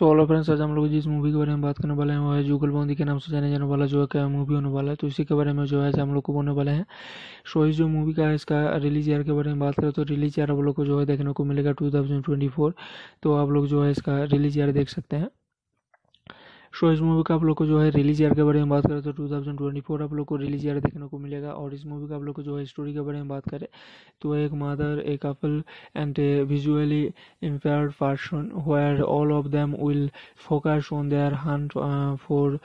सो alloy friends आज हम लोग जिस मूवी के बारे में बात करने वाले हैं, वो है जूगल बॉन्दी के नाम से जाने जाने वाला, जो है क्या मूवी होने वाला है। तो इसी के बारे में जो है हम लोग को बोलने वाले हैं। सो इस जो मूवी का है, इसका रिलीज़ ईयर के बारे में बात करें तो रिलीज़ ईयर आप लोग को जो है देखने को मिलेगा टू तो आप लोग जो है इसका रिलीज़ ईयर देख सकते हैं। सो इस मूवी का आप लोग को जो है रिलीज़ ईयर के बारे में बात करें तो 2024 आप लोग को रिलीज़ ईयर देखने को मिलेगा और इस मूवी का आप लोग को जो है स्टोरी के बारे में बात करें तो एक mother a couple and a visually impair person where all of them will focus on their hunt for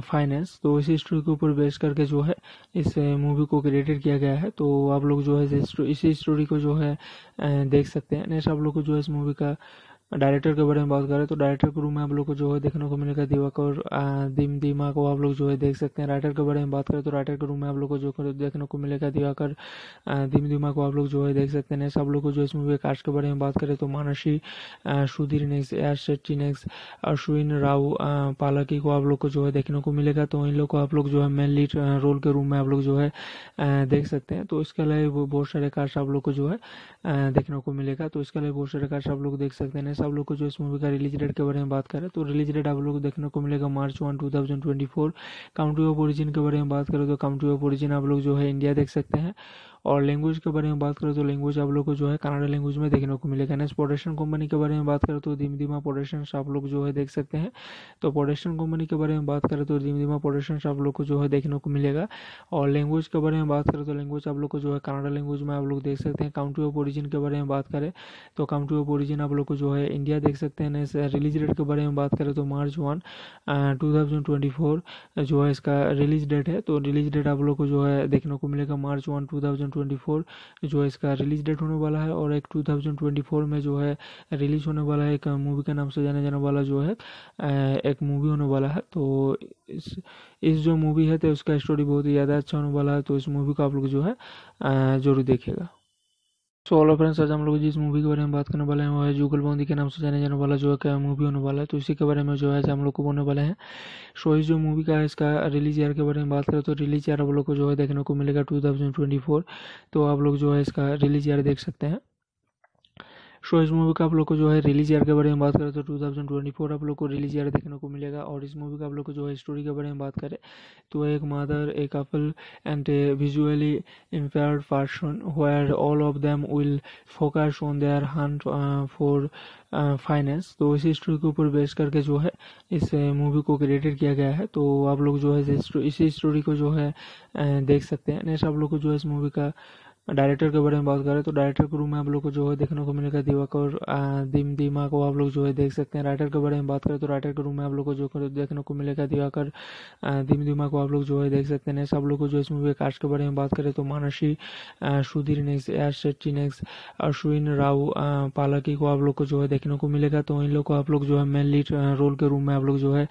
finance तो इसी स्टोरी के ऊपर बेस करके जो है इस मूवी को क्रिएटेड किया गया है। तो आप लोग जो है इसी स्टोरी को जो है uh, देख सकते हैं। नेक्स्ट आप लोग को जो है इस मूवी का डायरेक्टर के बारे में बात करें तो डायरेक्टर के रूम में आप लोग को जो है देखने को मिलेगा दिवाकर दिम, दिमा को आप लोग जो है देख सकते हैं। राइटर के बारे में बात करें तो राइटर के रूम में आप लोग को जो देखने को मिलेगा दिवाकर दिम, दिमा को आप लोग जो है देख सकते हैं। सब लोग को जो इस मूवी कास्ट के बारे में बात करें तो Mansi Sudhir next S Shetty next Ashwin Rao Palaki को आप लोग को जो है देखने को मिलेगा। तो इन लोग को आप लोग जो है मेन लीड रोल के रूम में आप लोग जो है देख सकते हैं। तो इसके अलावा बहुत सारे कास्ट आप लोग को जो है देखने को मिलेगा। तो इसके अलावा बहुत सारे कास्ट आप लोग देख सकते हैं। आप लोग को जो इस मूवी का रिलीज़ डेट के बारे में बात करें तो रिलीज़ डेट आप लोग को देखने को मिलेगा March one, two thousand twenty four. Country of origin के बारे में बात करें तो काउंट्री ऑफ़ ओरिजिन आप लोग जो है इंडिया देख सकते हैं। और लैंग्वेज के बारे में बात करें तो लैंग्वेज आप लोग को जो है कनाडा लैंग्वेज में देखने को मिलेगा। नेक्स्ट प्रोडक्शन कंपनी के बारे में बात करें तो धीम धीमा प्रोडक्शन आप लोग जो है देख सकते हैं। तो प्रोडक्शन कंपनी के बारे में बात करें तो धीम धीमा प्रोडक्शन आप लोग को जो है देखने को मिलेगा। और लैंग्वेज के बारे में बात करें तो लैंग्वेज आप लोग को जो है कनाडा लैंग्वेज में आप लोग देख सकते हैं। काउंट्री ऑफ़ ओरिजिन के बारे में बात करें तो काउंट्री ऑफ़ ओरिजिन आप लोग को जो है इंडिया देख सकते हैं। रिलीज़ डेट के बारे में बात करें तो मार्च वन टू जो है इसका रिलीज़ डेट है। तो रिलीज़ डेट आप लोग को जो है देखने को मिलेगा मार्च वन टू जो है इसका रिलीज़ डेट होने वाला है और एक 2024 में जो है रिलीज़ होने वाला है एक मूवी के नाम से जाने जाने वाला जो है एक मूवी होने वाला है। तो इस इस जो मूवी है तो उसका स्टोरी बहुत ही ज़्यादा अच्छा होने वाला है। तो इस मूवी को आप लोग जो है ज़रूर देखेगा सो ऑलो फ्रेंड्स आज हम लोग जिस मूवी के बारे में बात करने वाले हैं, वो है जूगल बॉन्दी के नाम से जाने जाने वाला जो है क्या मूवी होने वाला है। तो इसी के बारे में जो है हम लोग को बोलने वाले हैं। सो इस जो मूवी का है इसका रिलीज़ ईयर के बारे में बात करें तो रिलीज़ ईयर आप लोग को जो है देखने को मिलेगा टू तो आप लोग जो है इसका रिलीज़ ईयर देख सकते हैं। सो इस मूवी का आप लोग को जो है रिलीज़ ईयर के बारे में बात करें तो 2024 आप लोग को रिलीज़ ईयर देखने को मिलेगा और इस मूवी का आप लोग को जो है स्टोरी के बारे में बात करें तो एक mother a couple and a visually impair person where all of them will focus on their hunt for finance तो इसी स्टोरी के ऊपर बेस करके जो है इस मूवी uh, को क्रिएटेड किया गया है। तो आप लोग जो है इसी स्टोरी को जो है uh, देख सकते हैं। नेक्स्ट आप लोग को जो है इस मूवी का डायरेक्टर के बारे में बात करें तो डायरेक्टर के रूम में आप लोग को जो है देखने को मिलेगा दिवाकर दिम, दिमा को आप लोग जो है देख सकते हैं। राइटर के बारे में बात करें तो राइटर के रूम में आप लोग को जो देखने को मिलेगा दिवाकर दिम, दिमा को आप लोग जो है देख सकते हैं। आप लोग को जो इस मूवी के कास्ट के बारे में बात करें तो Mansi Sudhir next S Shetty next Ashwin Rao Palaki को आप लोग को जो है देखने को मिलेगा। तो इन लोग को आप लोग जो है मेन लीड रोल के रूम में आप लोग जो है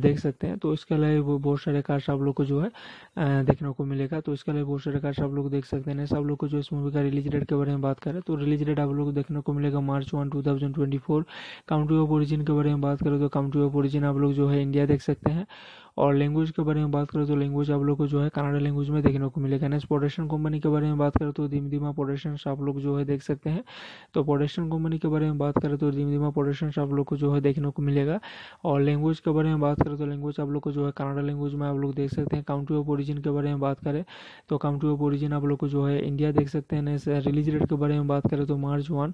देख सकते हैं। तो इसके अलावा बहुत सारे कास्ट आप लोग को जो है देखने को मिलेगा। तो इसके अलावा बहुत सारे कास्ट आप लोग देख सकते हैं। आप लोग को जो इस मूवी का रिलीज़ डेट के बारे में बात करें तो रिलीज़ डेट आप लोग को देखने को मिलेगा March one two thousand twenty four country of origin के बारे में बात करें तो काउंट्री ऑफ़ ओरिजिन आप लोग जो है इंडिया देख सकते हैं। और लैंग्वेज के बारे में बात करें तो लैंग्वेज आप लोग को जो है कनाडा लैंग्वेज में देखने को मिलेगा। नेक्स्ट प्रोडक्शन कंपनी के बारे में बात करें तो धीम धीमा प्रोडक्शन आप लोग जो है देख सकते हैं। तो प्रोडक्शन कंपनी के बारे में बात करें तो धीम धीमा प्रोडक्शन आप लोग को जो है देखने को मिलेगा। और लैंग्वेज के बारे में बात करें तो लैंग्वेज आप लोग को जो है कनाडा लैंग्वेज में आप लोग देख सकते हैं। काउंट्री ऑफ़ ओरिजिन के बारे में बात करें तो काउंट्री ऑफ़ ओरिजिन आप लोग को जो है इंडिया देख सकते हैं। रिलीज़ डेट के बारे में बात करें तो मार्च वन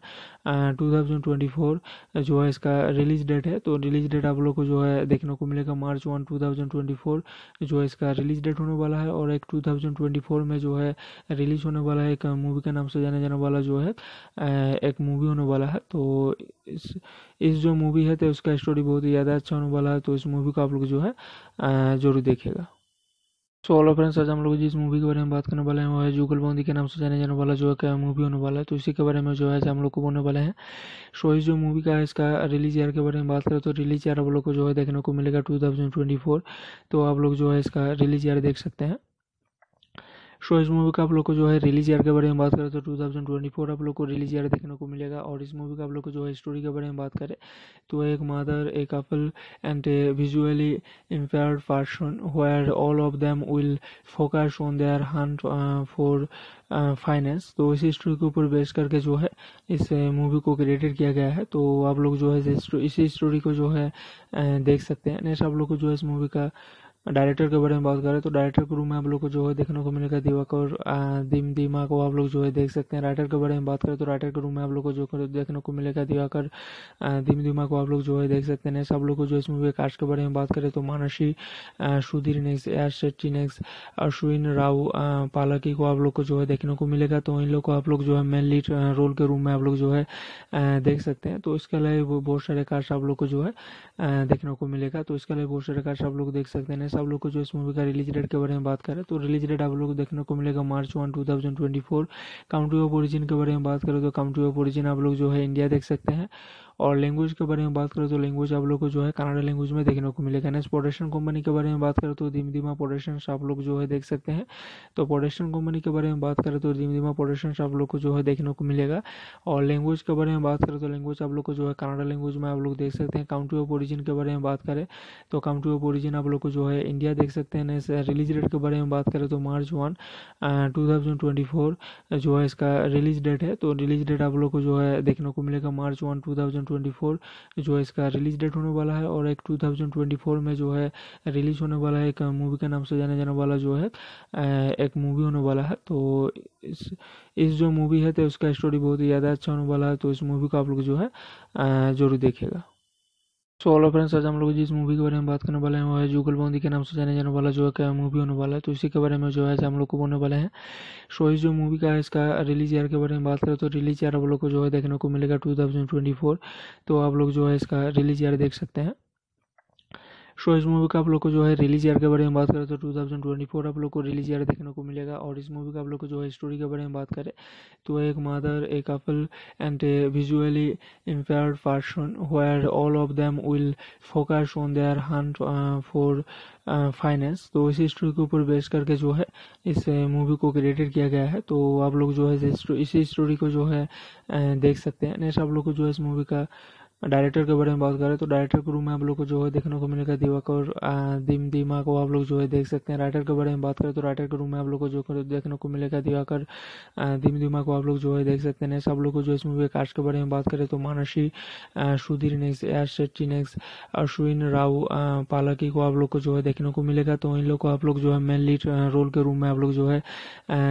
टू जो है इसका रिलीज़ डेट है। तो रिलीज़ डेट आप लोग को जो है देखने को मिलेगा मार्च वन टू जो है इसका रिलीज़ डेट होने वाला है और एक 2024 में जो है रिलीज़ होने वाला है एक मूवी के नाम से जाने जाने वाला जो है एक मूवी होने वाला है। तो इस इस जो मूवी है तो उसका स्टोरी बहुत ही ज़्यादा अच्छा होने वाला है। तो इस मूवी को आप लोग जो है ज़रूर देखेगा सो ऑलो फ्रेंड्स, आज हम लोग जिस मूवी के बारे में बात करने वाले हैं, वो है जुगल बॉन्दी के नाम से जाने जाने वाला, जो है क्या मूवी होने वाला है। तो इसी के बारे में जो है हम लोग को बोलने वाले हैं। सो, इस जो मूवी का है, इसका रिलीज़ ईयर के बारे में बात करें तो रिलीज़ ईयर आप लोग को जो है देखने को मिलेगा टू तो आप लोग जो है, इसका रिलीज़ ईयर देख सकते हैं। सो इस मूवी का आप लोग को जो है रिलीज़ ईयर के बारे में बात करें तो 2024 आप लोग को रिलीज़ ईयर देखने को मिलेगा और इस मूवी का आप लोग को जो है स्टोरी के बारे में बात करें तो एक mother a couple and a visually impaired person where all of them will focus on their hunt for finance तो इसी स्टोरी के ऊपर बेस करके जो है इस मूवी को क्रिएटेड किया गया है। तो आप लोग जो है इसी स्टोरी को जो है देख सकते हैं। नेक्स्ट आप लोग को जो है इस मूवी का डायरेक्टर के बारे में बात करें तो डायरेक्टर के रूम में आप लोग को जो है देखने को मिलेगा दिवाकर दिम, दिमा को आप लोग जो है देख सकते हैं। राइटर के बारे में बात करें तो राइटर के रूम में आप लोग को जो देखने को मिलेगा दिवाकर दिम, दिमा को आप लोग जो है देख सकते हैं। सब लोग को जो इस मूवी कास्ट के बारे में बात करें तो Mansi Sudhir next S Shetty next Ashwin Rao Palaki को आप लोग को जो है देखने को मिलेगा। तो इन लोग को आप लोग जो है मेन लीड रोल के रूम में आप लोग जो है देख सकते हैं। तो इसके अलावा बहुत सारे कास्ट आप लोग को जो है देखने को मिलेगा। तो इसके अलावा बहुत सारे कास्ट आप लोग देख सकते हैं। आप लोग को जो इस मूवी का रिलीज़ डेट के बारे में बात करें तो रिलीज़ डेट आप लोग को देखने को मिलेगा March one, two thousand twenty four. Country of origin के बारे में बात करें तो काउंट्री ऑफ़ ओरिजिन आप लोग जो है इंडिया देख सकते हैं। और लैंग्वेज के बारे में बात करें तो लैंग्वेज आप लोग को जो है कनाडा लैंग्वेज में देखने को मिलेगा। नेक्स्ट प्रोडक्शन कंपनी के बारे में बात करें तो धीम धीमा प्रोडक्शन आप लोग जो है देख सकते हैं। तो प्रोडक्शन कंपनी के बारे में बात करें तो धीम धीमा प्रोडक्शन आप लोग को जो है देखने को मिलेगा। और लैंग्वेज के बारे में बात करें तो लैंग्वेज आप लोग को जो है कनाडा लैंग्वेज में आप लोग देख सकते हैं। काउंट्री ऑफ़ ओरिजिन के बारे में बात करें तो काउंट्री ऑफ़ ओरिजिन आप लोग को जो है इंडिया देख सकते हैं। रिलीज़ डेट के बारे में बात करें तो March one two thousand twenty four जो है इसका रिलीज़ डेट है। तो रिलीज़ डेट आप लोग को जो है देखने को मिलेगा March one two twenty four जो है इसका रिलीज़ डेट होने वाला है, और एक 2024 में जो है रिलीज़ होने वाला है एक मूवी के नाम से जाने जाने वाला जो है एक मूवी होने वाला है। तो इस इस जो मूवी है तो उसका स्टोरी बहुत ही ज़्यादा अच्छा होने वाला है तो इस मूवी को आप लोग जो है ज़रूर देखेगा सो ऑलो फ्रेंड्स आज हम लोग जिस मूवी के बारे में बात करने वाले हैं, वो है जुगल बॉन्दी के नाम से जाने जाने वाला, जो है मूवी होने वाला है। तो इसी के बारे में जो है हम लोग को बोलने वाले हैं। सो इस जो मूवी का है, इसका रिलीज़ ईयर के बारे में बात करें तो रिलीज़ ईयर आप लोग को जो है देखने को मिलेगा टू तो आप लोग जो है इसका रिलीज़ ईयर देख सकते हैं। सो इस मूवी का आप लोग को जो है रिलीज़ ईयर के बारे में बात करें तो 2024 आप लोग को रिलीज़ ईयर देखने को मिलेगा और इस मूवी का आप लोग को जो है स्टोरी के बारे में बात करें तो एक mother a couple and a visually impair person where all of them will focus on their hunt for finance तो इसी स्टोरी के ऊपर बेस करके जो है इस मूवी को क्रिएटेड किया गया है। तो आप लोग जो है इसी स्टोरी को जो है uh, देख सकते हैं। नेक्स्ट आप लोग को जो है इस मूवी का डायरेक्टर के बारे में बात करें तो डायरेक्टर के रूम में आप लोग को जो है देखने को मिलेगा दिवाकर दिम, दिमा को आप लोग जो है देख सकते हैं। राइटर के बारे में बात करें तो राइटर के रूम में आप लोग को जो देखने को मिलेगा दिवाकर दिम, दिमा को आप लोग जो है देख सकते हैं। सब लोग को जो इस मूवी के कास्ट के बारे में बात करें तो Mansi Sudhir next S Shetty next Ashwin Rao Palaki को आप लोग को जो है देखने को मिलेगा। तो इन लोग को आप लोग जो है मेन लीड रोल के रूम में आप लोग जो है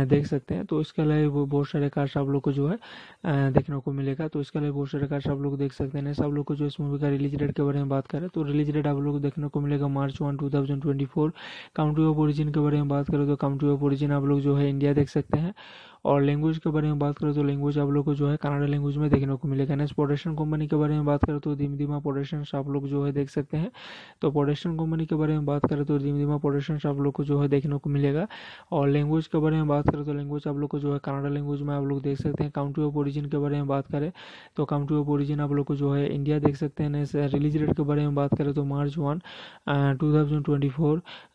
देख सकते हैं। तो इसके अलावा बहुत सारे कास्ट आप लोग को जो है देखने को मिलेगा। तो इसके अलावा बहुत सारे कास्ट आप लोग देख सकते हैं। आप लोग को जो इस मूवी का रिलीज़ डेट के बारे में बात करें तो रिलीज़ डेट आप लोग को देखने को मिलेगा March one two thousand twenty four country of origin के बारे में बात करें तो काउंट्री ऑफ़ ओरिजिन आप लोग जो है इंडिया देख सकते हैं। और लैंग्वेज के बारे में बात करें तो लैंग्वेज आप लोग को जो है कनाडा लैंग्वेज में देखने को मिलेगा। नेक्स्ट प्रोडक्शन कंपनी के बारे में बात करें तो धीम धीमा प्रोडक्शन आप लोग जो है देख सकते हैं। तो प्रोडक्शन कंपनी के बारे में बात करें तो धीम धीमा प्रोडक्शन आप लोग को जो है देखने को मिलेगा। और लैंग्वेज के बारे में बात करें तो लैंग्वेज आप लोग को जो है कनाडा लैंग्वेज में आप लोग देख सकते हैं। काउंट्री ऑफ़ ओरिजिन के बारे में बात करें तो काउंट्री ऑफ़ ओरिजिन आप लोग को जो है इंडिया देख सकते हैं। रिलीज़ डेट के बारे में बात करें तो मार्च वन टू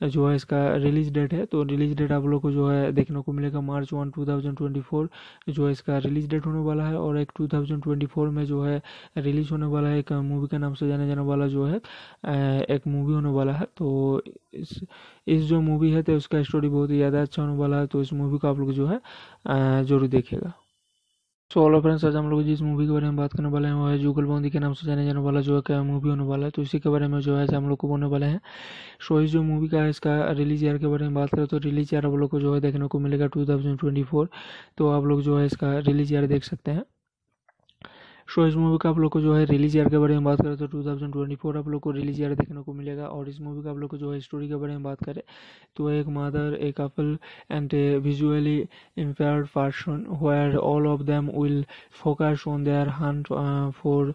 जो है इसका रिलीज़ डेट है। तो रिलीज़ डेट आप लोग को जो है देखने को मिलेगा मार्च वन टू जो है इसका रिलीज़ डेट होने वाला है और एक 2024 में जो है रिलीज़ होने वाला है एक मूवी के नाम से जाने जाने वाला जो है एक मूवी होने वाला है। तो इस इस जो मूवी है तो उसका स्टोरी बहुत ही ज़्यादा अच्छा होने वाला है तो इस मूवी को आप लोग जो है ज़रूर देखेगा सो ऑलो फ्रेंड्स आज हम लोग जिस मूवी के बारे में बात करने वाले हैं, वो है जुगल बंदी के नाम से जाने जाने वाला जो है क्या मूवी होने वाला है। तो इसी के बारे में जो है हम लोग को बोलने वाले हैं सो इस जो मूवी का है इसका रिलीज़ ईयर के बारे में बात करें तो रिलीज़ ईयर आप लोग को जो है देखने को मिलेगा टू तो आप लोग जो है इसका रिलीज़ ईयर देख सकते हैं। सो इस मूवी का आप लोग को जो है रिलीज़ ईयर के बारे में बात करें तो 2024 आप लोग को रिलीज़ ईयर देखने को मिलेगा और इस मूवी का आप लोग को जो है स्टोरी के बारे में बात करें तो एक mother a couple and a visually impair person where all of them will focus on their hunt for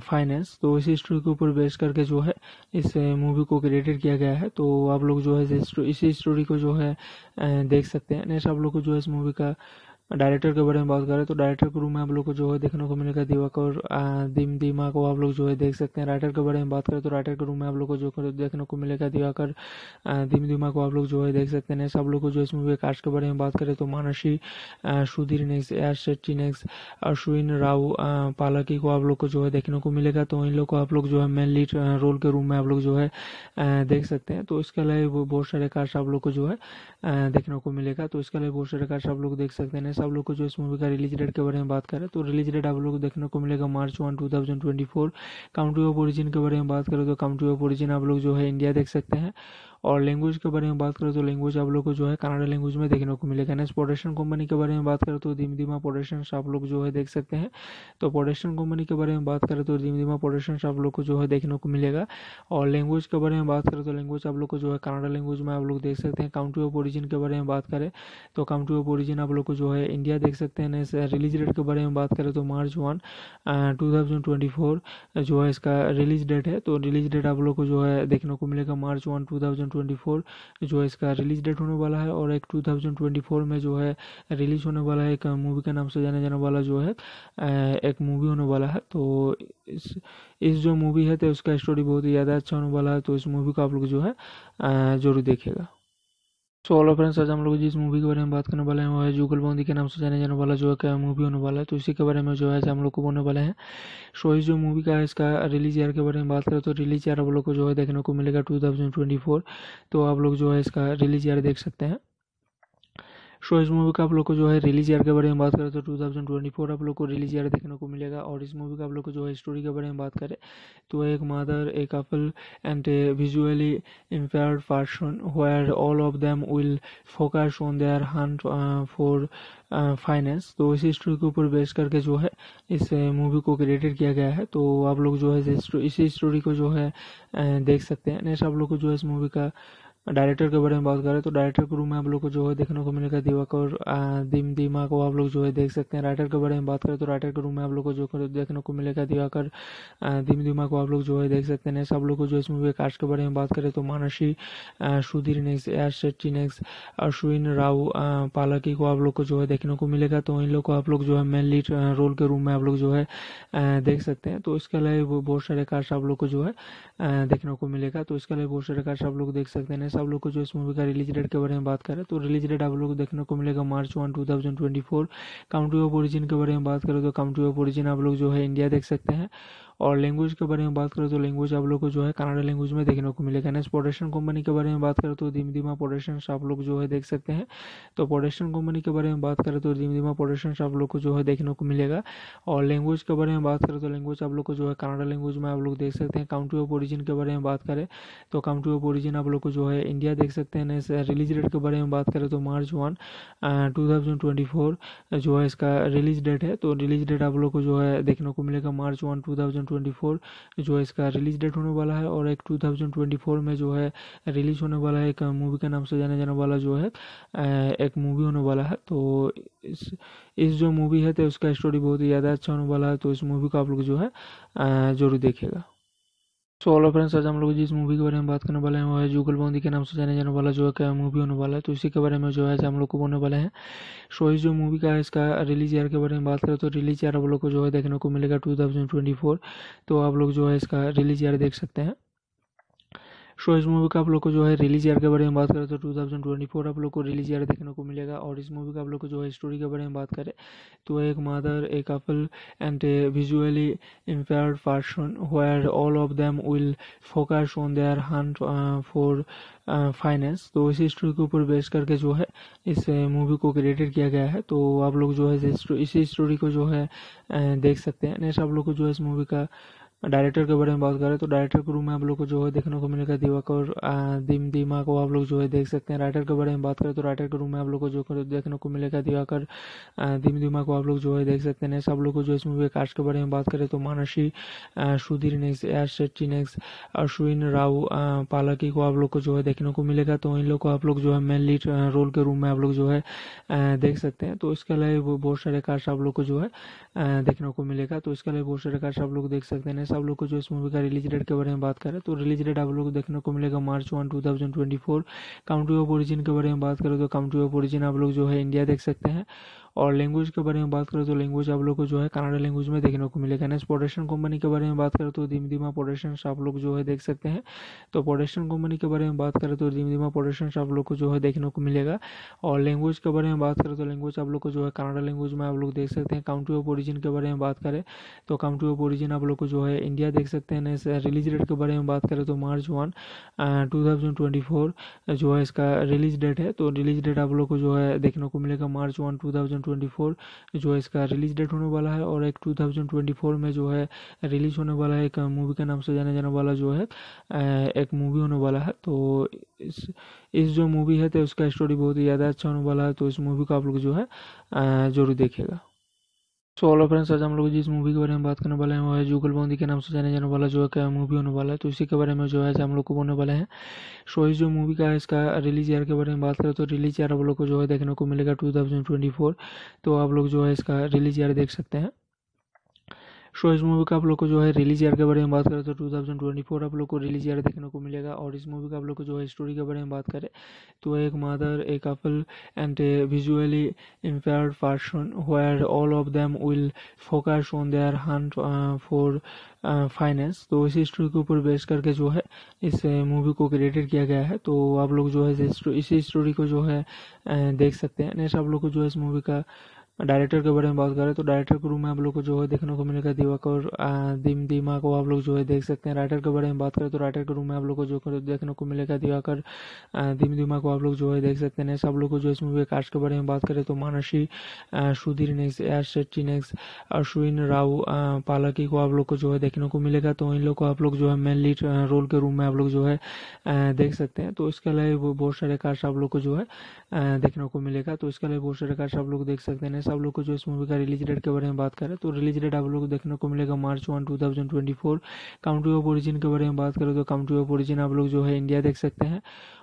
finance तो इसी स्टोरी के ऊपर बेस करके जो है इस मूवी को क्रिएटेड किया गया है। तो आप लोग जो है इसी स्टोरी को जो है देख सकते हैं। नेक्स्ट आप लोग को जो है इस मूवी का डायरेक्टर के बारे में बात करें तो डायरेक्टर के रूम में आप लोग को जो है देखने को मिलेगा दिवाकर दिम, दिमा को आप लोग जो है देख सकते हैं। राइटर के बारे में बात करें तो राइटर के रूम में आप लोग को जो देखने को मिलेगा दिवाकर दिम, दिमा को आप लोग जो है देख सकते हैं। सब लोग को जो इस मूवी के कास्ट के बारे में बात करें तो Mansi Sudhir next S Shetty next Ashwin Rao Palaki को आप लोग को जो है देखने को मिलेगा। तो इन लोग को आप लोग जो है मेन लीड रोल के रूम में आप लोग जो है देख सकते हैं। तो इसके अलावा बहुत सारे कास्ट आप लोग को जो है देखने को मिलेगा। तो इसके अलावा बहुत सारे कास्ट आप लोग देख सकते हैं। सब लोग को जो इस मूवी का रिलीज़ डेट के बारे में बात करें तो रिलीज़ डेट आप लोग को देखने को मिलेगा March one two thousand twenty four country of origin के बारे में बात करें तो काउंट्री ऑफ़ ओरिजिन आप लोग जो है इंडिया देख सकते हैं। और लैंग्वेज के बारे में बात करें तो लैंग्वेज आप लोग को जो है कनाडा लैंग्वेज में देखने को मिलेगा। नेक्स्ट प्रोडक्शन कंपनी के बारे में बात करें तो धीम धीमा प्रोडक्शन आप लोग जो है देख सकते हैं। तो प्रोडक्शन कंपनी के बारे में बात करें तो धीम धीमा प्रोडक्शन आप लोग को जो है देखने को मिलेगा। और लैंग्वेज के बारे में बात करें तो लैंग्वेज आप लोग को जो है कनाडा लैंग्वेज में आप लोग देख सकते हैं। काउंट्री ऑफ़ ओरिजिन के बारे में बात करें तो काउंट्री ऑफ़ ओरिजिन आप लोग को जो है इंडिया देख सकते हैं। रिलीज़ डेट के बारे में बात करें तो March one two thousand twenty four जो है इसका रिलीज़ डेट है। तो रिलीज़ डेट आप लोग को जो है देखने को मिलेगा March one two thousand twenty four जो है इसका रिलीज़ डेट होने वाला है और एक 2024 में जो है रिलीज़ होने वाला है एक मूवी के नाम से जाने जाने वाला जो है एक मूवी होने वाला है। तो इस इस जो मूवी है तो उसका स्टोरी बहुत ही ज़्यादा अच्छा होने वाला है। तो इस मूवी को आप लोग जो है ज़रूर देखेगा सो ऑलो फ्रेंड्स आज हम लोग जिस मूवी के बारे में बात करने वाले हैं, वो है जूगल बॉन्दी के नाम से जाने जाने वाला, जो है क्या मूवी होने वाला है। तो इसी के बारे में जो है हम लोग को बोलने वाले हैं सो इस जो मूवी का है इसका रिलीज़ ईयर के बारे में बात करें तो रिलीज़ ईयर आप लोग को जो है देखने को मिलेगा टू तो आप लोग जो है इसका रिलीज़ ईयर देख सकते हैं। सो इस मूवी का आप लोग को जो है रिलीज़ ईयर के बारे में बात करें तो 2024 आप लोग को रिलीज़ ईयर देखने को मिलेगा और इस मूवी का आप लोग को जो है स्टोरी के बारे में बात करें तो एक mother a couple and a visually impaired person where all of them will focus on their hunt for finance तो इसी स्टोरी के ऊपर बेस करके जो है इस मूवी को क्रिएटेड किया गया है। तो आप लोग जो है इसी स्टोरी को जो है देख सकते हैं। नेक्स्ट आप लोग को जो है इस मूवी का डायरेक्टर के बारे में बात करें तो डायरेक्टर के रूम में आप लोग को जो है देखने को मिलेगा दिवाकर दिम दिमा को आप लोग जो है देख सकते हैं राइटर के बारे में बात करें तो राइटर के रूम में आप लोग को जो देखने को मिलेगा दिवाकर दिम दिमा को आप लोग जो है देख सकते हैं सब लोग को जो इस मूवी कास्ट के बारे में बात करें तो Mansi Sudhir next S Shetty next Ashwin Rao Palaki को आप लोग को जो है देखने को मिलेगा तो इन लोग को आप लोग जो है मेन लीड रोल के रूम में आप लोग जो है देख सकते हैं तो इसके अलावा बहुत सारे कास्ट आप लोग को जो है देखने को मिलेगा तो इसके अलावा बहुत सारे कास्ट आप लोग देख सकते हैं आप लोग को जो इस मूवी का रिलीज़ डेट के बारे में बात करें तो रिलीज़ डेट आप लोग को देखने को मिलेगा March one two thousand twenty four country of origin के बारे में बात करें तो काउंट्री ऑफ़ ओरिजिन आप लोग जो है इंडिया देख सकते हैं। और लैंग्वेज के बारे में बात करें तो लैंग्वेज आप लोग को जो है कनाडा लैंग्वेज में देखने को मिलेगा। नेक्स्ट प्रोडक्शन कंपनी के बारे में बात करें तो धीम धीमा प्रोडक्शन आप लोग जो है देख सकते हैं। तो प्रोडक्शन कंपनी के बारे में बात करें तो धीम धीमा प्रोडक्शन आप लोग को जो है देखने को मिलेगा। और लैंग्वेज के बारे में बात करें तो लैंग्वेज आप लोग को जो है कनाडा लैंग्वेज में आप लोग देख सकते हैं। काउंट्री ऑफ़ ओरिजिन के बारे में बात करें तो काउंट्री ऑफ़ ओरिजिन आप लोग को जो है इंडिया देख सकते हैं। रिलीज़ डेट के बारे में बात करें तो March one two thousand twenty four जो है इसका रिलीज़ डेट है। तो रिलीज़ डेट आप लोग को जो है देखने को मिलेगा March one two twenty four जो इसका रिलीज़ डेट होने वाला है और एक 2024 में जो है रिलीज़ होने वाला है एक मूवी के नाम से जाने जाने वाला जो है एक मूवी होने वाला है। तो इस इस जो मूवी है तो उसका स्टोरी बहुत ही ज़्यादा अच्छा होने वाला है। तो इस मूवी को आप लोग जो है ज़रूर देखेगा सो ऑलो फ्रेंड्स आज हम लोग जिस मूवी के बारे में बात करने वाले हैं, वो है जुगल बॉन्दी के नाम से जाने जाने वाला जो है क्या मूवी होने वाला है। तो इसी के बारे में जो है हम लोग को बोलने वाले हैं। सो इस जो मूवी का है, इसका रिलीज़ ईयर के बारे में बात करें तो रिलीज़ ईयर आप लोग को जो है देखने को मिलेगा टू तो आप लोग जो है इसका रिलीज़ ईयर देख सकते हैं। सो इस मूवी का आप लोग को जो है रिलीज़ ईयर के बारे में बात करें तो 2024 आप लोग को रिलीज़ ईयर देखने को मिलेगा और इस मूवी का आप लोग को जो है स्टोरी के बारे में बात करें तो एक mother a couple and a visually impaired person where all of them will focus on their hunt for finance तो इसी स्टोरी के ऊपर बेस करके जो है इस मूवी uh, को क्रिएटेड किया गया है। तो आप लोग जो है इसी स्टोरी को जो है uh, देख सकते हैं। नेक्स्ट आप लोग को जो है इस मूवी का डायरेक्टर के बारे में बात करें तो डायरेक्टर के रूम में आप लोग को जो है देखने को मिलेगा दिवाकर दिम, दिमा को आप लोग जो है देख सकते हैं। राइटर के बारे में बात करें तो राइटर के रूम में आप लोग को जो देखने को मिलेगा दिवाकर दिम, दिमा को आप लोग जो है देख सकते हैं। सब लोग को जो इस मूवी के कास्ट के बारे में बात करें तो Mansi Sudhir next S Shetty next Ashwin Rao Palaki को आप लोग को जो है देखने को मिलेगा। तो इन लोग को आप लोग जो है मेन लीड रोल के रूम में आप लोग जो है देख सकते हैं। तो इसके अलावा बहुत सारे कास्ट आप लोग को जो है देखने को मिलेगा। तो इसके अलावा बहुत सारे कास्ट आप लोग देख सकते हैं। आप लोग को जो इस मूवी का रिलीज़ डेट के बारे में बात करें तो रिलीज़ डेट आप लोग को देखने को मिलेगा March one two thousand twenty four country of origin के बारे में बात करें तो काउंट्री ऑफ़ ओरिजिन आप लोग जो है इंडिया देख सकते हैं। और लैंग्वेज के बारे में बात करें तो लैंग्वेज आप लोग को जो है कनाडा लैंग्वेज में देखने को मिलेगा। नेक्स्ट पोडेशन कंपनी के बारे में बात करें तो धीम धीमा पोडेशन आप लोग जो है देख सकते हैं। तो पोडेशन कंपनी के बारे में बात करें तो धीम धीमा पोडेशन आप लोग को जो है देखने को मिलेगा। और लैंग्वेज के बारे में बात करें तो लैंग्वेज आप लोग को जो है कनाडा लैंग्वेज में आप लोग देख सकते हैं। काउंट्री ऑफ़ ओरिजिन के बारे में बात करें तो काउंट्री ऑफ़ ओरिजिन आप लोग को जो है इंडिया देख सकते हैं। रिलीज़ डेट के बारे में बात करें तो March one two thousand twenty four जो है इसका रिलीज़ डेट है। तो रिलीज़ डेट आप लोग को जो है देखने को मिलेगा March one two twenty four जो है इसका रिलीज़ डेट होने वाला है और एक टू थाउज़ेंड ट्वेंटी फोर में जो है रिलीज़ होने वाला है एक मूवी के नाम से जाने जाने वाला जो है एक मूवी होने वाला है। तो इस इस जो मूवी है तो उसका स्टोरी बहुत ही ज़्यादा अच्छा होने वाला है। तो इस मूवी को आप लोग जो है ज़रूर देखेगा सो ऑलो फ्रेंड्स आज हम लोग जिस मूवी के बारे में बात करने वाले हैं, वो है जूगल बॉन्दी के नाम से जाने जाने वाला जो है क्या मूवी होने वाला है। तो इसी के बारे में जो है हम लोग को बोलने वाले हैं। सो इस जो मूवी का है, इसका रिलीज़ ईयर के बारे में बात करें तो रिलीज़ ईयर आप लोग को जो है देखने को मिलेगा टू तो आप लोग जो है इसका रिलीज़ ईयर देख सकते हैं। सो इस मूवी का आप लोग को जो है रिलीज़ ईयर के बारे में बात करें तो 2024 आप लोग को रिलीज़ ईयर देखने को मिलेगा और इस मूवी का आप लोग को जो है स्टोरी के बारे में बात करें तो एक mother a couple and a visually impaired person where all of them will focus on their hunt for finance तो इसी स्टोरी के ऊपर बेस करके जो है इस मूवी को क्रिएटेड किया गया है। तो आप लोग जो है इसी स्टोरी को जो है देख सकते हैं। नेक्स्ट आप लोग को जो है इस मूवी का डायरेक्टर के बारे में बात करें तो डायरेक्टर के रूम में आप लोग को जो है देखने को मिलेगा दिवाकर दिम दिमा को आप लोग जो है देख सकते हैं राइटर के बारे में बात करें तो राइटर के रूम में आप लोग को जो देखने को मिलेगा दिवाकर दिम दिमा को आप लोग जो है देख सकते हैं सब लोग को जो इस मूवी कास्ट के बारे में बात करें तो Mansi Sudhir next S Shetty next Ashwin Rao Palaki को आप लोग को जो है देखने को मिलेगा तो इन लोग को आप लोग जो है मेन लीड रोल के रूम में आप लोग जो है देख सकते हैं तो इसके अलावा बहुत सारे कास्ट आप लोग को जो है देखने को मिलेगा तो इसके अलावा बहुत सारे कास्ट आप लोग देख सकते हैं आप लोग को जो इस मूवी का रिलीज़ डेट के बारे में बात करें तो रिलीज़ डेट आप लोग को देखने को मिलेगा March one, two thousand twenty four. Country of origin के बारे में बात करें तो काउंट्री ऑफ़ ओरिजिन आप लोग जो है इंडिया देख सकते हैं।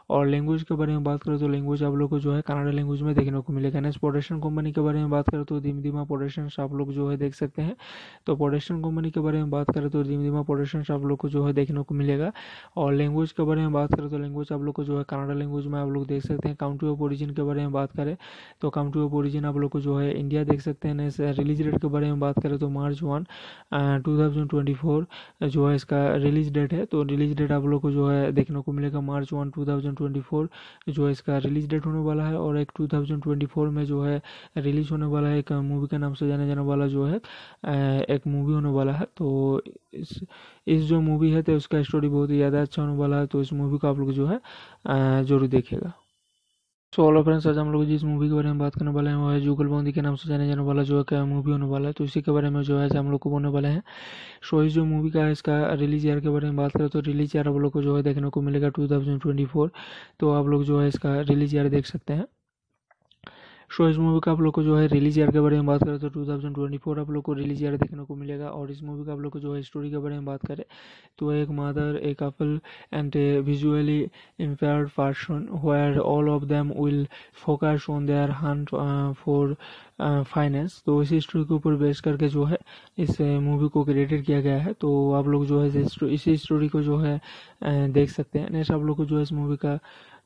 और लैंग्वेज के बारे में बात करें तो लैंग्वेज आप लोग को जो है कनाडा लैंग्वेज में देखने को मिलेगा। नेक्स्ट पोडेशन कंपनी के बारे में बात करें तो धीम धीमा पोडेशन आप लोग जो है देख सकते हैं। तो पोडेशन कंपनी के बारे में बात करें तो धीम धीमा पोडेशन आप लोग को जो है देखने को मिलेगा। और लैंग्वेज के बारे में बात करें तो लैंग्वेज आप लोग को जो है कनाडा लैंग्वेज में आप लोग देख सकते हैं। काउंट्री ऑफ़ ओरिजिन के बारे में बात करें तो काउंट्री ऑफ़ ओरिजिन आप लोग को जो है इंडिया देख सकते हैं। रिलीज़ डेट के बारे में बात करें तो मार्च वन टू थाउज़ेंड 2024 जो इसका रिलीज़ डेट तो रिलीज़ डेट आप लोग को जो देखने को मिलेगा March one two thousand twenty four जो है इसका रिलीज़ डेट है। तो रिलीज़ डेट आप लोग को जो है देखने को मिलेगा March one two thousand twenty four जो है इसका रिलीज़ डेट होने वाला है और एक टू थाउज़ेंड ट्वेंटी फोर में जो है रिलीज़ होने वाला है एक मूवी के नाम से जाने जाने वाला जो है एक मूवी होने वाला है। तो इस इस जो मूवी है तो उसका स्टोरी बहुत ही ज़्यादा अच्छा होने वाला है। तो इस मूवी को आप लोग जो है ज़रूर देखेगा सो ऑलो फ्रेंड्स आज हम लोग जिस मूवी के बारे में बात करने वाले हैं, वो है जुगल बॉन्दी के नाम से जाने जाने वाला, जो है क्या मूवी होने वाला है। तो इसी के बारे में जो है हम लोग को बोलने वाले हैं। सो, इस जो मूवी का है, इसका रिलीज़ ईयर के बारे में बात करें तो रिलीज़ ईयर आप लोग को जो है देखने को मिलेगा टू तो आप लोग जो है इसका रिलीज़ ईयर देख सकते हैं। सो इस मूवी का आप लोग को जो है रिलीज़ ईयर के बारे में बात करें तो 2024 आप लोग को रिलीज़ ईयर देखने को मिलेगा और इस मूवी का आप लोग को जो है स्टोरी के बारे में बात करें तो एक mother a couple and a visually impaired person where all of them will focus on their hunt for finance तो इसी स्टोरी के ऊपर बेस करके जो है इस मूवी को क्रिएटेड किया गया है। तो आप लोग जो है इसी स्टोरी को जो है देख सकते हैं। नेक्स्ट आप लोग को जो है इस मूवी का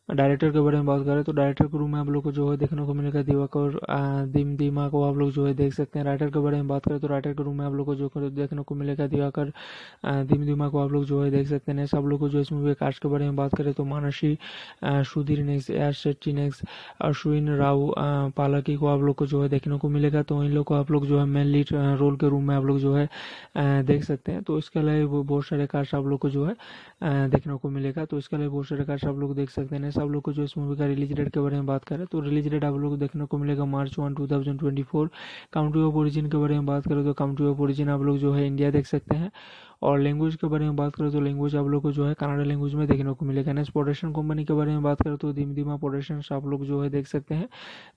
डायरेक्टर के बारे में बात करें तो डायरेक्टर के रूम में आप लोग को जो है देखने को मिलेगा दिवाकर दिम, दिमा को आप लोग जो है देख सकते हैं। राइटर के बारे में बात करें तो राइटर के रूम में आप लोग को जो देखने को मिलेगा दिवाकर दिम, दिमा को आप लोग जो है देख सकते हैं। सब लोग को जो इस मूवी कास्ट के बारे में बात करें तो Mansi Sudhir next S, Shetty next Ashwin Rao Palaki को आप लोग को जो है देखने को मिलेगा। तो इन लोग को आप लोग जो है मेन लीड रोल के रूम में आप लोग जो है देख सकते हैं। तो इसके अलावा बहुत सारे कास्ट आप लोग को जो है देखने को मिलेगा। तो इसके अलावा बहुत सारे कास्ट आप लोग देख सकते हैं। आप लोग को जो इस मूवी का रिलीज़ डेट के बारे में बात करें तो रिलीज़ डेट आप लोग को देखने को मिलेगा March one two thousand twenty four country of origin के बारे में बात करें तो काउंट्री ऑफ़ ओरिजिन आप लोग जो है इंडिया देख सकते हैं। और लैंग्वेज के बारे में बात करें तो लैंग्वेज आप लोग को जो है कनाडा लैंग्वेज में देखने को मिलेगा। नेक्स्ट पोडेशन कंपनी के बारे में बात करें तो धीम धीमा पोडेशन आप लोग जो है देख सकते हैं।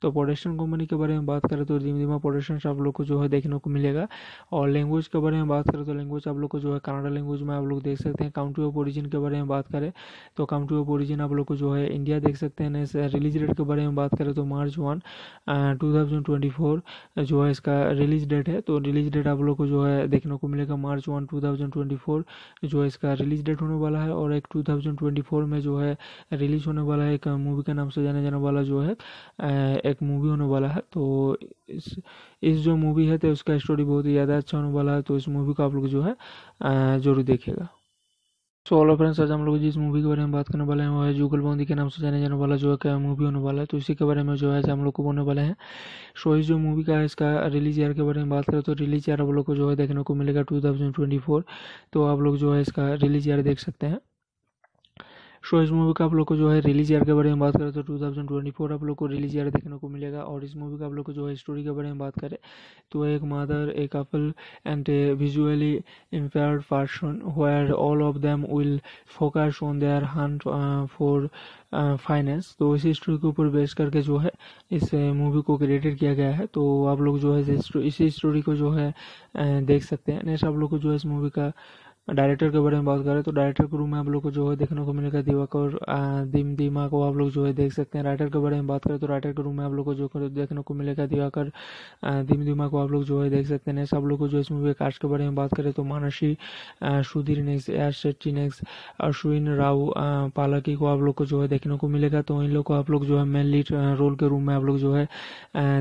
तो पोडेशन कंपनी के बारे में बात करें तो धीम धीमा पोडेशन आप लोग को जो है देखने को मिलेगा। और लैंग्वेज के बारे में बात करें तो लैंग्वेज आप लोग को जो है कनाडा लैंग्वेज में आप लोग देख सकते हैं। काउंट्री ऑफ़ ओरिजिन के बारे में बात करें तो काउंट्री ऑफ़ ओरिजिन आप लोग को जो है इंडिया देख सकते हैं। रिलीज़ डेट के बारे में बात करें तो March one two thousand twenty four जो है इसका रिलीज़ डेट है। तो रिलीज़ डेट आप लोग को जो है देखने को मिलेगा मार्च वन टू 2024 जो है इसका रिलीज़ डेट होने वाला है और एक 2024 में जो है रिलीज़ होने वाला है, एक मूवी के नाम से जाने जाने वाला जो है एक मूवी होने वाला है। तो इस इस जो मूवी है तो उसका स्टोरी बहुत ही ज़्यादा अच्छा होने वाला है तो इस मूवी को आप लोग जो है ज़रूर देखेगा सो ऑलो फ्रेंड्स आज हम लोग जिस मूवी के बारे में बात करने वाले हैं, वो है जुगल बॉन्दी के नाम से जाने जाने वाला, जो है मूवी होने वाला है। तो इसी के बारे में जो है हम लोग को बोलने वाले हैं। सो इस जो मूवी का है इसका रिलीज़ ईयर के बारे में बात करें तो रिलीज़ ईयर आप लोग को जो है देखने को मिलेगा टू तो आप लोग जो है इसका रिलीज़ ईयर देख सकते हैं। सो इस मूवी का आप लोग को जो है रिलीज़ ईयर के बारे में बात करें तो 2024 आप लोग को रिलीज़ ईयर देखने को मिलेगा और इस मूवी का आप लोग को जो है स्टोरी के बारे में बात करें तो एक mother a couple and a visually impaired person where all of them will focus on their hunt for finance तो इसी स्टोरी के ऊपर बेस करके जो है इस मूवी को क्रिएटेड किया गया है। तो आप लोग जो है इसी स्टोरी को जो है uh, देख सकते हैं। नेक्स्ट आप लोग को जो है इस मूवी का डायरेक्टर के बारे में बात करें तो डायरेक्टर के रूम में आप लोग को जो है देखने को मिलेगा दिवाकर दिम, दिमा को आप लोग जो है देख सकते हैं। राइटर के बारे में बात करें तो राइटर के रूम में आप लोग को जो देखने को मिलेगा दिवाकर दिम, दिमा को आप लोग जो है देख सकते हैं। आप लोग को जो इस मूवी कास्ट के बारे में बात करें तो Mansi Sudhir next S Shetty next Ashwin Rao Palaki को आप लोग को जो है देखने को मिलेगा। तो इन लोग को आप लोग जो है मेन लीड रोल के रूम में आप लोग जो है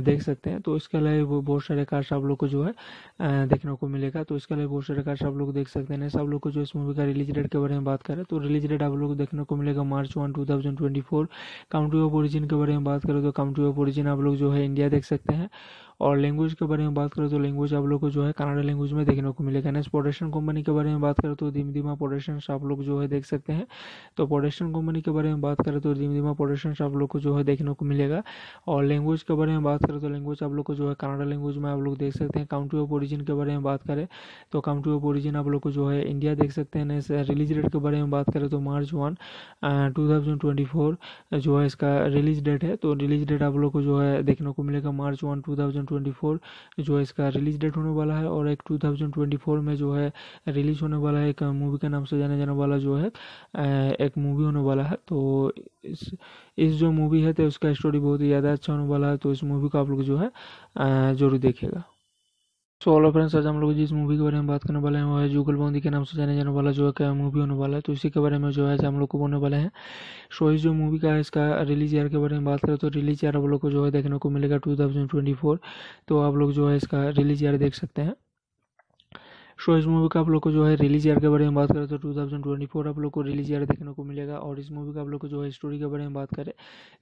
देख सकते हैं। तो इसके अलावा बहुत सारे कास्ट आप लोग को जो है देखने को मिलेगा। तो इसके अलावा बहुत सारे कास्ट आप लोग देख सकते हैं। आप लोग को जो इस मूवी का रिलीज़ डेट के बारे में बात करें तो रिलीज़ डेट आप लोग को देखने को मिलेगा March one two thousand twenty four country of origin के बारे में बात करें तो काउंट्री ऑफ़ ओरिजिन आप लोग जो है इंडिया देख सकते हैं। और लैंग्वेज के बारे में बात करें तो लैंग्वेज आप लोग को जो है कनाडा लैंग्वेज में देखने को मिलेगा। नेक्स्ट प्रोडक्शन कंपनी के बारे में बात करें तो धीम धीमा प्रोडक्शन आप लोग जो है देख सकते हैं। तो प्रोडक्शन कंपनी के बारे में बात करें तो धीम धीमा प्रोडक्शन आप लोग को जो है देखने को मिलेगा। और लैंग्वेज के बारे में बात करें तो लैंग्वेज आप लोग को जो है कनाडा लैंग्वेज में आप लोग देख सकते हैं। काउंट्री ऑफ़ ओरिजिन के बारे में बात करें तो काउंट्री ऑफ़ ओरिजिन आप लोग को जो है इंडिया देख सकते हैं। रिलीज़ डेट के बारे में बात करें तो मार्च वन टू जो है इसका रिलीज़ डेट है। तो रिलीज़ डेट आप लोग को जो है देखने को मिलेगा मार्च वन टू जो है इसका रिलीज़ डेट होने वाला है और एक 2024 में जो है रिलीज़ होने वाला है एक मूवी के नाम से जाने जाने वाला जो है एक मूवी होने वाला है। तो इस इस जो मूवी है तो उसका स्टोरी बहुत ही ज़्यादा अच्छा होने वाला है। तो इस मूवी को आप लोग जो है ज़रूर देखेगा सो ऑलो फ्रेंड्स आज हम लोग जिस मूवी के बारे में बात करने वाले हैं, वो है जुगल बंदी के नाम से जाने जाने वाला जो है क्या मूवी होने वाला है। तो इसी के बारे में जो है हम लोग को बोलने वाले हैं। सो इस जो मूवी का है, इसका रिलीज़ ईयर के बारे में बात करें तो रिलीज़ ईयर आप लोग को जो है देखने को मिलेगा टू तो आप लोग जो है इसका रिलीज़ ईयर देख सकते हैं। सो इस मूवी का आप लोग को जो है रिलीज़ ईयर के बारे में बात करें तो 2024 आप लोग को रिलीज़ ईयर देखने को मिलेगा और इस मूवी का आप लोग को जो है स्टोरी के बारे में बात करें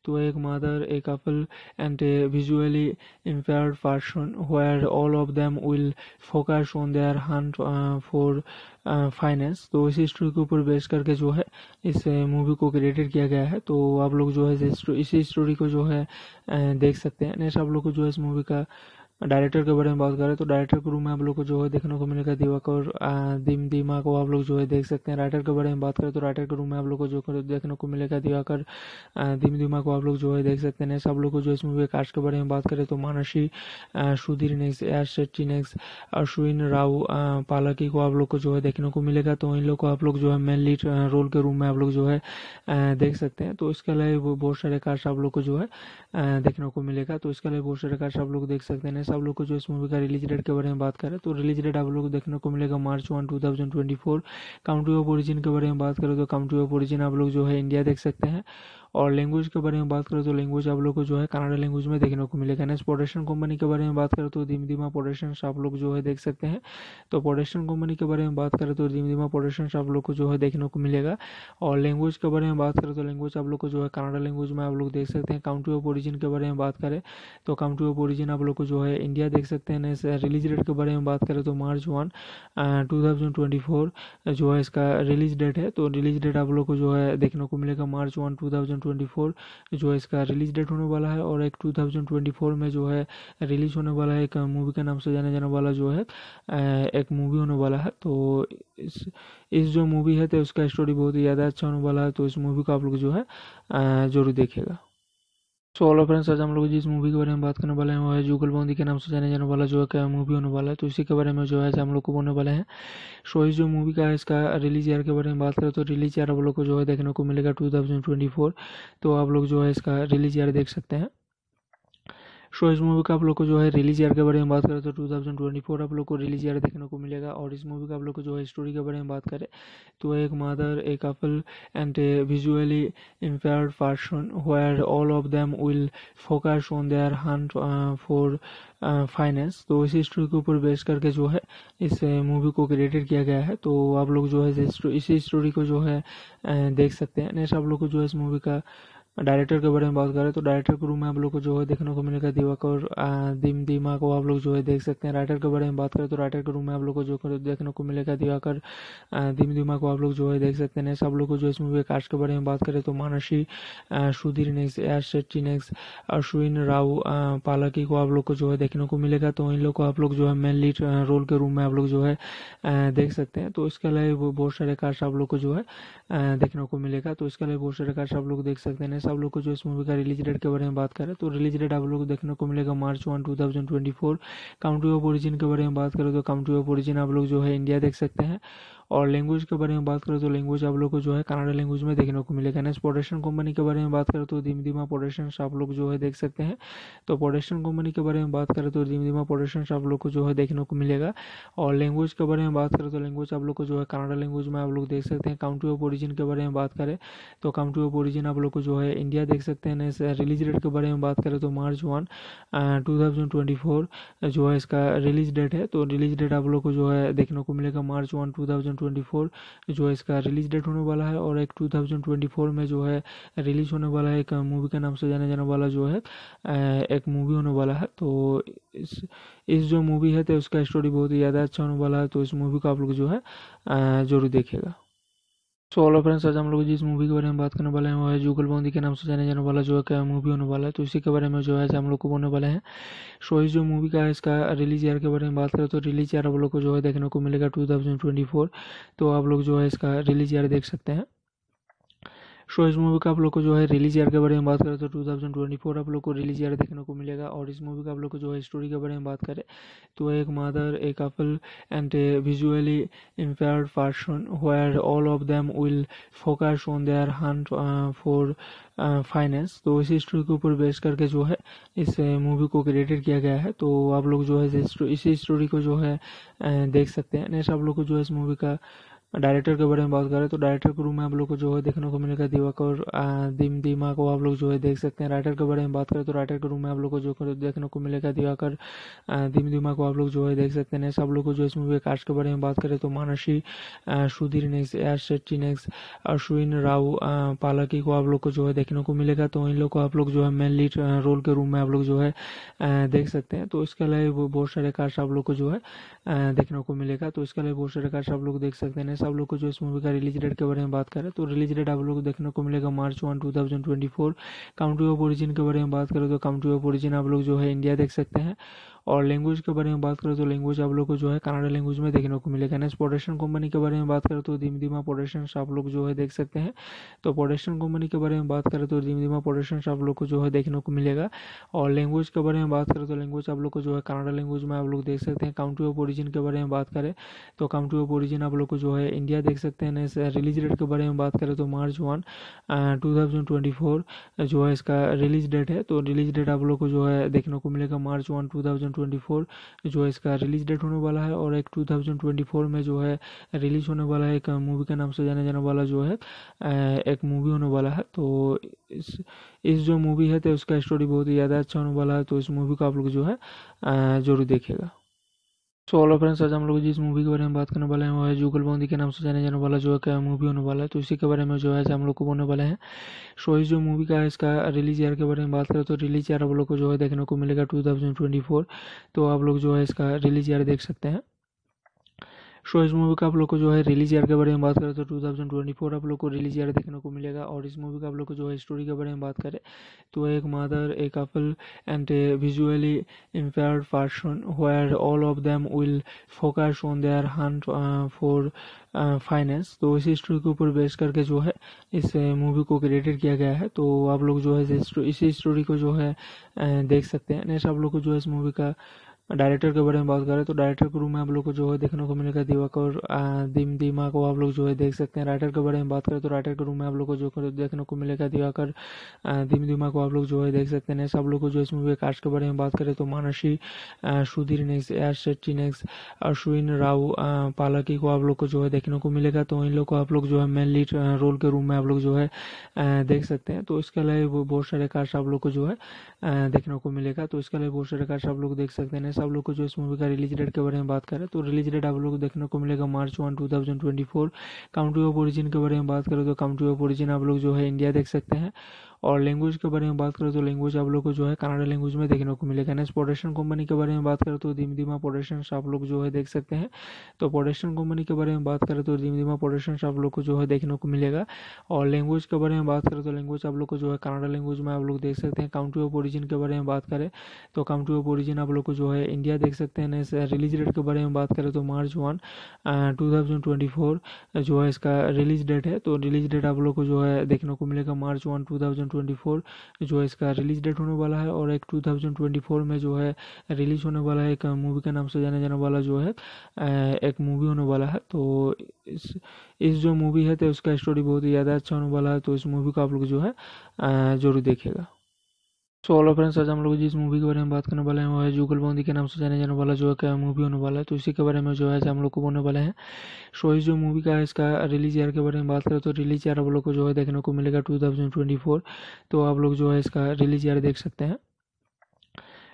तो एक mother a couple and a visually impair person where all of them will focus on their hunt for finance तो इसी स्टोरी के ऊपर बेस करके जो है इस मूवी को क्रिएटेड किया गया है। तो आप लोग जो है इसी स्टोरी को जो है uh, देख सकते हैं। नेक्स्ट आप लोग को जो है इस मूवी का डायरेक्टर के बारे में बात करें तो डायरेक्टर के रूम में आप लोग को जो है देखने को मिलेगा दिवाकर दिम, दिमा को आप लोग जो है देख सकते हैं। राइटर के बारे में बात करें तो राइटर के रूम में आप लोग को जो देखने को मिलेगा दिवाकर दिम, दिमा को आप लोग जो है देख सकते हैं। सब लोग को जो इस मूवी कास्ट के बारे में बात करें तो Mansi Sudhir next S Shetty next Ashwin Rao Palaki को आप लोग को जो है देखने को मिलेगा। तो इन लोग को आप लोग जो है मेन लीड रोल के रूम में आप लोग जो है देख सकते हैं। तो इसके अलावा बहुत सारे कास्ट आप लोग को जो है देखने को मिलेगा। तो इसके अलावा बहुत सारे कास्ट आप लोग देख सकते हैं। आप लोग को जो इस मूवी का रिलीज़ डेट के बारे में बात करें तो रिलीज़ डेट आप लोग को देखने को मिलेगा March one two thousand twenty four country of origin के बारे में बात करें तो काउंट्री ऑफ़ ओरिजिन आप लोग जो है इंडिया देख सकते हैं। और लैंग्वेज के बारे में बात करें तो लैंग्वेज आप लोग को जो है कनाडा लैंग्वेज में देखने को मिलेगा। नेक्स्ट प्रोडक्शन कंपनी के बारे में बात करें तो धीम धीमा प्रोडक्शन आप लोग जो है देख सकते हैं। तो प्रोडक्शन कंपनी के बारे में बात करें तो धीम धीमा प्रोडक्शन आप लोग को जो है देखने को मिलेगा। और लैंग्वेज के बारे में बात करें तो लैंग्वेज आप लोग को जो है कनाडा लैंग्वेज में आप लोग देख सकते हैं। काउंट्री ऑफ़ ओरिजिन के बारे में बात करें तो काउंट्री ऑफ़ ओरिजिन आप लोग को जो है इंडिया देख सकते हैं। रिलीज़ डेट के बारे में बात करें तो मार्च वन टू जो है इसका रिलीज़ डेट है। तो रिलीज़ डेट आप लोग को जो है देखने को मिलेगा मार्च वन टू जो है इसका रिलीज़ डेट होने वाला है और एक 2024 में जो है रिलीज़ होने वाला है एक मूवी के नाम से जाने जाने वाला जो है एक मूवी होने वाला है। तो इस इस जो मूवी है तो उसका स्टोरी बहुत ही ज़्यादा अच्छा होने वाला है। तो इस मूवी को आप लोग जो है ज़रूर देखेगा सो ऑलो फ्रेंड्स आज हम लोग जिस मूवी के बारे में बात करने वाले हैं, वो है जुगल बॉन्दी के नाम से जाने जाने वाला, जो है क्या मूवी होने वाला है। तो इसी के बारे में जो है हम लोग को बोलने वाले हैं। सो इस जो मूवी का है, इसका रिलीज़ ईयर के बारे में बात करें तो रिलीज़ ईयर आप लोग को जो है देखने को मिलेगा टू तो आप लोग जो है इसका रिलीज़ ईयर देख सकते हैं। सो इस मूवी का आप लोग को जो है रिलीज़ ईयर के बारे में बात करें तो 2024 आप लोग को रिलीज़ ईयर देखने को मिलेगा और इस मूवी का आप लोग को जो है स्टोरी के बारे में बात करें तो एक mother a couple and a visually impaired person where all of them will focus on their hunt for finance तो इसी स्टोरी के ऊपर बेस करके जो है इस मूवी को क्रिएटेड किया गया है। तो आप लोग जो है इसी स्टोरी को जो है uh, देख सकते हैं। नेक्स्ट आप लोग को जो है इस मूवी का डायरेक्टर के बारे में बात करें तो डायरेक्टर के रूम में आप लोग को जो है देखने को मिलेगा दिवाकर दिम, दिमा को आप लोग जो है देख सकते हैं। राइटर के बारे में बात करें तो राइटर के रूम में आप लोग को जो देखने को मिलेगा दिवाकर दिम, दिमा को आप लोग जो है देख सकते हैं। सब लोग को जो इस मूवी कास्ट के बारे में बात करें तो Mansi Sudhir next S Shetty next Ashwin Rao Palaki को आप लोग को जो है देखने को मिलेगा। तो इन लोग को आप लोग जो है मेन लीड रोल के रूम में आप लोग जो है देख सकते हैं। तो इसके अलावा बहुत सारे कास्ट आप लोग को जो है देखने को मिलेगा। तो इसके अलावा बहुत सारे कास्ट आप लोग देख सकते हैं। सब लोग को जो इस मूवी का रिलीज़ डेट के बारे में बात करें तो रिलीज़ डेट आप लोग को देखने को मिलेगा March one two thousand twenty four country of origin के बारे में बात करें तो काउंट्री ऑफ़ ओरिजिन आप लोग जो है इंडिया देख सकते हैं। और लैंग्वेज के बारे में बात करें तो लैंग्वेज आप लोग को जो है कनाडा लैंग्वेज में देखने को मिलेगा। नेक्स्ट प्रोडक्शन कंपनी के बारे में बात करें तो धीम धीमा प्रोडक्शन आप लोग जो है देख सकते हैं। तो प्रोडक्शन कंपनी के बारे में बात करें तो धीम धीमा प्रोडक्शन आप लोग को जो है देखने को मिलेगा। और लैंग्वेज के बारे में बात करें तो लैंग्वेज आप लोग को जो है कनाडा लैंग्वेज में आप लोग देख सकते हैं। काउंट्री ऑफ़ ओरिजिन के बारे में बात करें तो काउंट्री ऑफ़ ओरिजिन आप लोग को जो है इंडिया देख सकते हैं। रिलीज़ डेट के बारे में बात करें तो March one two thousand twenty four जो है इसका रिलीज़ डेट है। तो रिलीज़ डेट आप लोग को जो है देखने को मिलेगा March one two twenty four जो है इसका रिलीज़ डेट होने वाला है और एक 2024 में जो है रिलीज़ होने वाला है एक मूवी के नाम से जाने जाने वाला जो है एक मूवी होने वाला है। तो इस इस जो मूवी है तो उसका स्टोरी बहुत ही ज़्यादा अच्छा होने वाला है तो इस मूवी को आप लोग जो है ज़रूर देखेगा सो ऑलो फ्रेंड्स आज हम लोग जिस मूवी के बारे में बात करने वाले हैं, वो है जूगल बॉन्दी के नाम से जाने जाने वाला, जो है क्या मूवी होने वाला है। तो इसी के बारे में जो है हम लोग को बोलने वाले हैं। सो इस जो मूवी का है इसका रिलीज़ ईयर के बारे में बात करें तो रिलीज़ ईयर आप लोग को जो है देखने को मिलेगा टू तो आप लोग जो है इसका रिलीज़ ईयर देख सकते हैं। सो इस मूवी का आप लोग को जो है रिलीज़ ईयर के बारे में बात करें तो 2024 आप लोग को रिलीज़ ईयर देखने को मिलेगा और इस मूवी का आप लोग को जो है स्टोरी के बारे में बात करें तो एक mother a couple and a visually impair person where all of them will focus on their hunt for finance तो इसी स्टोरी के ऊपर बेस करके जो है इस मूवी uh, को क्रिएटेड किया गया है। तो आप लोग जो है इसी स्टोरी को जो है uh, देख सकते हैं। नेक्स्ट आप लोग को जो है इस मूवी का डायरेक्टर के बारे में बात करें तो डायरेक्टर के रूम में आप लोग को जो है देखने को मिलेगा दिवाकर दिम, दिमा को आप लोग जो है देख सकते हैं। राइटर के बारे में बात करें तो राइटर के रूम में आप लोग को जो देखने को मिलेगा दिवाकर दिम, दिमा को आप लोग जो है देख सकते हैं। सब लोग को जो इस मूवी के कास्ट के बारे में बात करें तो Mansi Sudhir next S Shetty next Ashwin Rao Palaki को आप लोग को जो है देखने को मिलेगा। तो इन लोग को आप लोग जो है मेन लीड रोल के रूम में आप लोग जो है देख सकते हैं। तो इसके अलावा बहुत सारे कास्ट आप लोग को जो है देखने को मिलेगा। तो इसके अलावा बहुत सारे कास्ट आप लोग देख सकते हैं। आप लोग को जो इस मूवी का रिलीज़ डेट के बारे में बात करें तो रिलीज़ डेट आप लोग को देखने को मिलेगा March one two thousand twenty four country of origin के बारे में बात करें तो काउंट्री ऑफ़ ओरिजिन आप लोग जो है इंडिया देख सकते हैं। और लैंग्वेज के बारे में बात करें तो लैंग्वेज आप लोग को जो है कनाडा लैंग्वेज में देखने को मिलेगा। नेक्स्ट प्रोडक्शन कंपनी के बारे में बात करें तो धीम धीमा प्रोडक्शन आप लोग जो है देख सकते हैं। तो प्रोडक्शन कंपनी के बारे में बात करें तो धीम धीमा प्रोडक्शन आप लोग को जो है देखने को मिलेगा। और लैंग्वेज के बारे में बात करें तो लैंग्वेज आप लोग को जो है कनाडा लैंग्वेज में आप लोग देख सकते हैं। काउंट्री ऑफ़ ओरिजिन के बारे में बात करें तो काउंट्री ऑफ़ ओरिजिन आप लोग को जो है इंडिया देख सकते हैं। रिलीज़ डेट के बारे में बात करें तो मार्च वन टू जो है इसका रिलीज़ डेट है। तो रिलीज़ डेट आप लोग को जो है देखने को मिलेगा मार्च वन टू जो है इसका रिलीज़ डेट होने वाला है और एक 2024 में जो है रिलीज़ होने वाला है एक मूवी के नाम से जाने जाने वाला जो है एक मूवी होने वाला है। तो इस इस जो मूवी है तो उसका स्टोरी बहुत ही ज़्यादा अच्छा होने वाला है। तो इस मूवी को आप लोग जो है ज़रूर देखेगा सो ऑलो फ्रेंड्स आज हम लोग जिस मूवी के बारे में बात करने वाले हैं, वो है जूगल बंदी के नाम से जाने जाने वाला जो है क्या मूवी होने वाला है। तो इसी के बारे में जो है हम लोग को बोलने वाले हैं। सो इस जो मूवी का है, इसका रिलीज़ ईयर के बारे में बात करें तो रिलीज़ ईयर आप लोग को जो है देखने को मिलेगा टू तो आप लोग जो है इसका रिलीज़ ईयर देख सकते हैं। सो इस मूवी का आप लोग को जो है रिलीज़ ईयर के बारे में बात करें तो 2024 आप लोग को रिलीज़ ईयर देखने को मिलेगा और इस मूवी का आप लोग को जो है स्टोरी के बारे में बात करें तो एक mother a couple and a visually impaired person where all of them will focus on their hunt for finance तो इसी स्टोरी के ऊपर बेस करके जो है इस मूवी को क्रिएटेड किया गया है। तो आप लोग जो है इसी स्टोरी को जो है देख सकते हैं। नेक्स्ट आप लोग को जो है इस मूवी का डायरेक्टर के बारे में बात करें तो डायरेक्टर के रूम में आप लोग को जो है देखने को मिलेगा दिवाकर दिम, दिमा को आप लोग जो है देख सकते हैं। राइटर के बारे में बात करें तो राइटर के रूम में आप लोग को जो देखने को मिलेगा दिवाकर दिम, दिमा को आप लोग जो है देख सकते हैं। सब लोग को जो इस मूवी कास्ट के बारे में बात करें तो Mansi Sudhir next S Shetty next Ashwin Rao Palaki को आप लोग को जो है देखने को मिलेगा। तो इन लोग को आप लोग जो है मेन लीड रोल के रूम में आप लोग जो है देख सकते हैं। तो इसके अलावा बहुत सारे कास्ट आप लोग को जो है देखने को मिलेगा। तो इसके अलावा बहुत सारे कास्ट आप लोग देख सकते हैं। सब लोग को जो इस मूवी का रिलीज़ डेट के बारे में बात करें तो रिलीज़ डेट आप लोग को देखने को मिलेगा March one two thousand twenty four country of origin के बारे में बात करें तो काउंट्री ऑफ़ ओरिजिन आप लोग जो है इंडिया देख सकते हैं। और लैंग्वेज के बारे में बात करें तो लैंग्वेज आप लोग को जो है कनाडा लैंग्वेज में देखने को मिलेगा। नेक्स्ट प्रोडक्शन कंपनी के बारे में बात करें तो धीम धीमा प्रोडक्शन आप लोग जो है देख सकते हैं। तो प्रोडक्शन कंपनी के बारे में बात करें तो धीम धीमा प्रोडक्शन आप लोग को जो है देखने को मिलेगा। और लैंग्वेज के बारे में बात करें तो लैंग्वेज आप लोग को जो है कनाडा लैंग्वेज में आप लोग देख सकते हैं। काउंट्री ऑफ़ ओरिजिन के बारे में बात करें तो काउंट्री ऑफ़ ओरिजिन आप लोग को जो है इंडिया देख सकते हैं। रिलीज़ डेट के बारे में बात करें तो March one two thousand twenty four जो है इसका रिलीज़ डेट है। तो रिलीज़ डेट आप लोग को जो है देखने को मिलेगा March one two twenty four जो है इसका रिलीज़ डेट होने वाला है, और एक 2024 में जो है रिलीज़ होने वाला है, एक मूवी के नाम से जाने जाने वाला जो है एक मूवी होने वाला है। तो इस इस जो मूवी है तो उसका स्टोरी बहुत ही ज़्यादा अच्छा होने वाला है तो इस मूवी को आप लोग जो है ज़रूर देखेगा सो ऑलो फ्रेंड्स आज हम लोग जिस मूवी के बारे में बात करने वाले हैं, वो है जुगल बॉन्दी के नाम से जाने जाने वाला, जो है मूवी होने वाला है। तो इसी के बारे में जो है हम लोग को बोलने वाले हैं। सो इस जो मूवी का है, इसका रिलीज़ ईयर के बारे में बात करें तो रिलीज़ ईयर आप लोग को जो है देखने को मिलेगा टू तो आप लोग जो है इसका रिलीज़ ईयर देख सकते हैं।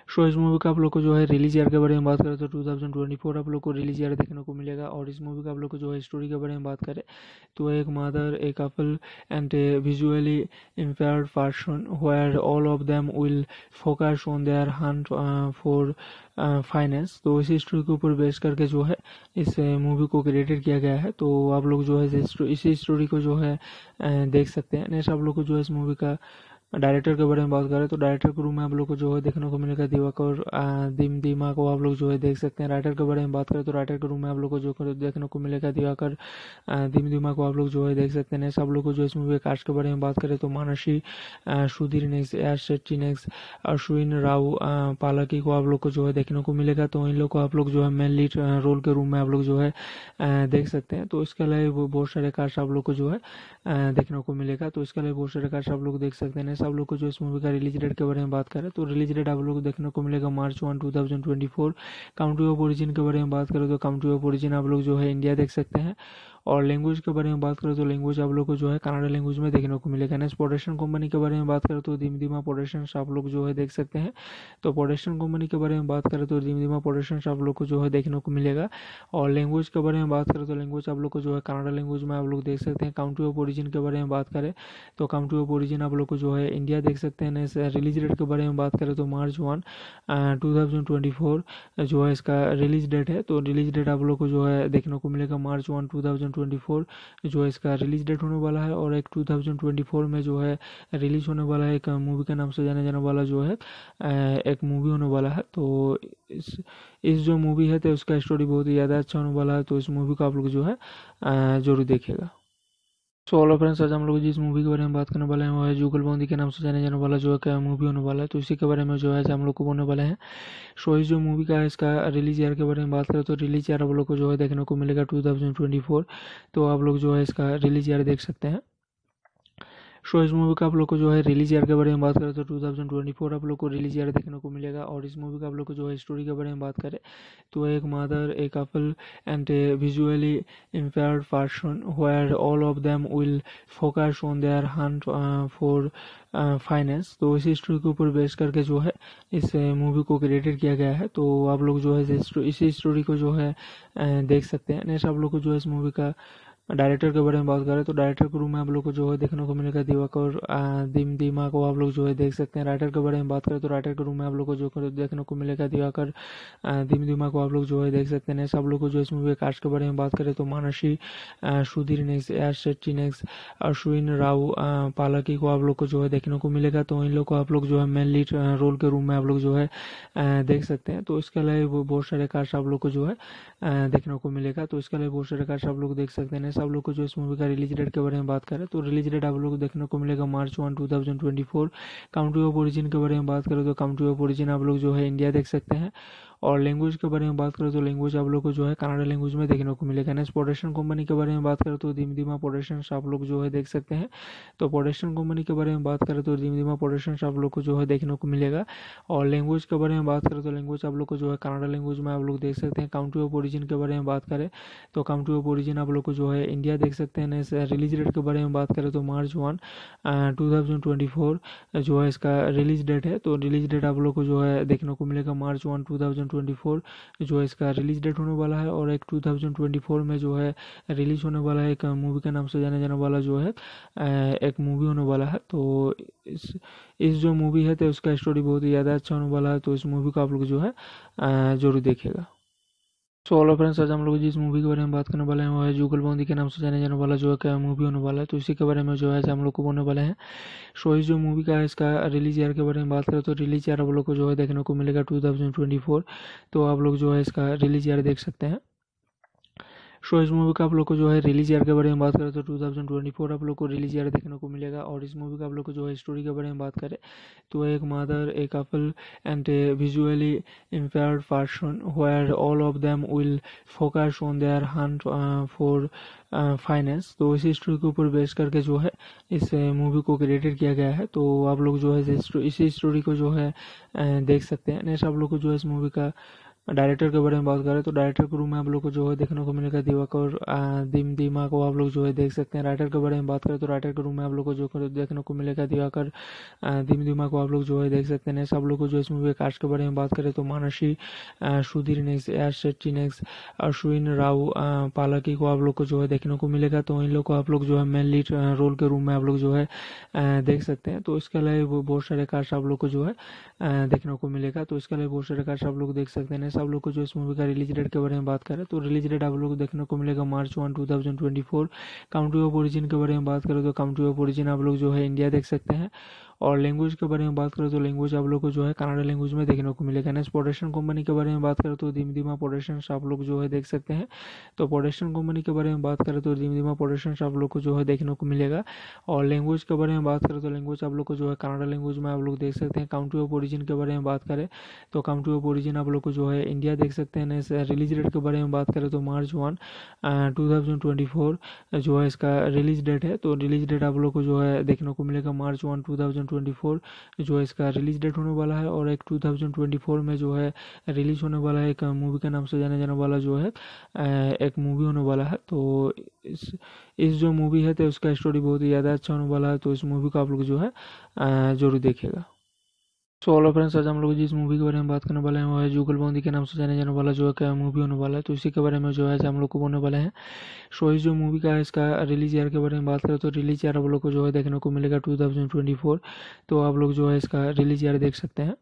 सो इस मूवी का आप लोग को जो है रिलीज़ ईयर के बारे में बात करें तो 2024 आप लोग को रिलीज़ ईयर देखने को मिलेगा और इस मूवी का आप लोग को जो है स्टोरी के बारे में बात करें तो एक mother a couple and a visually impair person where all of them will focus on their hunt for finance तो इसी स्टोरी के ऊपर बेस करके जो है इस मूवी uh, को क्रिएटेड किया गया है। तो आप लोग जो है इसी स्टोरी को जो है uh, देख सकते हैं। नेक्स्ट आप लोग को जो है इस मूवी का डायरेक्टर के बारे में बात करें तो डायरेक्टर के रूम में आप लोग को जो है देखने को मिलेगा दिवाकर दिम, दिमा को आप लोग जो है देख सकते हैं। राइटर के बारे में बात करें तो राइटर के रूम में आप लोग को जो देखने को मिलेगा दिवाकर दिम, दिमा को आप लोग जो है देख सकते हैं। सब लोग को जो इस मूवी कास्ट के बारे में बात करें तो Mansi Sudhir next S Shetty next Ashwin Rao Palaki को आप लोग को जो है देखने को मिलेगा। तो इन लोग को आप लोग जो है मेन लीड रोल के रूम में आप लोग जो है देख सकते हैं। तो इसके अलावा बहुत सारे कास्ट आप लोग को जो है देखने को मिलेगा। तो इसके अलावा बहुत सारे कास्ट आप लोग देख सकते हैं। सब लोग को जो इस मूवी का रिलीज़ डेट के बारे में बात करें तो रिलीज़ डेट आप लोग को देखने को मिलेगा March one, two thousand twenty four. Country of origin के बारे में बात करें तो काउंट्री ऑफ़ ओरिजिन आप लोग जो है इंडिया देख सकते हैं। और लैंग्वेज के बारे में बात करें तो लैंग्वेज आप लोग को जो है कनाडा लैंग्वेज में देखने को मिलेगा। नेक्स्ट प्रोडक्शन कंपनी के बारे में बात करें तो धीम धीमा प्रोडक्शन आप लोग जो है देख सकते हैं। तो प्रोडक्शन कंपनी के बारे में बात करें तो धीम धीमा प्रोडक्शन आप लोग को जो है देखने को मिलेगा। और लैंग्वेज के बारे में बात करें तो लैंग्वेज आप लोग को जो है कनाडा लैंग्वेज में आप लोग देख सकते हैं। काउंट्री ऑफ़ ओरिजिन के बारे में बात करें तो काउंट्री ऑफ़ ओरिजिन आप लोग को जो है इंडिया देख सकते हैं। रिलीज़ डेट के बारे में बात करें तो मार्च वन टू जो है इसका रिलीज़ डेट है। तो रिलीज़ डेट आप लोग को जो है देखने को मिलेगा मार्च वन टू जो है इसका रिलीज़ डेट होने वाला है और एक 2024 में जो है रिलीज़ होने वाला है एक मूवी के नाम से जाने जाने वाला जो है एक मूवी होने वाला है। तो इस इस जो मूवी है तो उसका स्टोरी बहुत ही ज़्यादा अच्छा होने वाला है। तो इस मूवी को आप लोग जो है ज़रूर देखेगा सो ऑलो फ्रेंड्स आज हम लोग जिस मूवी के बारे में बात करने वाले हैं, वो है जूगल बंदी के नाम से जाने जाने वाला जो है क्या मूवी होने वाला है। तो इसी के बारे में जो है हम लोग को बोलने वाले हैं। सो इस जो मूवी का है इसका रिलीज़ ईयर के बारे में बात करें तो रिलीज़ ईयर आप लोग को जो है देखने को मिलेगा टू तो आप लोग जो है इसका रिलीज़ ईयर देख सकते हैं। सो इस मूवी का आप लोग को जो है रिलीज़ ईयर के बारे में बात करें तो 2024 आप लोग को रिलीज़ ईयर देखने को मिलेगा और इस मूवी का आप लोग को जो है स्टोरी के बारे में बात करें तो एक mother a couple and a visually impair person where all of them will focus on their hunt for finance तो इसी स्टोरी के ऊपर बेस करके जो है इस मूवी uh, को क्रिएटेड किया गया है। तो आप लोग जो है इसी स्टोरी को जो है uh, देख सकते हैं। नेक्स्ट आप लोग को जो है इस मूवी का डायरेक्टर के बारे में बात करें तो डायरेक्टर के रूम में आप लोग को जो है देखने को मिलेगा दिवाकर दिम, दिमा को आप लोग जो है देख सकते हैं। राइटर के बारे में बात करें तो राइटर के रूम में आप लोग को जो देखने को मिलेगा दिवाकर दिम, दिमा को आप लोग जो है देख सकते हैं। सब लोग को जो इस मूवी के कास्ट के बारे में बात करें तो Mansi Sudhir next S Shetty next Ashwin Rao Palaki को आप लोग को जो है देखने को मिलेगा। तो इन लोग को आप लोग जो है मेन लीड रोल के रूम में आप लोग जो है देख सकते हैं। तो इसके अलावा बहुत सारे कास्ट आप लोग को जो है देखने को मिलेगा। तो इसके अलावा बहुत सारे कास्ट आप लोग देख सकते हैं। सब लोग को जो इस मूवी का रिलीज़ डेट के बारे में बात करें तो रिलीज़ डेट आप लोग को देखने को मिलेगा March one two thousand twenty four country of origin के बारे में बात करें तो काउंट्री ऑफ़ ओरिजिन आप लोग जो है इंडिया देख सकते हैं। और लैंग्वेज के बारे में बात करें तो लैंग्वेज आप लोग को जो है कनाडा लैंग्वेज में देखने को मिलेगा। नेक्स्ट प्रोडक्शन कंपनी के बारे में बात करें तो धीम धीमा प्रोडक्शन आप लोग जो है देख सकते हैं। तो प्रोडक्शन कंपनी के बारे में बात करें तो धीम धीमा प्रोडक्शन आप लोग को जो है देखने को मिलेगा। और लैंग्वेज के बारे में बात करें तो लैंग्वेज आप लोग को जो है कनाडा लैंग्वेज में आप लोग देख सकते हैं। काउंट्री ऑफ़ ओरिजिन के बारे में बात करें तो काउंट्री ऑफ़ ओरिजिन आप लोग को जो है इंडिया देख सकते हैं। रिलीज़ डेट के बारे में बात करें तो March one two thousand twenty four जो है इसका रिलीज़ डेट है। तो रिलीज़ डेट आप लोग को जो है देखने को मिलेगा March one two thousand twenty four जो है इसका रिलीज़ डेट होने वाला है और एक 2024 में जो है रिलीज़ होने वाला है एक मूवी के नाम से जाने जाने वाला जो है एक मूवी होने वाला है। तो इस इस जो मूवी है तो उसका स्टोरी बहुत ही ज़्यादा अच्छा होने वाला है। तो इस मूवी को आप लोग जो है ज़रूर देखेगा सो ऑलो फ्रेंड्स आज हम लोग जिस मूवी के बारे में बात करने वाले हैं, वो है जुगल बॉन्दी के नाम से जाने जाने वाला जो है क्या मूवी होने वाला है। तो इसी के बारे में जो है हम लोग को बोलने वाले हैं सो इस जो मूवी का है, इसका रिलीज़ ईयर के बारे में बात करें तो रिलीज़ ईयर आप लोग को जो है देखने को मिलेगा टू तो आप लोग जो है इसका रिलीज़ ईयर देख सकते हैं। सो इस मूवी का आप लोग को जो है रिलीज़ ईयर के बारे में बात करें तो 2024 आप लोग को रिलीज़ ईयर देखने को मिलेगा और इस मूवी का आप लोग को जो है स्टोरी के बारे में बात करें तो एक mother a couple and a visually impaired person where all of them will focus on their hunt for finance तो इसी स्टोरी के ऊपर बेस करके जो है इस मूवी को क्रिएटेड किया गया है। तो आप लोग जो है इसी स्टोरी को जो है देख सकते हैं। नेक्स्ट आप लोग को जो है इस मूवी का डायरेक्टर के बारे में बात करें तो डायरेक्टर के रूम में आप लोग को जो है देखने को मिलेगा दिवाकर दिम, दिमा को आप लोग जो है देख सकते हैं। राइटर के बारे में बात करें तो राइटर के रूम में आप लोग को जो देखने को मिलेगा दिवाकर दिम, दिमा को आप लोग जो है देख सकते हैं। सब लोग को जो इस मूवी कास्ट के बारे में बात करें तो Mansi Sudhir next S Shetty next Ashwin Rao Palaki को आप लोग को जो है देखने को मिलेगा। तो इन लोग को आप लोग जो है मेन लीड रोल के रूम में आप लोग जो है देख सकते हैं। तो इसके अलावा बहुत सारे कास्ट आप लोग को जो है देखने को मिलेगा। तो इसके अलावा बहुत सारे कास्ट आप लोग देख सकते हैं। आप लोग को जो इस मूवी का रिलीज़ डेट के बारे में बात करें तो रिलीज़ डेट आप लोग को देखने को मिलेगा March one two thousand twenty four country of origin के बारे में बात करें तो काउंट्री ऑफ़ ओरिजिन आप लोग जो है इंडिया देख सकते हैं। और लैंग्वेज के बारे में बात करें तो लैंग्वेज आप लोग को जो है कनाडा लैंग्वेज में देखने को मिलेगा। नेक्स्ट प्रोडक्शन कंपनी के बारे में बात करें तो धीम धीमा प्रोडक्शन आप लोग जो है देख सकते हैं। तो प्रोडक्शन कंपनी के बारे में बात करें तो धीम धीमा प्रोडक्शन आप लोग को जो है देखने को मिलेगा। और लैंग्वेज के बारे में बात करें तो लैंग्वेज आप लोग को जो है कनाडा लैंग्वेज में आप लोग देख सकते हैं। काउंट्री ऑफ़ ओरिजिन के बारे में बात करें तो काउंट्री ऑफ़ ओरिजिन आप लोग को जो है इंडिया देख सकते हैं। रिलीज़ डेट के बारे में बात करें तो मार्च वन टू जो है इसका रिलीज़ डेट है। तो रिलीज़ डेट आप लोग को जो है देखने को मिलेगा मार्च वन टू जो है इसका रिलीज़ डेट होने वाला है और एक 2024 में जो है रिलीज़ होने वाला है एक मूवी के नाम से जाने जाने वाला जो है एक मूवी होने वाला है। तो इस इस जो मूवी है तो उसका स्टोरी बहुत ही ज़्यादा अच्छा होने वाला है। तो इस मूवी को आप लोग जो है ज़रूर देखेगा सो ऑलो फ्रेंड्स आज हम लोग जिस मूवी के बारे में बात करने वाले हैं, वो है जूगल बॉन्दी के नाम से जाने जाने वाला, जो है मूवी होने वाला है। तो इसी के बारे में जो है हम लोग को बोलने वाले हैं। सो इस जो मूवी का है, इसका रिलीज़ ईयर के बारे में बात करें तो रिलीज़ ईयर आप लोग को जो है देखने को मिलेगा टू तो आप लोग जो है इसका रिलीज़ ईयर देख सकते हैं।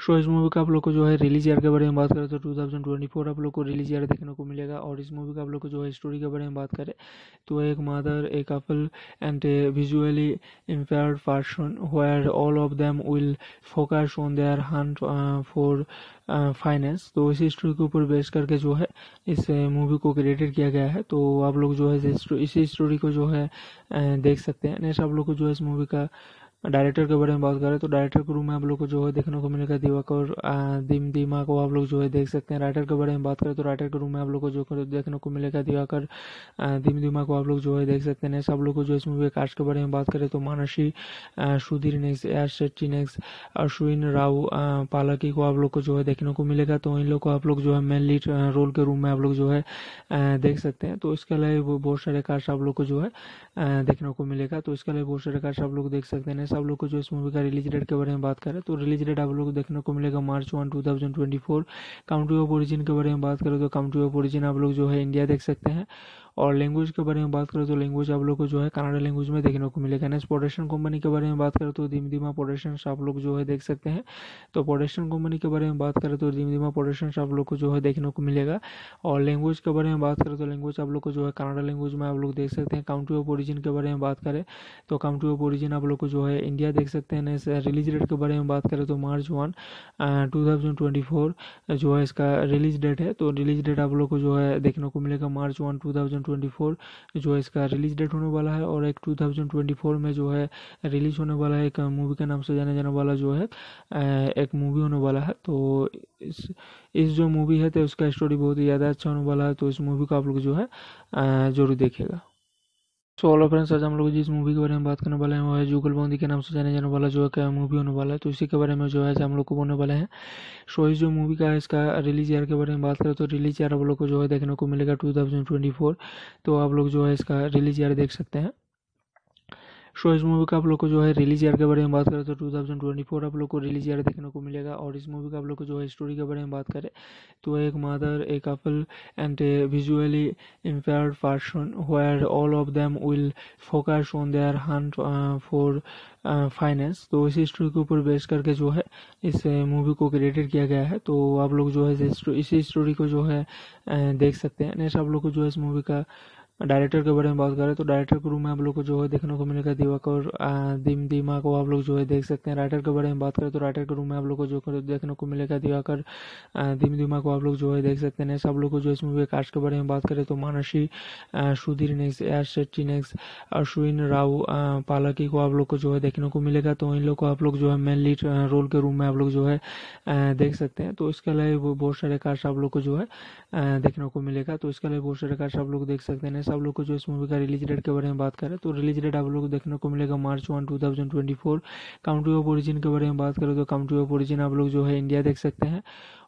सो इस मूवी का आप लोग को जो है रिलीज़ ईयर के बारे में बात करें तो 2024 आप लोग को रिलीज़ ईयर देखने को मिलेगा और इस मूवी का आप लोग को जो है स्टोरी के बारे में बात करें तो एक mother, a couple and a visually impair person where all of them will focus on their hunt for finance तो इसी स्टोरी के ऊपर बेस करके जो है इस मूवी को क्रिएटेड किया गया है। तो आप लोग जो है इसी स्टोरी को जो है देख सकते हैं। नेक्स्ट आप लोग को जो है इस मूवी का डायरेक्टर के बारे में बात करें तो डायरेक्टर के रूम में आप लोग को जो है देखने को मिलेगा दिवाकर दिम, दिमा को आप लोग जो है देख सकते हैं। राइटर के बारे में बात करें तो राइटर के रूम में आप लोग को जो देखने को मिलेगा दिवाकर दिम, दिमा को आप लोग जो है देख सकते हैं। सब लोग को जो इस मूवी कास्ट के बारे में बात करें तो Mansi Sudhir next S Shetty next Ashwin Rao Palaki को आप लोग को जो है देखने को मिलेगा। तो इन लोग को आप लोग जो है मेन लीड रोल के रूम में आप लोग जो है देख सकते हैं। तो इसके अलावा बहुत सारे कास्ट आप लोग को जो है देखने को मिलेगा। तो इसके अलावा बहुत सारे कास्ट आप लोग देख सकते हैं। सब लोग को जो इस मूवी का रिलीज़ डेट के बारे में बात करें तो रिलीज़ डेट आप लोग को देखने को मिलेगा March one two thousand twenty four country of origin के बारे में बात करें तो काउंट्री ऑफ़ ओरिजिन आप लोग जो है इंडिया देख सकते हैं। और लैंग्वेज के बारे में बात करें तो लैंग्वेज आप लोग को जो है कनाडा लैंग्वेज में देखने को मिलेगा। नेक्स्ट प्रोडक्शन कंपनी के बारे में बात करें तो धीम धीमा प्रोडक्शन आप लोग जो है देख सकते हैं। तो प्रोडक्शन कंपनी के बारे में बात करें तो धीम धीमा प्रोडक्शन आप लोग को जो है देखने को मिलेगा। और लैंग्वेज के बारे में बात करें तो लैंग्वेज आप लोग को जो है कनाडा लैंग्वेज में आप लोग देख सकते हैं। काउंट्री ऑफ़ ओरिजिन के बारे में बात करें तो काउंट्री ऑफ़ ओरिजिन आप लोग को जो है इंडिया देख सकते हैं। रिलीज़ डेट के बारे में बात करें तो मार्च वन टू जो है इसका रिलीज़ डेट है। तो रिलीज़ डेट आप लोग को जो है देखने को मिलेगा March one two thousand twenty four जो है इसका रिलीज़ डेट होने वाला है और एक टू थाउज़ेंड ट्वेंटी फोर में जो है रिलीज़ होने वाला है एक मूवी के नाम से जाने जाने वाला जो है एक मूवी होने वाला है। तो इस इस जो मूवी है तो उसका स्टोरी बहुत ही ज़्यादा अच्छा होने वाला है। तो इस मूवी को आप लोग जो है ज़रूर देखेगा सो ऑलो फ्रेंड्स आज हम लोग जिस मूवी के बारे में बात करने वाले हैं, वो है जूगल बॉन्दी के नाम से जाने जाने वाला जो है क्या मूवी होने वाला है। तो इसी के बारे में जो है हम लोग को बोलने वाले हैं। सो इस जो मूवी का है, इसका रिलीज़ ईयर के बारे में बात करें तो रिलीज़ ईयर आप लोग को जो है देखने को मिलेगा टू तो आप लोग जो है इसका रिलीज़ ईयर देख सकते हैं। सो इस मूवी का आप लोग को जो है रिलीज़ ईयर के बारे में बात करें तो 2024 आप लोग को रिलीज़ ईयर देखने को मिलेगा और इस मूवी का आप लोग को जो है स्टोरी के बारे में बात करें तो एक mother a couple and a visually impair person where all of them will focus on their hunt for finance तो इसी स्टोरी के ऊपर बेस करके जो है इस मूवी को क्रिएटेड किया गया है। तो आप लोग जो है इसी स्टोरी को जो है uh, देख सकते हैं। नेक्स्ट आप लोग को जो है इस मूवी का डायरेक्टर के बारे में बात करें तो डायरेक्टर के रूम में आप लोग को जो है देखने को मिलेगा दिवाकर दिम, दिमा को आप लोग जो है देख सकते हैं। राइटर के बारे में बात करें तो राइटर के रूम में आप लोग को जो देखने को मिलेगा दिवाकर दिम, दिमा को आप लोग जो है देख सकते हैं। आप लोग को जो इस मूवी के कास्ट के बारे में बात करें तो Mansi Sudhir next S Shetty next Ashwin Rao Palaki को आप लोग को जो है देखने को मिलेगा। तो इन लोग को आप लोग जो है मेन लीड रोल के रूम में आप लोग जो है देख सकते हैं। तो इसके अलावा बहुत सारे कास्ट आप लोग को जो है देखने को मिलेगा। तो इसके अलावा बहुत सारे कास्ट आप लोग देख सकते हैं। आप लोग को जो इस मूवी का रिलीज़ डेट के बारे में बात करें तो रिलीज़ डेट आप लोग को देखने को मिलेगा March one two thousand twenty four country of origin के बारे में बात करें तो काउंट्री ऑफ़ ओरिजिन आप लोग जो है इंडिया देख सकते हैं।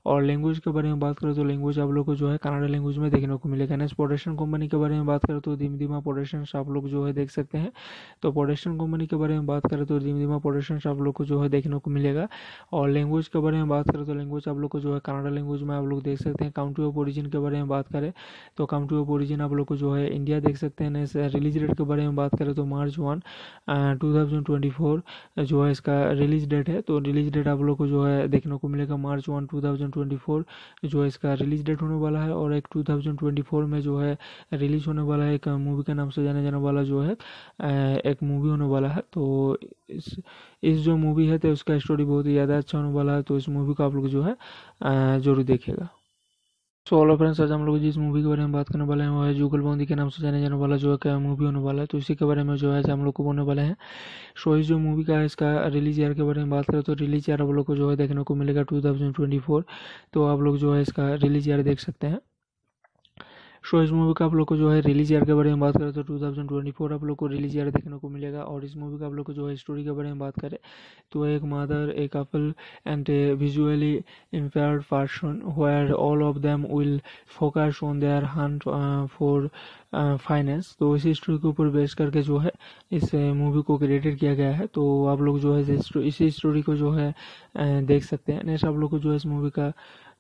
और लैंग्वेज के बारे में बात करें तो लैंग्वेज आप लोग को जो है कनाडा लैंग्वेज में देखने को मिलेगा। नेक्स्ट प्रोडक्शन कंपनी के बारे में बात करें तो धीम धीमा प्रोडक्शन आप लोग जो है देख सकते हैं। तो प्रोडक्शन कंपनी के बारे में बात करें तो धीम धीमा प्रोडक्शन आप लोग को जो है देखने को मिलेगा। और लैंग्वेज के बारे में बात करें तो लैंग्वेज आप लोग को जो है कनाडा लैंग्वेज में आप लोग देख सकते हैं। काउंट्री ऑफ़ ओरिजिन के बारे में बात करें तो काउंट्री ऑफ़ ओरिजिन आप लोग को जो है इंडिया देख सकते हैं। रिलीज़ डेट के बारे में बात करें तो मार्च वन टू जो है इसका रिलीज़ डेट है। तो रिलीज़ डेट आप लोग को जो है देखने को मिलेगा मार्च वन टू जो है इसका रिलीज़ डेट होने वाला है और एक 2024 में जो है रिलीज़ होने वाला है एक मूवी के नाम से जाने जाने वाला जो है एक मूवी होने वाला है। तो इस इस जो मूवी है तो उसका स्टोरी बहुत ही ज़्यादा अच्छा होने वाला है। तो इस मूवी को आप लोग जो है ज़रूर देखेगा। सो ऑलो फ्रेंड्स, आज हम लोग जिस मूवी के बारे में बात करने वाले हैं, वो है जुगल बंदी के नाम से जाने जाने वाला, जो है क्या मूवी होने वाला है। तो इसी के बारे में जो है हम लोग को बोलने वाले हैं। सो, इस जो मूवी का है, इसका रिलीज़ ईयर के बारे में बात करें तो रिलीज़ ईयर आप लोग को जो है देखने को मिलेगा टू तो आप लोग जो है, इसका रिलीज़ ईयर देख सकते हैं। सो इस मूवी का आप लोग को जो है रिलीज़ ईयर के बारे में बात करें तो 2024 आप लोग को रिलीज़ ईयर देखने को मिलेगा और इस मूवी का आप लोग को जो है स्टोरी के बारे में बात करें तो एक mother a couple and a visually impaired person where all of them will focus on their hunt for finance तो इसी स्टोरी के ऊपर बेस करके जो है इस मूवी को क्रिएटेड किया गया है। तो आप लोग जो है इसी स्टोरी को जो है देख सकते हैं। नेक्स्ट आप लोग को जो है इस मूवी का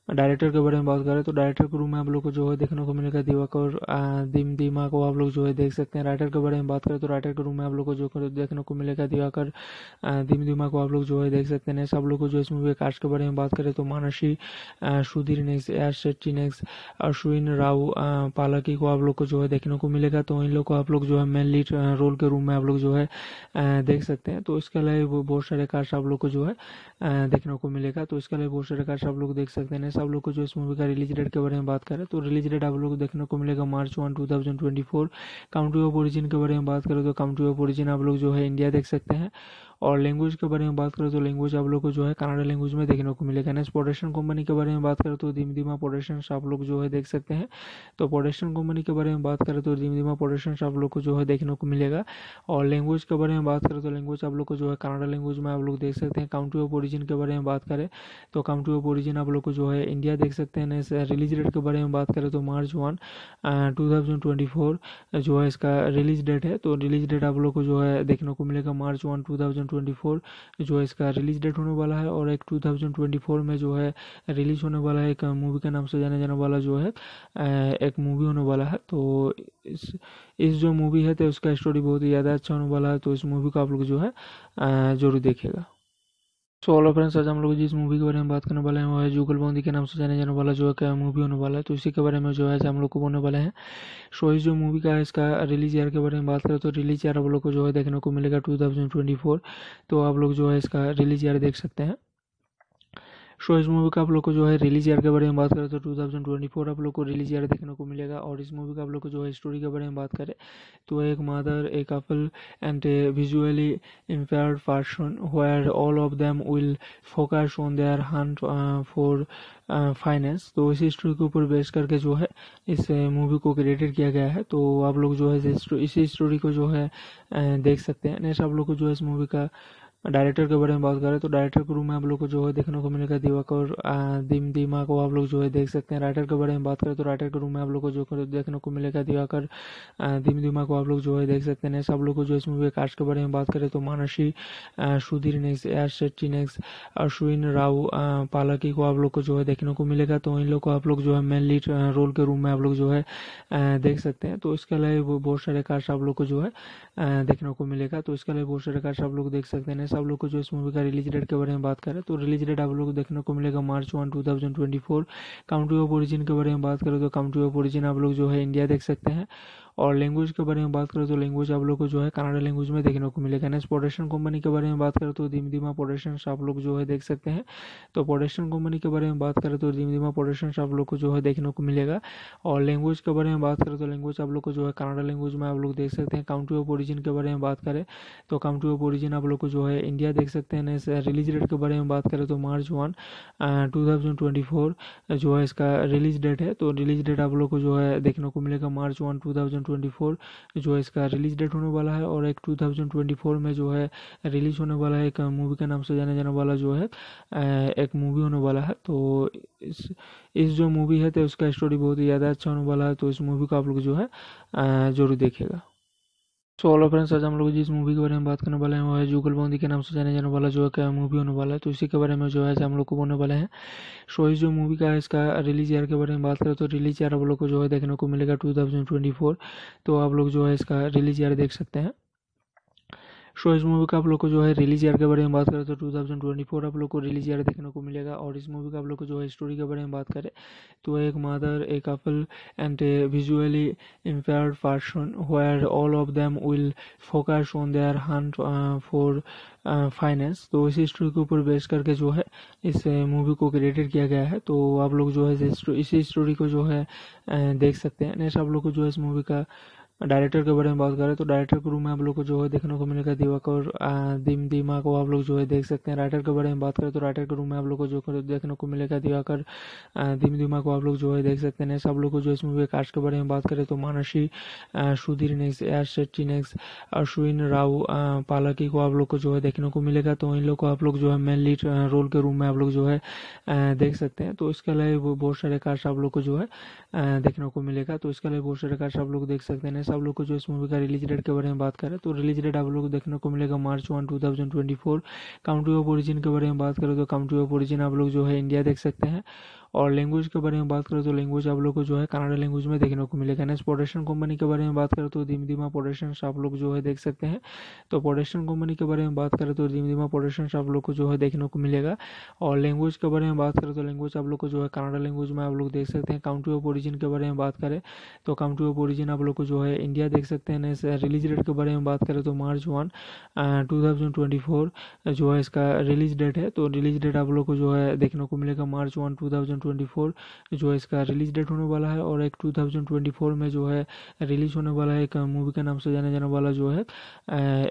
डायरेक्टर के बारे में बात करें तो डायरेक्टर के रूम में आप लोग को जो है देखने को मिलेगा दिवाकर दिम दिमा को आप लोग जो है देख सकते हैं राइटर के बारे में बात करें तो राइटर के रूम में आप लोग को जो देखने को मिलेगा दिवाकर दिम दिमा को आप लोग जो है देख सकते हैं सब लोग को जो इस मूवी कास्ट के बारे में बात करें तो Mansi Sudhir next S Shetty next Ashwin Rao Palaki को आप लोग को जो है देखने को मिलेगा तो इन लोग को आप लोग जो है मेन लीड रोल के रूम में आप लोग जो है देख सकते हैं तो इसके अलावा बहुत सारे कास्ट आप लोग को जो है देखने को मिलेगा तो इसके अलावा बहुत सारे कास्ट आप लोग देख सकते हैं आप लोग को जो इस मूवी का रिलीज़ डेट के बारे में बात करें तो रिलीज़ डेट आप लोग को देखने को मिलेगा March one, two thousand twenty four. Country of origin के बारे में बात करें तो काउंट्री ऑफ़ ओरिजिन आप लोग जो है इंडिया देख सकते हैं। और लैंग्वेज के बारे में बात करें तो लैंग्वेज आप लोग को जो है कनाडा लैंग्वेज में देखने को मिलेगा। नेक्स्ट प्रोडक्शन कंपनी के बारे में बात करें तो धीम धीमा प्रोडक्शन आप लोग जो है देख सकते हैं। तो प्रोडक्शन कंपनी के बारे में बात करें तो धीम धीमा प्रोडक्शन आप लोग को जो है देखने को मिलेगा। और लैंग्वेज के बारे में बात करें तो लैंग्वेज आप लोग को जो है कनाडा लैंग्वेज में आप लोग देख सकते हैं। काउंट्री ऑफ़ ओरिजिन के बारे में बात करें तो काउंट्री ऑफ़ ओरिजिन आप लोग को जो है इंडिया देख सकते हैं। रिलीज़ डेट के बारे में बात करें तो मार्च वन टू जो है इसका रिलीज़ डेट है। तो रिलीज़ डेट आप लोग को जो है देखने को मिलेगा मार्च वन टू जो है इसका रिलीज़ डेट होने वाला है और एक 2024 में जो है रिलीज़ होने वाला है एक मूवी के नाम से जाने जाने वाला जो है एक मूवी होने वाला है। तो इस इस जो मूवी है तो उसका स्टोरी बहुत ही ज़्यादा अच्छा होने वाला है। तो इस मूवी को आप लोग जो है ज़रूर देखेगा सो ऑलो फ्रेंड्स आज हम लोग जिस मूवी के बारे में बात करने वाले हैं, वो है जुगल बॉन्दी के नाम से जाने जाने वाला जो है मूवी होने वाला है। तो इसी के बारे में जो है हम लोग को बोलने वाले हैं। सो इस जो मूवी का है, इसका रिलीज़ ईयर के बारे में बात करें तो रिलीज़ ईयर आप लोग को जो है देखने को मिलेगा टू तो आप लोग जो है इसका रिलीज़ ईयर देख सकते हैं। सो इस मूवी का आप लोग को जो है रिलीज़ ईयर के बारे में बात करें तो 2024 आप लोग को रिलीज़ ईयर देखने को मिलेगा और इस मूवी का आप लोग को जो है स्टोरी के बारे में बात करें तो एक mother a couple and a visually impair person where all of them will focus on their hunt for finance तो इसी स्टोरी के ऊपर बेस करके जो है इस मूवी को क्रिएटेड किया गया है। तो आप लोग जो है इसी स्टोरी को जो है uh, देख सकते हैं। नेक्स्ट आप लोग को जो है इस मूवी का डायरेक्टर के बारे में बात करें तो डायरेक्टर के रूम में आप लोग को जो है देखने को मिलेगा दिवाकर दिम, दिमा को आप लोग जो है देख सकते हैं। राइटर के बारे में बात करें तो राइटर के रूम में आप लोग को जो देखने को मिलेगा दिवाकर दिम, दिमा को आप लोग जो है देख सकते हैं। आप लोग को जो इस मूवी के कास्ट के बारे में बात करें तो Mansi Sudhir next S Shetty next Ashwin Rao Palaki को आप लोग को जो है देखने को मिलेगा। तो इन लोग को आप लोग जो है मेन लीड रोल के रूम में आप लोग जो है देख सकते हैं। तो इसके अलावा बहुत सारे कास्ट आप लोग को जो है देखने को मिलेगा। तो इसके अलावा बहुत सारे कास्ट आप लोग देख सकते हैं। आप लोग को जो इस मूवी का रिलीज़ डेट के बारे में बात करें तो रिलीज़ डेट आप लोग को देखने को मिलेगा March one two thousand twenty four country of origin के बारे में बात करें तो काउंट्री ऑफ़ ओरिजिन आप लोग जो है इंडिया देख सकते हैं। और लैंग्वेज के बारे में बात करें तो लैंग्वेज आप लोग को जो है कनाडा लैंग्वेज में देखने को मिलेगा। नेक्स्ट प्रोडक्शन कंपनी के बारे में बात करें तो धीम धीमा प्रोडक्शन आप लोग जो है देख सकते हैं। तो प्रोडक्शन कंपनी के बारे में बात करें तो धीम धीमा प्रोडक्शन आप लोग को जो है देखने को मिलेगा। और लैंग्वेज के बारे में बात करें तो लैंग्वेज आप लोग को जो है कनाडा लैंग्वेज में आप लोग देख सकते हैं। काउंट्री ऑफ़ ओरिजिन के बारे में बात करें तो काउंट्री ऑफ़ ओरिजिन आप लोग को जो है इंडिया देख सकते हैं। रिलीज़ डेट के बारे में बात करें तो मार्च वन टू जो है इसका रिलीज़ डेट है। तो रिलीज़ डेट आप लोग को जो है देखने को मिलेगा मार्च वन टू जो है इसका रिलीज़ डेट होने वाला है और एक 2024 में जो है रिलीज़ होने वाला है एक मूवी के नाम से जाने जाने वाला जो है एक मूवी होने वाला है। तो इस इस जो मूवी है तो उसका स्टोरी बहुत ही ज़्यादा अच्छा होने वाला है। तो इस मूवी को आप लोग जो है ज़रूर देखेगा सो ऑलो फ्रेंड्स आज हम लोग जिस मूवी के बारे में बात करने वाले हैं, वो है जुगल बॉन्दी के नाम से जाने जाने वाला जो है क्या मूवी होने वाला है। तो इसी के बारे में जो है हम लोग को बोलने वाले हैं। सो इस जो मूवी का है, इसका रिलीज़ ईयर के बारे में बात करें तो रिलीज़ ईयर आप लोग को जो है देखने को मिलेगा टू तो आप लोग जो है इसका रिलीज़ ईयर देख सकते हैं। सो इस मूवी का आप लोग को जो है रिलीज़ ईयर के बारे में बात करें तो 2024 आप लोग को रिलीज़ ईयर देखने को मिलेगा और इस मूवी का आप लोग को जो है स्टोरी के बारे में बात करें तो एक mother a couple and a visually impair person where all of them will focus on their hunt for finance तो इसी स्टोरी के ऊपर बेस करके जो है इस मूवी uh, को क्रिएटेड किया गया है। तो आप लोग जो है इसी स्टोरी को जो है uh, देख सकते हैं। नेक्स्ट आप लोग को जो है इस मूवी का डायरेक्टर के बारे में बात करें तो डायरेक्टर के रूम में आप लोग को जो है देखने को मिलेगा दिवाकर दिम, दिमा को आप लोग जो है देख सकते हैं। राइटर के बारे में बात करें तो राइटर के रूम में आप लोग को जो देखने को मिलेगा दिवाकर दिम, दिमा को आप लोग जो है देख सकते हैं। सब लोग को जो इस मूवी कास्ट के बारे में बात करें तो Mansi Sudhir next S Shetty next Ashwin Rao Palaki को आप लोग को जो है देखने को मिलेगा। तो इन लोग को आप लोग जो है मेन लीड रोल के रूम में आप लोग जो है देख सकते हैं। तो इसके अलावा बहुत सारे कास्ट आप लोग को जो है देखने को मिलेगा। तो इसके अलावा बहुत सारे कास्ट आप लोग देख सकते हैं। आप लोग को जो इस मूवी का रिलीज़ डेट के बारे में बात करें तो रिलीज़ डेट आप लोग को देखने को मिलेगा March one two thousand twenty four country of origin के बारे में बात करें तो काउंट्री ऑफ़ ओरिजिन आप लोग जो है इंडिया देख सकते हैं। और लैंग्वेज के बारे में बात करें तो लैंग्वेज आप लोग को जो है कनाडा लैंग्वेज में देखने को मिलेगा। नेक्स्ट प्रोडक्शन कंपनी के बारे में बात करें तो धीम धीमा प्रोडक्शन आप लोग जो है देख सकते हैं। तो प्रोडक्शन कंपनी के बारे में बात करें तो धीम धीमा प्रोडक्शन आप लोग को जो है देखने को मिलेगा। और लैंग्वेज के बारे में बात करें तो लैंग्वेज आप लोग को जो है कनाडा लैंग्वेज में आप लोग देख सकते हैं। काउंट्री ऑफ़ ओरिजिन के बारे में बात करें तो काउंट्री ऑफ़ ओरिजिन आप लोग को जो है इंडिया देख सकते हैं। रिलीज़ डेट के बारे में बात करें तो मार्च वन टू जो है इसका रिलीज़ डेट है। तो रिलीज़ डेट आप लोग को जो है देखने को मिलेगा मार्च वन टू जो है इसका रिलीज़ डेट होने वाला है और एक 2024 में जो है रिलीज़ होने वाला है एक मूवी के नाम से जाने जाने वाला जो है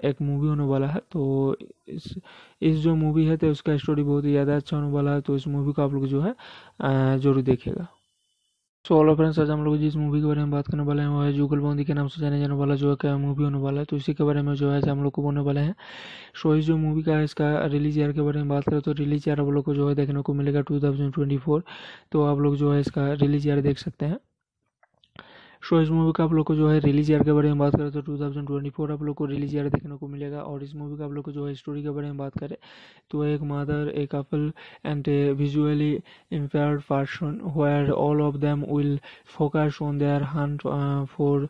एक मूवी होने वाला है। तो इस इस जो मूवी है तो उसका स्टोरी बहुत ही ज़्यादा अच्छा होने वाला है। तो इस मूवी को आप लोग जो है ज़रूर देखेगा सो ऑलो फ्रेंड्स आज हम लोग जिस मूवी के बारे में बात करने वाले हैं, वो है जुगल बॉन्दी के नाम से जाने जाने वाला, जो है क्या मूवी होने वाला है। तो इसी के बारे में जो है हम लोग को बोलने वाले हैं सो इस जो मूवी का है इसका रिलीज़ ईयर के बारे में बात करें तो रिलीज़ ईयर आप लोग को जो है देखने को मिलेगा टू तो आप लोग जो है इसका रिलीज़ ईयर देख सकते हैं। सो इस मूवी का आप लोग को जो है रिलीज़ ईयर के बारे में बात करें तो 2024 आप लोग को रिलीज़ ईयर देखने को मिलेगा और इस मूवी का आप लोग को जो है स्टोरी के बारे में बात करें तो एक mother a couple and a visually impair person where all of them will focus on their hunt for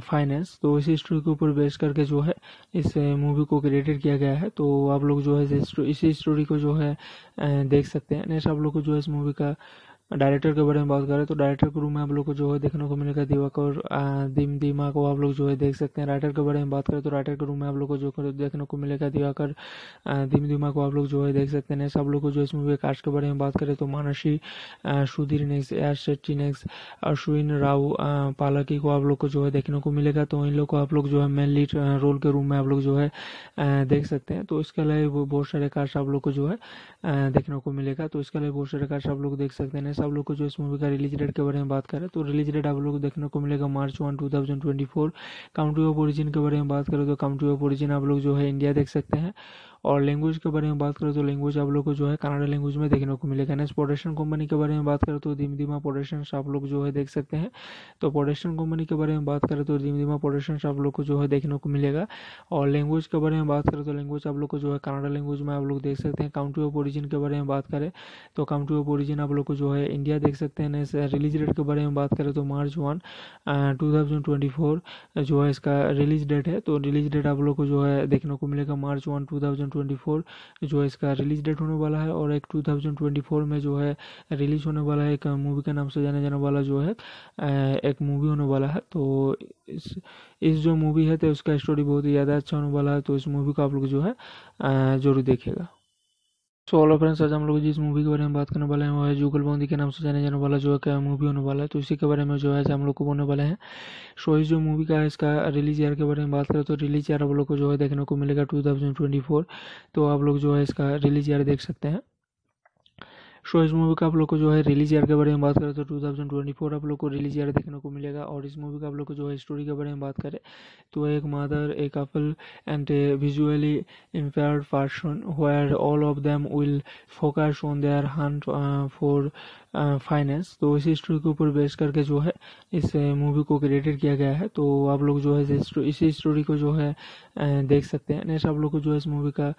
finance तो इसी स्टोरी के ऊपर बेस करके जो है इस मूवी को क्रिएटेड किया गया है। तो आप लोग जो है इसी स्टोरी को जो है uh, देख सकते हैं। नेक्स्ट आप लोग को जो है इस मूवी का डायरेक्टर के बारे में बात करें तो डायरेक्टर के रूम में आप लोग को जो है देखने को मिलेगा दिवाकर दिम दिमा को आप लोग जो है देख सकते हैं राइटर के बारे में बात करें तो राइटर के रूम में आप लोग को जो देखने को मिलेगा दिवाकर दिम दिमा को आप लोग जो है देख सकते हैं सब लोग को जो इस मूवी कास्ट के बारे में बात करें तो Mansi Sudhir next S Shetty next Ashwin Rao Palaki को आप लोग को जो है देखने को मिलेगा तो इन लोग को आप लोग जो है मेन लीड रोल के रूम में आप लोग जो है देख सकते हैं तो इसके अलावा बहुत सारे कास्ट आप लोग को जो है देखने को मिलेगा तो इसके अलावा बहुत सारे कास्ट आप लोग देख सकते हैं आप लोग को जो इस मूवी का रिलीज़ डेट के बारे में बात करें तो रिलीज़ डेट आप लोग को देखने को मिलेगा March one two thousand twenty four country of origin के बारे में बात करें तो काउंट्री ऑफ़ ओरिजिन आप लोग जो है इंडिया देख सकते हैं। और लैंग्वेज के बारे में बात करें तो लैंग्वेज आप लोग को जो है कनाडा लैंग्वेज में देखने को मिलेगा। नेक्स्ट प्रोडक्शन कंपनी के बारे में बात करें तो धीम धीमा प्रोडक्शन आप लोग जो है देख सकते हैं। तो प्रोडक्शन कंपनी के बारे में बात करें तो धीम धीमा प्रोडक्शन आप लोग को जो है देखने को मिलेगा। और लैंग्वेज के बारे में बात करें तो लैंग्वेज आप लोग को जो है कनाडा लैंग्वेज में आप लोग देख सकते हैं। काउंट्री ऑफ़ ओरिजिन के बारे में बात करें तो काउंट्री ऑफ़ ओरिजिन आप लोग को जो है इंडिया देख सकते हैं। रिलीज़ डेट के बारे में बात करें तो March one two thousand twenty four जो है इसका रिलीज़ डेट है। तो रिलीज़ डेट आप लोग को जो है देखने को मिलेगा March one two twenty four जो है इसका रिलीज़ डेट होने वाला है और एक 2024 में जो है रिलीज़ होने वाला है एक मूवी के नाम से जाने जाने वाला जो है एक मूवी होने वाला है। तो इस इस जो मूवी है तो उसका स्टोरी बहुत ही ज़्यादा अच्छा होने वाला है तो इस मूवी को आप लोग जो है ज़रूर देखेगा सो ऑलो फ्रेंड्स आज हम लोग जिस मूवी के बारे में बात करने वाले हैं, वो है जूगल बॉन्दी के नाम से जाने जाने वाला, जो है क्या मूवी होने वाला है। तो इसी के बारे में जो है हम लोग को बोलने वाले हैं। सो इस जो मूवी का है, इसका रिलीज़ ईयर के बारे में बात करें तो रिलीज़ ईयर आप लोग को जो है देखने को मिलेगा टू तो आप लोग जो है इसका रिलीज़ ईयर देख सकते हैं। सो इस मूवी का आप लोग को जो है रिलीज़ ईयर के बारे में बात करें तो 2024 आप लोग को रिलीज़ ईयर देखने को मिलेगा और इस मूवी का आप लोग को जो है स्टोरी के बारे में बात करें तो एक mother a couple and a visually impaired person where all of them will focus on their hunt for finance तो इसी स्टोरी के ऊपर बेस करके जो है इस मूवी uh, को क्रिएटेड किया गया है। तो आप लोग जो है इसी स्टोरी को जो है uh, देख सकते हैं। नेक्स्ट आप लोग को जो है इस मूवी का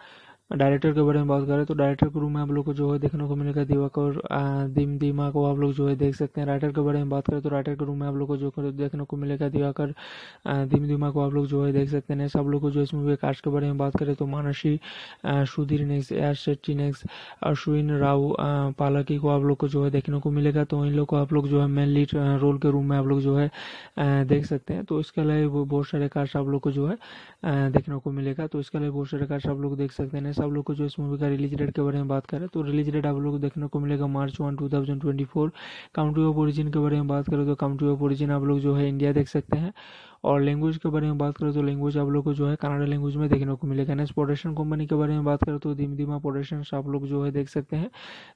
डायरेक्टर के बारे में बात करें तो डायरेक्टर के रूम में आप लोग को जो है देखने को मिलेगा दिवाकर दिम, दिमा को आप लोग जो है देख सकते हैं। राइटर के बारे में बात करें तो राइटर के रूम में आप लोग को जो देखने को मिलेगा दिवाकर दिम, दिमा को आप लोग जो है देख सकते हैं। सब लोग को जो इस मूवी कास्ट के बारे में बात करें तो Mansi Sudhir next S Shetty next Ashwin Rao Palaki को आप लोग को जो है देखने को मिलेगा। तो इन लोग को आप लोग जो है मेन लीड रोल के रूम में आप लोग जो है देख सकते हैं। तो इसके अलावा बहुत सारे कास्ट आप लोग को जो है देखने को मिलेगा। तो इसके अलावा बहुत सारे कास्ट आप लोग देख सकते हैं। सब लोग को जो इस मूवी का रिलीज़ डेट के बारे में बात करें तो रिलीज़ डेट आप लोग को देखने को मिलेगा March one, two thousand twenty four. Country of origin के बारे में बात करें तो काउंट्री ऑफ़ ओरिजिन आप लोग जो है इंडिया देख सकते हैं। और लैंग्वेज के बारे में बात करें तो लैंग्वेज आप लोग को जो है कनाडा लैंग्वेज में देखने को मिलेगा। नेक्स्ट प्रोडक्शन कंपनी के बारे में बात करें तो धीम धीमा प्रोडक्शन आप लोग जो है देख सकते हैं।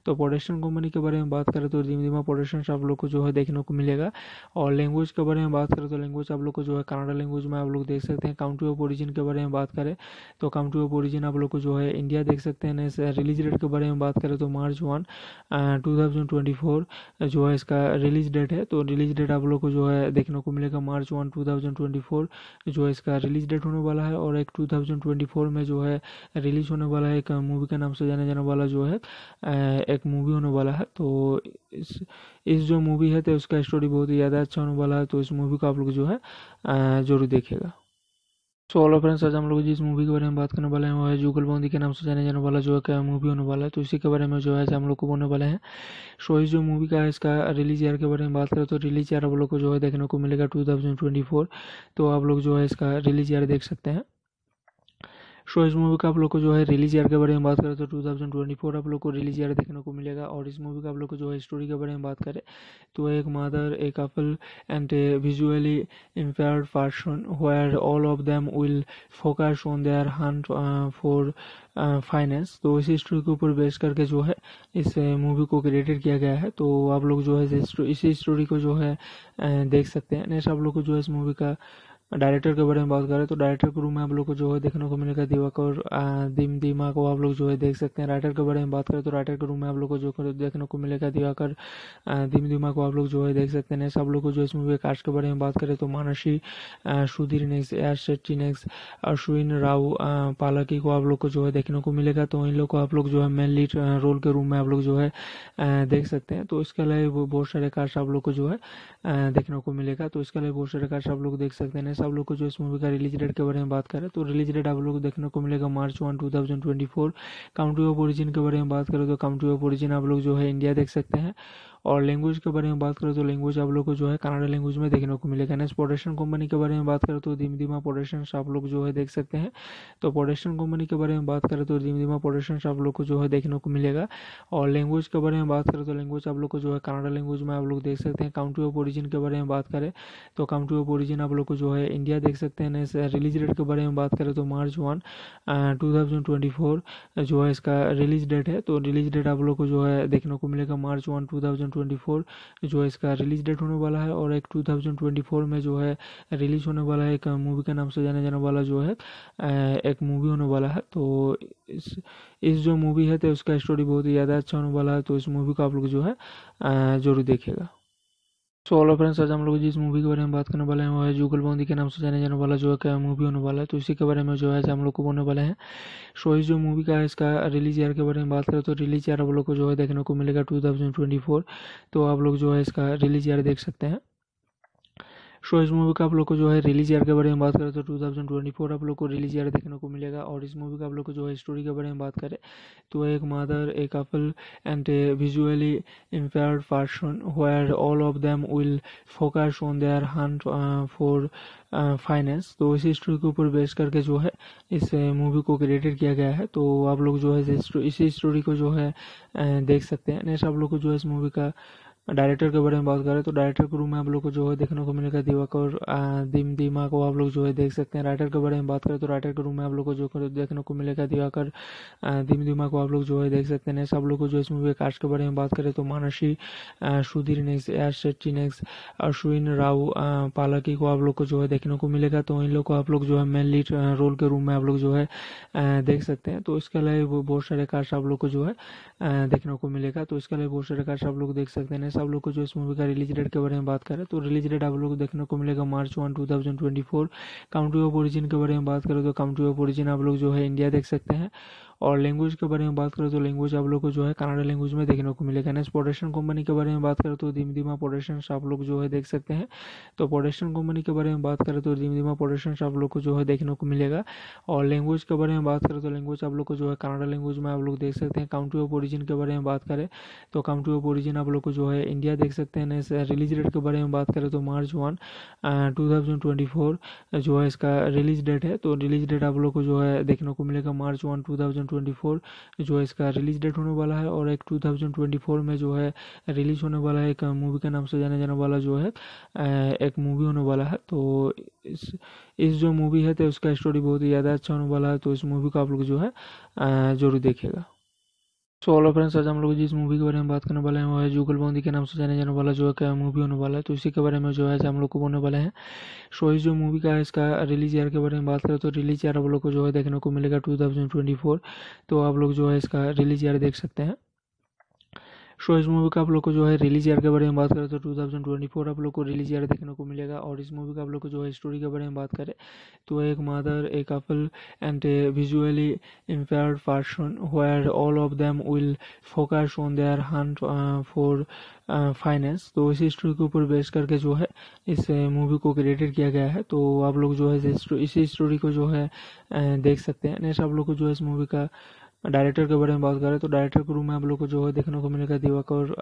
तो प्रोडक्शन कंपनी के बारे में बात करें तो धीम धीमा प्रोडक्शन आप लोग को जो है देखने को मिलेगा। और लैंग्वेज के बारे में बात करें तो लैंग्वेज आप लोग को जो है कनाडा लैंग्वेज में आप लोग देख सकते हैं। काउंट्री ऑफ़ ओरिजिन के बारे में बात करें तो काउंट्री ऑफ़ ओरिजिन आप लोग को जो है इंडिया देख सकते हैं। रिलीज़ डेट के बारे में बात करें तो मार्च वन टू जो है इसका रिलीज़ डेट है। तो रिलीज़ डेट आप लोग को जो है देखने को मिलेगा मार्च वन टू जो है इसका रिलीज़ डेट होने वाला है और एक 2024 में जो है रिलीज़ होने वाला है एक मूवी के नाम से जाने जाने वाला जो है एक मूवी होने वाला है। तो इस इस जो मूवी है तो उसका स्टोरी बहुत ही ज़्यादा अच्छा होने वाला है। तो इस मूवी को आप लोग जो है ज़रूर देखेगा सो ऑलो फ्रेंड्स आज हम लोग जिस मूवी के बारे में बात करने वाले हैं, वो है जूगल बंदी के नाम से जाने जाने वाला जो है क्या मूवी होने वाला है। तो इसी के बारे में जो है हम लोग को बोलने वाले हैं। सो इस जो मूवी का है इसका रिलीज़ ईयर के बारे में बात करें तो रिलीज़ ईयर आप लोग को जो है देखने को मिलेगा टू तो आप लोग जो है इसका रिलीज़ ईयर देख सकते हैं। सो इस मूवी का आप लोग को जो है रिलीज़ ईयर के बारे में बात करें तो 2024 आप लोग को रिलीज़ ईयर देखने को मिलेगा और इस मूवी का आप लोग को जो है स्टोरी के बारे में बात करें तो एक mother a couple and a visually impair person where all of them will focus on their hunt for finance तो इसी स्टोरी के ऊपर बेस करके जो है इस मूवी को क्रिएटेड किया गया है। तो आप लोग जो है इसी स्टोरी को जो है देख सकते हैं। नेक्स्ट आप लोग को जो है इस मूवी का डायरेक्टर के बारे में बात करें तो डायरेक्टर के रूम में आप लोग को जो है देखने को मिलेगा दिवाकर दिम, दिमा को आप लोग जो है देख सकते हैं। राइटर के बारे में बात करें तो राइटर के रूम में आप लोग को जो देखने को मिलेगा दिवाकर दिम, दिमा को आप लोग जो है देख सकते हैं। सब लोग को जो इस मूवी के कास्ट के बारे में बात करें तो Mansi Sudhir next S Shetty next Ashwin Rao Palaki को आप लोग को जो है देखने को मिलेगा। तो इन लोग को आप लोग जो है मेन लीड रोल के रूम में आप लोग जो है देख सकते हैं। तो इसके अलावा बहुत सारे कास्ट आप लोग को जो है देखने को मिलेगा। तो इसके अलावा बहुत सारे कास्ट आप लोग देख सकते हैं। सब लोग को जो इस मूवी का रिलीज़ डेट के बारे में बात करें तो रिलीज़ डेट आप लोग को देखने को मिलेगा March one two thousand twenty four country of origin के बारे में बात करें तो काउंट्री ऑफ़ ओरिजिन आप लोग जो है इंडिया देख सकते हैं। और लैंग्वेज के बारे में बात करें तो लैंग्वेज आप लोग को जो है कनाडा लैंग्वेज में देखने को मिलेगा। नेक्स्ट प्रोडक्शन कंपनी के बारे में बात करें तो धीम धीमा प्रोडक्शन आप लोग जो है देख सकते हैं। तो प्रोडक्शन कंपनी के बारे में बात करें तो धीम धीमा प्रोडक्शन आप लोग को जो है देखने को मिलेगा। और लैंग्वेज के बारे में बात करें तो लैंग्वेज आप लोग को जो है कनाडा लैंग्वेज में आप लोग देख सकते हैं। काउंट्री ऑफ़ ओरिजिन के बारे में बात करें तो काउंट्री ऑफ़ ओरिजिन आप लोग को जो है इंडिया देख सकते हैं। रिलीज़ डेट के बारे में बात करें तो March one two thousand twenty four जो है इसका रिलीज़ डेट है। तो रिलीज़ डेट आप लोग को जो है देखने को मिलेगा March one two thousand twenty four जो है इसका रिलीज़ डेट होने वाला है और एक 2024 में जो है रिलीज़ होने वाला है एक मूवी के नाम से जाने जाने वाला जो है एक मूवी होने वाला है। तो इस इस जो मूवी है तो उसका स्टोरी बहुत ही ज़्यादा अच्छा होने वाला है। तो इस मूवी को आप लोग जो है ज़रूर देखेगा सो ऑलो फ्रेंड्स आज हम लोग जिस मूवी के बारे में बात करने वाले हैं, वो है जुगल बॉन्दी के नाम से जाने जाने वाला, जो है क्या मूवी होने वाला है। तो इसी के बारे में जो है हम लोग को बोलने वाले हैं। सो इस जो मूवी का है, इसका रिलीज़ ईयर के बारे में बात करें तो रिलीज़ ईयर आप लोग को जो है देखने को मिलेगा टू तो आप लोग जो है इसका रिलीज़ ईयर देख सकते हैं। सो इस मूवी का आप लोग को जो है रिलीज़ ईयर के बारे में बात करें तो 2024 आप लोग को रिलीज़ ईयर देखने को मिलेगा और इस मूवी का आप लोग को जो है स्टोरी के बारे में बात करें तो एक mother a couple and a visually impaired person where all of them will focus on their hunt for finance तो इसी स्टोरी के ऊपर बेस करके जो है इस मूवी को क्रिएटेड किया गया है। तो आप लोग जो है इसी स्टोरी को जो है देख सकते हैं। नेक्स्ट आप लोग को जो है इस मूवी का डायरेक्टर के बारे में बात करें तो डायरेक्टर के रूम में आप लोग को जो है देखने को मिलेगा दिवाकर दिम, दिमा को आप लोग जो है देख सकते हैं। राइटर के बारे में बात करें तो राइटर के रूम में आप लोग को जो देखने को मिलेगा दिवाकर दिम, दिमा को आप लोग जो है देख सकते हैं। सब लोग को जो इस मूवी कास्ट के बारे में बात करें तो Mansi Sudhir next S, Shetty next Ashwin Rao Palaki को आप लोग को जो है देखने को मिलेगा। तो इन लोग को आप लोग जो है मेन लीड रोल के रूम में आप लोग जो है देख सकते हैं। तो इसके अलावा बहुत सारे कास्ट आप लोग को जो है देखने को मिलेगा। तो इसके अलावा बहुत सारे कास्ट आप लोग देख सकते हैं। आप लोग को जो इस मूवी का रिलीज़ डेट के बारे में बात करें तो रिलीज़ डेट आप लोग को देखने को मिलेगा March one, two thousand twenty four. Country of origin के बारे में बात करें तो काउंट्री ऑफ़ ओरिजिन आप लोग जो है इंडिया देख सकते हैं। और लैंग्वेज के बारे में बात करें तो लैंग्वेज आप लोग को जो है कनाडा लैंग्वेज में देखने को मिलेगा। नेक्स्ट प्रोडक्शन कंपनी के बारे में बात करें तो धीम धीमा प्रोडक्शन आप लोग जो है देख सकते हैं। तो प्रोडक्शन कंपनी के बारे में बात करें तो धीम धीमा प्रोडक्शन आप लोग को जो है देखने को मिलेगा। और लैंग्वेज के बारे में बात करें तो लैंग्वेज आप लोग को जो है कनाडा लैंग्वेज में आप लोग देख सकते हैं। काउंट्री ऑफ़ ओरिजिन के बारे में बात करें तो काउंट्री ऑफ़ ओरिजिन आप लोग को जो है इंडिया देख सकते हैं। रिलीज़ डेट के बारे में बात करें तो मार्च वन टू जो है इसका रिलीज़ डेट है। तो रिलीज़ डेट आप लोग को जो है देखने को मिलेगा मार्च वन टू जो है इसका रिलीज़ डेट होने वाला है और एक 2024 में जो है रिलीज़ होने वाला है एक मूवी के नाम से जाने जाने वाला जो है एक मूवी होने वाला है। तो इस इस जो मूवी है तो उसका स्टोरी बहुत ही ज़्यादा अच्छा होने वाला है। तो इस मूवी को आप लोग जो है ज़रूर देखेगा सो ऑलो फ्रेंड्स आज हम लोग जिस मूवी के बारे में बात करने वाले हैं, वो है जुगल बॉन्दी के नाम से जाने जाने वाला, जो है मूवी होने वाला है। तो इसी के बारे में जो है हम लोग को बोलने वाले हैं। सो इस जो मूवी का है इसका रिलीज़ ईयर के बारे में बात करें तो रिलीज़ ईयर आप लोग को जो है देखने को मिलेगा टू तो आप लोग जो है इसका रिलीज़ ईयर देख सकते हैं। सो इस मूवी का आप लोग को जो है रिलीज़ ईयर के बारे में बात करें तो 2024 आप लोग को रिलीज़ ईयर देखने को मिलेगा और इस मूवी का आप लोग को जो है स्टोरी के बारे में बात करें तो एक mother a couple and a visually impair person where all of them will focus on their hunt for finance तो इसी स्टोरी के ऊपर बेस करके जो है इस मूवी को क्रिएटेड किया गया है। तो आप लोग जो है इसी स्टोरी को जो है uh, देख सकते हैं। नेक्स्ट आप लोग को जो है इस मूवी का डायरेक्टर के बारे में बात करें तो डायरेक्टर के रूम में आप लोग को जो है देखने को मिलेगा दिवाकर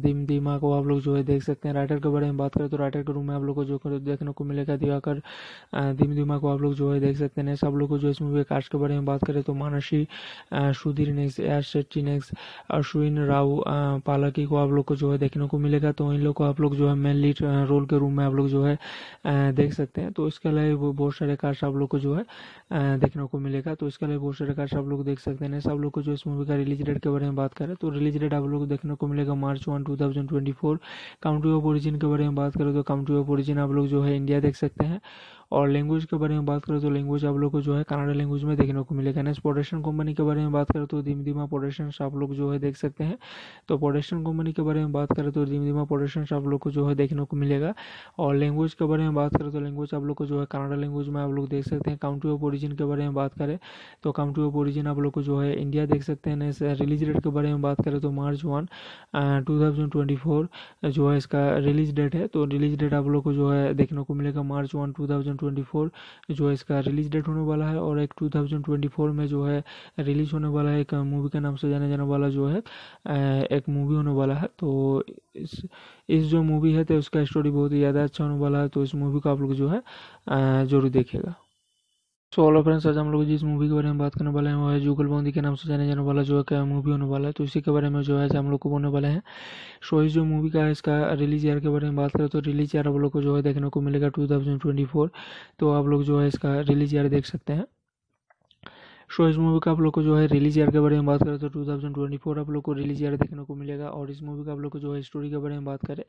दिम, दिमा को आप लोग जो है देख सकते हैं। राइटर के बारे में बात करें तो राइटर के रूम में आप लोग को जो देखने को मिलेगा दिवाकर दिम, दिमा को आप लोग जो है देख सकते हैं। सब लोग को जो इस मूवी के कास्ट के बारे में बात करें तो Mansi Sudhir next S Shetty next Ashwin Rao Palaki को आप लोग को जो है देखने को मिलेगा। तो इन लोग को आप लोग जो है मेन लीड रोल के रूम में आप लोग जो है देख सकते हैं। तो इसके अलावा बहुत सारे कास्ट आप लोग को जो है देखने को मिलेगा। तो इसके अलावा बहुत सारे कास्ट आप लोग देख सकते हैं। आप लोग को जो इस मूवी का रिलीज़ डेट के बारे में बात करें तो रिलीज़ डेट आप लोग को देखने को मिलेगा March one two thousand twenty four country of origin के बारे में बात करें तो काउंट्री ऑफ़ ओरिजिन आप लोग जो है इंडिया देख सकते हैं। और लैंग्वेज के बारे में बात करें तो लैंग्वेज आप लोग को जो है कनाडा लैंग्वेज में देखने को मिलेगा। नेक्स्ट प्रोडक्शन कंपनी के बारे में बात करें तो धीम धीमा पोडेशन आप लोग जो है देख सकते हैं। तो प्रोडेशन तो कंपनी तो के बारे में बात करें तो धीम धीमा प्रोडेशन आप लोग को जो है देखने को मिलेगा। और लैंग्वेज के बारे में बात करें तो लैंग्वेज आप लोग को जो है कनाडा लैंग्वेज में आप लोग देख सकते हैं। काउंट्री ऑफ़ ओरिजिन के बारे में बात करें तो काउंट्री ऑफ़ ओरिजिन आप लोग को जो है इंडिया देख सकते हैं। रिलीज़ डेट के बारे में बात करें तो March one two thousand twenty four जो है इसका रिलीज़ डेट है। तो रिलीज़ डेट आप लोग को जो है देखने को मिलेगा मार्च वन टू 2024 जो है इसका रिलीज़ डेट होने वाला है और एक 2024 में जो है रिलीज़ होने वाला है एक मूवी के नाम से जाने जाने वाला जो है एक मूवी होने वाला है। तो इस इस जो मूवी है तो उसका स्टोरी बहुत ही ज़्यादा अच्छा होने वाला है। तो इस मूवी को आप लोग जो है ज़रूर देखेगा सो ऑलो फ्रेंड्स आज हम लोग जिस मूवी के बारे में बात करने वाले हैं, वो है जुगल बॉन्दी के नाम से जाने जाने वाला जो है क्या मूवी होने वाला है। तो इसी के बारे में जो है हम लोग को बोलने वाले हैं। सो इस जो मूवी का है, इसका रिलीज़ ईयर के बारे में बात करें तो रिलीज़ ईयर आप लोग को जो है देखने को मिलेगा टू तो आप लोग जो है इसका रिलीज़ ईयर देख सकते हैं। सो इस मूवी का आप लोग को जो है रिलीज़ ईयर के बारे में बात करें तो 2024 आप लोग को रिलीज़ ईयर देखने को मिलेगा और इस मूवी का आप लोग को जो है स्टोरी के बारे में बात करें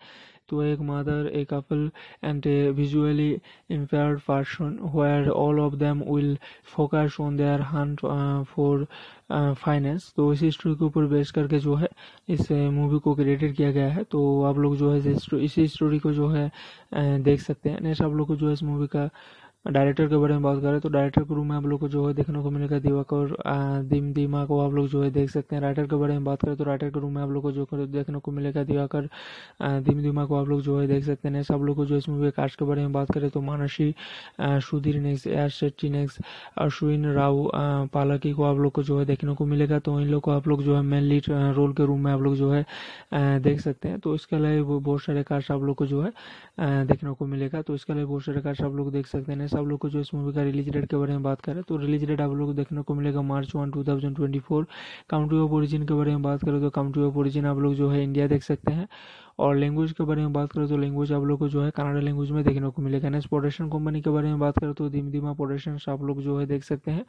तो एक mother a couple and a visually impair person where all of them will focus on their hunt for finance तो इसी स्टोरी के ऊपर बेस करके जो है इस मूवी को क्रिएटेड किया गया है। तो आप लोग जो है इसी स्टोरी को जो है uh, देख सकते हैं। नेक्स्ट आप लोग को जो है इस मूवी का डायरेक्टर के बारे में बात करें तो डायरेक्टर के रूम में आप लोग को जो है देखने को मिलेगा दिवाकर दिम, दिमा को आप लोग जो है देख सकते हैं। राइटर के बारे में बात करें तो राइटर के रूम में आप लोग को जो देखने को मिलेगा दिवाकर दिम, दिमा को आप लोग जो है देख सकते हैं। सब लोग को जो इस मूवी के कास्ट के बारे में बात करें तो Mansi Sudhir next S Shetty next Ashwin Rao Palaki को आप लोग को जो है देखने को मिलेगा। तो इन लोग को आप लोग जो है मेन लीड रोल के रूम में आप लोग जो है देख सकते हैं। तो इसके अलावा बहुत सारे कास्ट आप लोग को जो है देखने को मिलेगा। तो इसके अलावा बहुत सारे कास्ट आप लोग देख सकते हैं। से आप लोग को जो इस मूवी का रिलीज़ डेट के बारे में बात करें तो रिलीज़ डेट आप लोग को देखने को मिलेगा March one two thousand twenty four country of origin के बारे में बात करें तो काउंट्री ऑफ़ ओरिजिन आप लोग जो है इंडिया देख सकते हैं। और लैंग्वेज के बारे में बात करें तो लैंग्वेज आप लोग को जो है कनाडा लैंग्वेज में देखने को मिलेगा। नेक्स्ट पोडेशन कंपनी के बारे में बात करें तो धीम धीमा पोडेशन आप लोग जो है देख सकते हैं।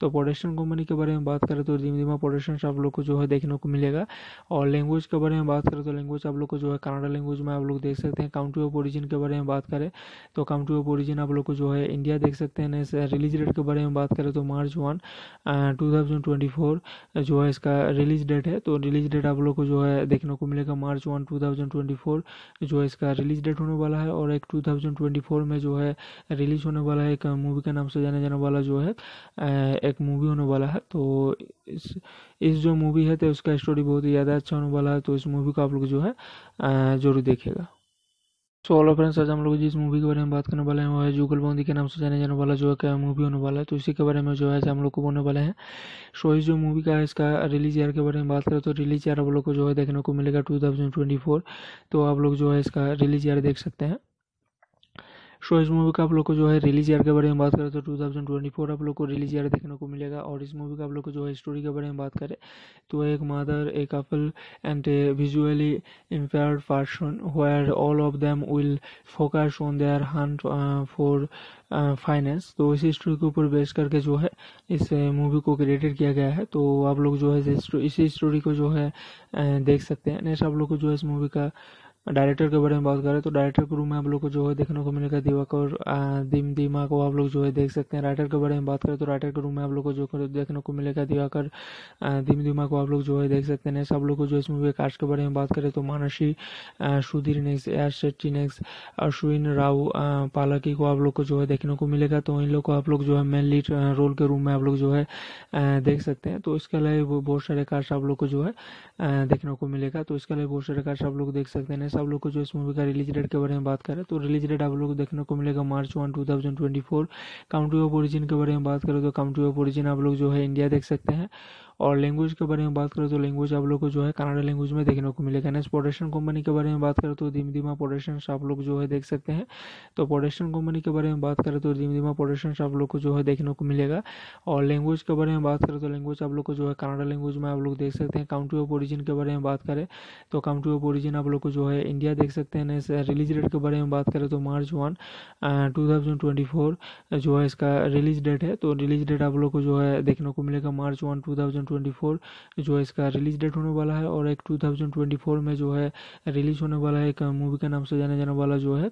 तो पोडेशन कंपनी के बारे में बात करें तो धीम धीमा पोडेशन आप लोग को जो है देखने को मिलेगा। और तो लैंग्वेज के बारे में बात करें तो लैंग्वेज आप लोग को जो है कनाडा लैंग्वेज में आप लोग देख सकते हैं। काउंट्री ऑफ़ ओरिजिन के बारे में बात करें तो काउंट्री ऑफ़ ओरिजिन आप लोग को जो है इंडिया देख सकते हैं। रिलीज़ डेट के बारे में बात करें तो March one two thousand twenty four जो है इसका रिलीज़ डेट है। तो रिलीज़ डेट आप लोग को जो है देखने को मिलेगा मार्च वन टू थाउज़ेंड 2024 जो है इसका रिलीज़ डेट होने वाला है और एक 2024 में जो है रिलीज़ होने वाला है एक मूवी के नाम से जाने जाने वाला जो है एक मूवी होने वाला है। तो इस इस जो मूवी है तो उसका स्टोरी बहुत ही ज़्यादा अच्छा होने वाला है। तो इस मूवी को आप लोग जो है ज़रूर देखेगा सो ऑलो फ्रेंड्स आज हम लोग जिस मूवी के बारे में बात करने वाले हैं, वो है जुगल बॉन्दी के नाम से जाने जाने वाला, जो है क्या मूवी होने वाला है। तो इसी के बारे में जो है हम लोग को बोलने वाले हैं। सो इस जो मूवी का है, इसका रिलीज़ ईयर के बारे में बात करें तो रिलीज़ ईयर आप लोग को जो है देखने को मिलेगा टू तो आप लोग जो है इसका रिलीज़ ईयर देख सकते हैं। सो इस मूवी का आप लोग को जो है रिलीज़ ईयर के बारे में बात करें तो 2024 आप लोग को रिलीज़ ईयर देखने को मिलेगा और इस मूवी का आप लोग को जो है स्टोरी के बारे में बात करें तो एक mother a couple and a visually impaired person where all of them will focus on their hunt for finance तो इसी स्टोरी के ऊपर बेस करके जो है इस मूवी को क्रिएटेड किया गया है। तो आप लोग जो है इसी स्टोरी को जो है uh, देख सकते हैं। नेक्स्ट आप लोग को जो है इस मूवी का डायरेक्टर के बारे में बात करें तो डायरेक्टर के रूम में आप लोग को जो है देखने को मिलेगा दिवाकर दिम दिमा को आप लोग जो है देख सकते हैं राइटर के बारे में बात करें तो राइटर के रूम में आप लोग को जो देखने को मिलेगा दिवाकर दिम दिमा को आप लोग जो है देख सकते हैं सब लोग को जो इस मूवी कास्ट के बारे में बात करें तो Mansi Sudhir next S Shetty next Ashwin Rao Palaki को आप लोग को जो है देखने को मिलेगा तो इन लोग को आप लोग जो है मेन लीड रोल के रूम में आप लोग जो है देख सकते हैं तो इसके अलावा बहुत सारे कास्ट आप लोग को जो है देखने को मिलेगा तो इसके अलावा बहुत सारे कास्ट आप लोग देख सकते हैं आप लोग को जो इस मूवी का रिलीज़ डेट के बारे में बात करें तो रिलीज़ डेट आप लोग को देखने को मिलेगा March one two thousand twenty four country of origin के बारे में बात करें तो काउंट्री ऑफ़ ओरिजिन आप लोग जो है इंडिया देख सकते हैं। और लैंग्वेज के बारे में बात करें तो लैंग्वेज आप लोग को जो है कनाडा लैंग्वेज में देखने को मिलेगा। नेक्स्ट प्रोडक्शन कंपनी के बारे में बात करें तो धीम धीमा प्रोडक्शन आप लोग जो है देख सकते हैं। तो प्रोडक्शन कंपनी के बारे में बात करें तो धीम धीमा प्रोडक्शन आप लोग को जो है देखने को मिलेगा। और लैंग्वेज के बारे में बात करें तो लैंग्वेज आप लोग को जो है कनाडा लैंग्वेज में आप लोग देख सकते हैं। काउंट्री ऑफ़ ओरिजिन के बारे में बात करें तो काउंट्री ऑफ़ ओरिजिन आप लोग को जो है इंडिया देख सकते हैं। रिलीज़ डेट के बारे में बात करें तो March one two thousand twenty four जो है इसका रिलीज़ डेट है। तो रिलीज़ डेट आप लोग को जो है देखने को मिलेगा मार्च वन टू 2024 जो है इसका रिलीज़ डेट होने वाला है और एक 2024 में जो है रिलीज़ होने वाला है एक मूवी के नाम से जाने जाने वाला जो है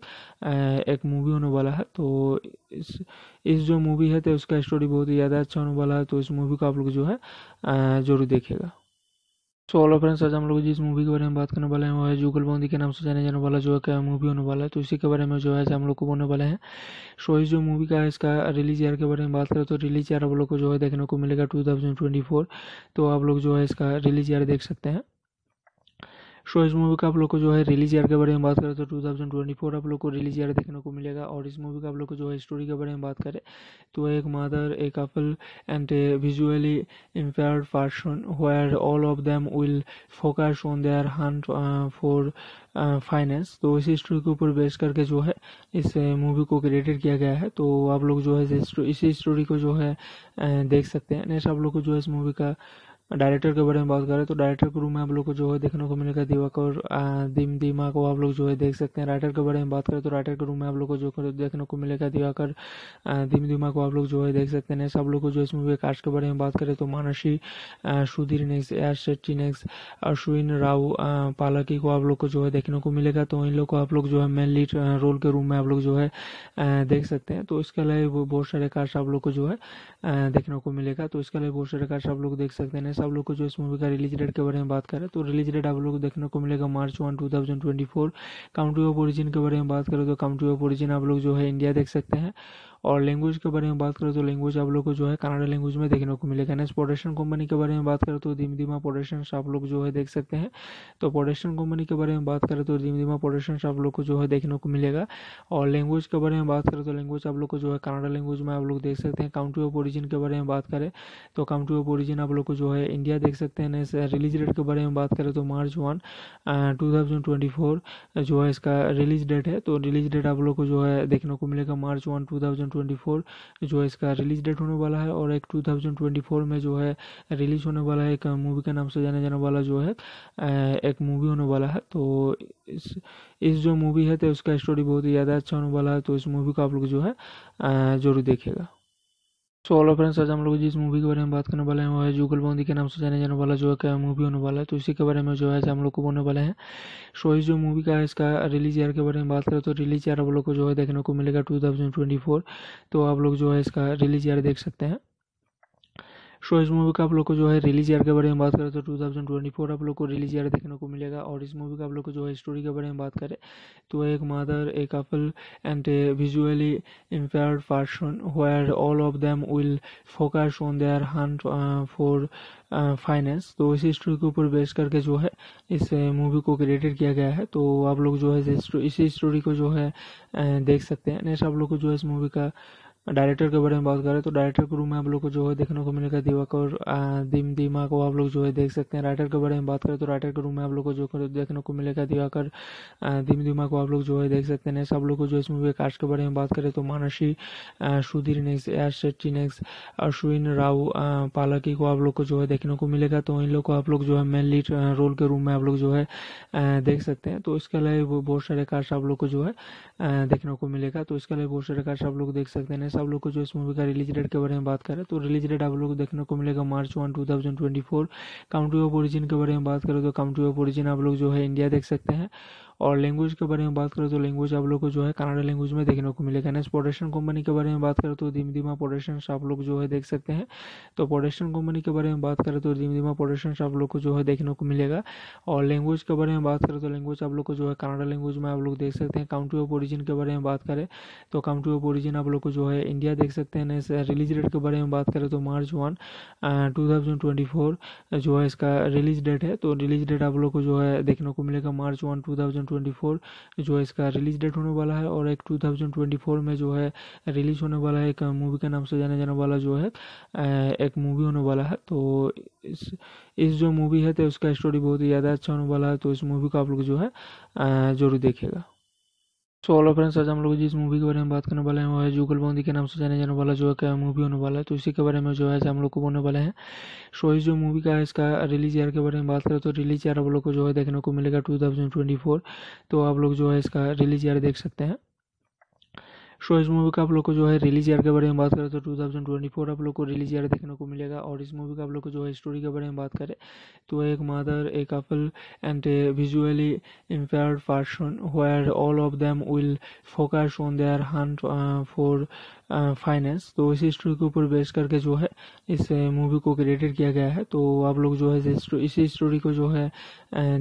एक मूवी होने वाला है। तो इस इस जो मूवी है तो उसका स्टोरी बहुत ही ज़्यादा अच्छा होने वाला है तो इस मूवी को आप लोग जो है ज़रूर देखेगा सो ऑलो फ्रेंड्स आज हम लोग जिस मूवी के बारे में बात करने वाले हैं, वो है जूगल बॉन्दी के नाम से जाने जाने वाला, जो है क्या मूवी होने वाला है। तो इसी के बारे में जो है हम लोग को बोलने वाले हैं। सो इस जो मूवी का है इसका रिलीज़ ईयर के बारे में बात करें तो रिलीज़ ईयर आप लोग को जो है देखने को मिलेगा टू तो आप लोग जो है इसका रिलीज़ ईयर देख सकते हैं। सो इस मूवी का आप लोग को जो है रिलीज़ ईयर के बारे में बात करें तो 2024 आप लोग को रिलीज़ ईयर देखने को मिलेगा और इस मूवी का आप लोग को जो है स्टोरी के बारे में बात करें तो एक mother a couple and a visually impaired person where all of them will focus on their hunt for finance तो इसी स्टोरी के ऊपर बेस करके जो है इस मूवी को क्रिएटेड किया गया है। तो आप लोग जो है इसी स्टोरी को जो है uh, देख सकते हैं। नेक्स्ट आप लोग को जो है इस मूवी का डायरेक्टर के बारे में बात करें तो डायरेक्टर के रूम में आप लोग को जो है देखने को मिलेगा दिवाकर दिम, दिमा को आप लोग जो है देख सकते हैं। राइटर के बारे में बात करें तो राइटर के रूम में आप लोग को जो देखने को मिलेगा दिवाकर दिम, दिमा को आप लोग जो है देख सकते हैं। आप लोग को जो इस मूवी के कास्ट के बारे में बात करें तो Mansi Sudhir next S Shetty next Ashwin Rao Palaki को आप लोग को जो है देखने को मिलेगा। तो इन लोग को आप लोग जो है मेन लीड रोल के रूम में आप लोग जो है देख सकते हैं। तो इसके अलावा बहुत सारे कास्ट आप लोग को जो है देखने को मिलेगा। तो इसके अलावा बहुत सारे कास्ट आप लोग देख सकते हैं। आप लोग को जो इस मूवी का रिलीज़ डेट के बारे में बात करें तो रिलीज़ डेट आप लोग को देखने को मिलेगा March one two thousand twenty four country of origin के बारे में बात करें तो काउंट्री ऑफ़ ओरिजिन आप लोग जो है इंडिया देख सकते हैं। और लैंग्वेज के बारे में बात करें तो लैंग्वेज आप लोग को जो है कनाडा लैंग्वेज में देखने को मिलेगा। नेक्स्ट प्रोडक्शन कंपनी के बारे में बात करें तो धीम धीमा प्रोडक्शन आप लोग जो है देख सकते हैं। तो प्रोडक्शन कंपनी के बारे में बात करें तो धीम धीमा प्रोडक्शन आप लोग को जो है देखने को मिलेगा। और लैंग्वेज के बारे में बात करें तो लैंग्वेज आप लोग को जो है कनाडा लैंग्वेज में आप लोग देख सकते हैं। काउंट्री ऑफ़ ओरिजिन के बारे में बात करें तो काउंट्री ऑफ़ ओरिजिन आप लोग को जो है इंडिया देख सकते हैं। रिलीज़ डेट के बारे में बात करें तो मार्च वन टू जो है इसका रिलीज़ डेट है। तो रिलीज़ डेट आप लोग को जो है देखने को मिलेगा मार्च वन टू जो है इसका रिलीज़ डेट होने वाला है और एक 2024 में जो है रिलीज़ होने वाला है एक मूवी के नाम से जाने जाने वाला जो है एक मूवी होने वाला है। तो इस इस जो मूवी है तो उसका स्टोरी बहुत ही ज़्यादा अच्छा होने वाला है। तो इस मूवी को आप लोग जो है ज़रूर देखेगा सो ऑल फ्रेंड्स आज हम लोग जिस मूवी के बारे में बात करने वाले हैं, वो है जूगल बंदी के नाम से जाने जाने वाला जो है क्या मूवी होने वाला है। तो इसी के बारे में जो है हम लोग को बोलने वाले हैं। सो इस जो मूवी का है, इसका रिलीज़ ईयर के बारे में बात करें तो रिलीज़ ईयर आप लोग को जो है देखने को मिलेगा टू तो आप लोग जो है इसका रिलीज़ ईयर देख सकते हैं। सो इस मूवी का आप लोग को जो है रिलीज़ ईयर के बारे में बात करें तो 2024 आप लोग को रिलीज़ ईयर देखने को मिलेगा और इस मूवी का आप लोग को जो है स्टोरी के बारे में बात करें तो एक mother a couple and a visually impaired person where all of them will focus on their hunt for finance तो इसी स्टोरी के ऊपर बेस करके जो है इस मूवी को क्रिएटेड किया गया है। तो आप लोग जो है इसी स्टोरी को जो है देख सकते हैं। नेक्स्ट आप लोग को जो है इस मूवी का डायरेक्टर के बारे में बात करें तो डायरेक्टर के रूम में आप लोग को जो है देखने को मिलेगा दिवाकर दिम दिमा को आप लोग जो है देख सकते हैं राइटर के बारे में बात करें तो राइटर के रूम में आप लोग को जो देखने को मिलेगा दिवाकर दिम दिमा को आप लोग जो है देख सकते हैं सब लोग को जो इस मूवी कास्ट के बारे में बात करें तो Mansi Sudhir next S Shetty next Ashwin Rao Palaki को आप लोग को जो है देखने को मिलेगा तो इन लोग को आप लोग जो है मेन लीड रोल के रूम में आप लोग जो है देख सकते हैं तो इसके अलावा बहुत सारे कास्ट आप लोग को जो है देखने को मिलेगा तो इसके अलावा बहुत सारे कास्ट आप लोग देख सकते हैं आप लोग को जो इस मूवी का रिलीज़ डेट के बारे में बात करें तो रिलीज़ डेट आप लोग को देखने को मिलेगा March one, two thousand twenty four. Country of origin के बारे में बात करें तो काउंट्री ऑफ़ ओरिजिन आप लोग जो है इंडिया देख सकते हैं। और लैंग्वेज के बारे में बात करें तो लैंग्वेज आप लोग को जो है कनाडा लैंग्वेज में देखने को मिलेगा। नेक्स्ट प्रोडक्शन कंपनी के बारे में बात करें तो धीम धीमा प्रोडक्शन आप लोग जो है देख सकते हैं। तो प्रोडक्शन कंपनी के बारे में बात करें तो धीम धीमा प्रोडक्शन आप लोग को जो है देखने को मिलेगा। और लैंग्वेज के बारे में बात करें तो लैंग्वेज आप लोग को जो है कनाडा लैंग्वेज में आप लोग देख सकते हैं। काउंट्री ऑफ़ ओरिजिन के बारे में बात करें तो काउंट्री ऑफ़ ओरिजिन आप लोग को जो है इंडिया देख सकते हैं। रिलीज़ डेट के बारे में बात करें तो मार्च वन टू जो है इसका रिलीज़ डेट है। तो रिलीज़ डेट आप लोग को जो है देखने को मिलेगा मार्च वन टू जो है इसका रिलीज़ डेट होने वाला है, और एक 2024 में जो है रिलीज़ होने वाला है एक मूवी के नाम से जाने जाने वाला जो है एक मूवी होने वाला है। तो इस इस जो मूवी है तो उसका स्टोरी बहुत ही ज़्यादा अच्छा होने वाला है तो इस मूवी को आप लोग जो है ज़रूर देखेगा सो ऑलो फ्रेंड्स आज हम लोग जिस मूवी के बारे में बात करने वाले हैं, वो है जूगल बॉन्दी के नाम से जाने जाने वाला, जो है क्या मूवी होने वाला है। तो इसी के बारे में जो है हम लोग को बोलने वाले हैं। सो इस जो मूवी का है, इसका रिलीज़ ईयर के बारे में बात करें तो रिलीज़ ईयर आप लोग को जो है देखने को मिलेगा टू तो आप लोग जो है इसका रिलीज़ ईयर देख सकते हैं। सो इस मूवी का आप लोग को जो है रिलीज़ ईयर के बारे में बात करें तो 2024 आप लोग को रिलीज़ ईयर देखने को मिलेगा और इस मूवी का आप लोग को जो है स्टोरी के बारे में बात करें तो एक mother a couple and a visually impaired person where all of them will focus on their hunt for finance तो इसी स्टोरी के ऊपर बेस करके जो है इस मूवी को क्रिएटेड किया गया है। तो आप लोग जो है इसी स्टोरी को जो है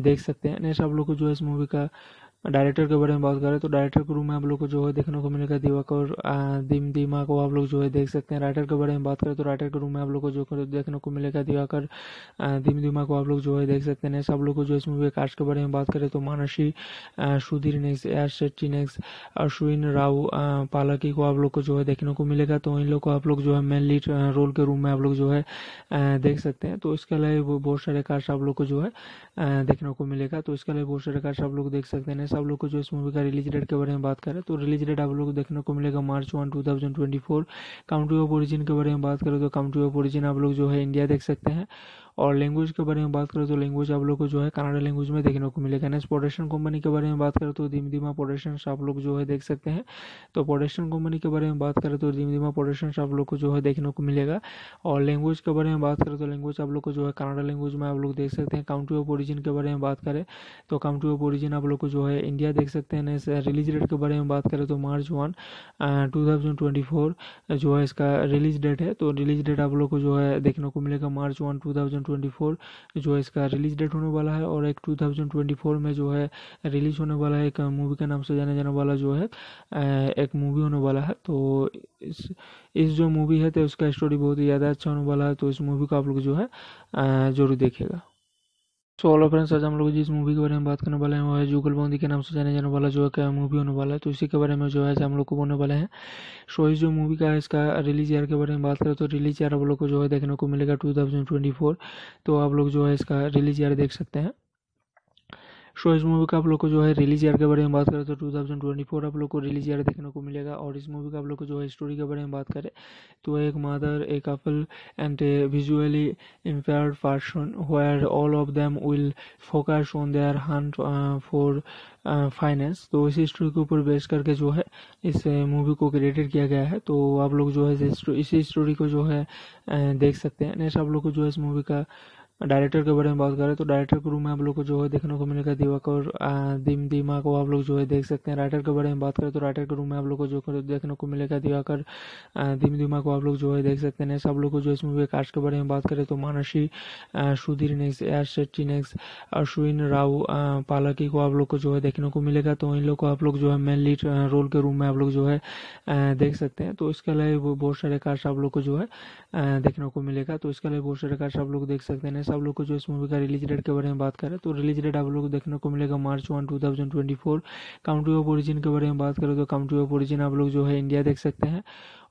देख सकते हैं। नेक्स्ट आप लोग को जो है इस मूवी का डायरेक्टर के बारे में बात करें तो डायरेक्टर के रूम में आप लोग को जो है देखने को मिलेगा दिवाकर दिम, दिमा को आप लोग जो है देख सकते हैं। राइटर के बारे में बात करें तो राइटर के रूम में आप लोग को जो देखने को मिलेगा दिवाकर दिम, दिमा को आप लोग जो है देख सकते हैं। सब लोग को जो इस मूवी कास्ट के बारे में बात करें तो Mansi Sudhir next S, Shetty next Ashwin Rao Palaki को आप लोग को जो है देखने को मिलेगा। तो इन लोग को आप लोग जो है मेन लीड रोल के रूम में आप लोग जो है देख सकते हैं। तो इसके अलावा बहुत सारे कास्ट आप लोग को जो है देखने को मिलेगा। तो इसके अलावा बहुत सारे कास्ट आप लोग देख सकते हैं। आप लोग को जो इस मूवी का रिलीज़ डेट के बारे में बात करें तो रिलीज़ डेट आप लोग को देखने को मिलेगा March one two thousand twenty four country of origin के बारे में बात करें तो काउंट्री ऑफ़ ओरिजिन आप लोग जो है इंडिया देख सकते हैं। और लैंग्वेज के बारे में बात करें तो लैंग्वेज आप लोग को जो है कनाडा लैंग्वेज में देखने को मिलेगा। नेक्स्ट प्रोडक्शन कंपनी के बारे में बात करें तो धीम धीमा प्रोडक्शन आप लोग जो है देख सकते हैं। तो प्रोडक्शन कंपनी के बारे में बात करें तो धीम धीमा प्रोडक्शन आप लोग को जो है देखने को मिलेगा। और लैंग्वेज के बारे में बात करें तो लैंग्वेज आप लोग को जो है कनाडा लैंग्वेज में आप लोग देख सकते हैं। काउंट्री ऑफ़ ओरिजिन के बारे में बात करें तो काउंट्री ऑफ़ ओरिजिन आप लोग को जो है इंडिया देख सकते हैं। रिलीज़ डेट के बारे में बात करें तो March one two thousand twenty four जो है इसका रिलीज़ डेट है। तो रिलीज़ डेट आप लोग को जो है देखने को मिलेगा March one two twenty four जो है इसका रिलीज़ डेट होने वाला है और एक 2024 में जो है रिलीज़ होने वाला है एक मूवी के नाम से जाने जाने वाला जो है एक मूवी होने वाला है। तो इस इस जो मूवी है तो उसका स्टोरी बहुत ही ज़्यादा अच्छा होने वाला है। तो इस मूवी को आप लोग जो है ज़रूर देखेगा सो ऑलो फ्रेंड्स आज हम लोग जिस मूवी के बारे में बात करने वाले हैं, वो है जुगल बॉन्दी के नाम से जाने जाने वाला, जो है मूवी होने वाला है। तो इसी के बारे में जो है हम लोग को बोलने वाले हैं। सो इस जो मूवी का है इसका रिलीज़ ईयर के बारे में बात करें तो रिलीज़ ईयर आप लोग को जो है देखने को मिलेगा टू तो आप लोग जो है इसका रिलीज़ ईयर देख सकते हैं। सो इस मूवी का आप लोग को जो है रिलीज़ ईयर के बारे में बात करें तो 2024 आप लोग को रिलीज़ ईयर देखने को मिलेगा और इस मूवी का आप लोग को जो है स्टोरी के बारे में बात करें तो एक mother a couple and a visually impair person where all of them will focus on their hunt for finance तो इसी स्टोरी के ऊपर बेस करके जो है इस मूवी uh, को क्रिएटेड किया गया है। तो आप लोग जो है इसी स्टोरी को जो है uh, देख सकते हैं। नेक्स्ट आप लोग को जो है इस मूवी का डायरेक्टर के बारे में बात करें तो डायरेक्टर के रूम में आप लोग को जो है देखने को मिलेगा दिवाकर दिम, दिमा को आप लोग जो है देख सकते हैं। राइटर के बारे में बात करें तो राइटर के रूम में आप लोग को जो देखने को मिलेगा दिवाकर दिम, दिमा को आप लोग जो है देख सकते हैं। आप लोग को जो इस मूवी के कास्ट के बारे में बात करें तो Mansi Sudhir next S Shetty next Ashwin Rao Palaki को आप लोग को जो है देखने को मिलेगा। तो इन लोग को आप लोग जो है मेन लीड रोल के रूम में आप लोग जो है देख सकते हैं। तो इसके अलावा बहुत सारे कास्ट आप लोग को जो है देखने को मिलेगा। तो इसके अलावा बहुत सारे कास्ट आप लोग देख सकते हैं। आप लोग को जो इस मूवी का रिलीज़ डेट के बारे में बात करें तो रिलीज़ डेट आप लोग को देखने को मिलेगा March one two thousand twenty four country of origin के बारे में बात करें तो काउंट्री ऑफ़ ओरिजिन आप लोग जो है इंडिया देख सकते हैं।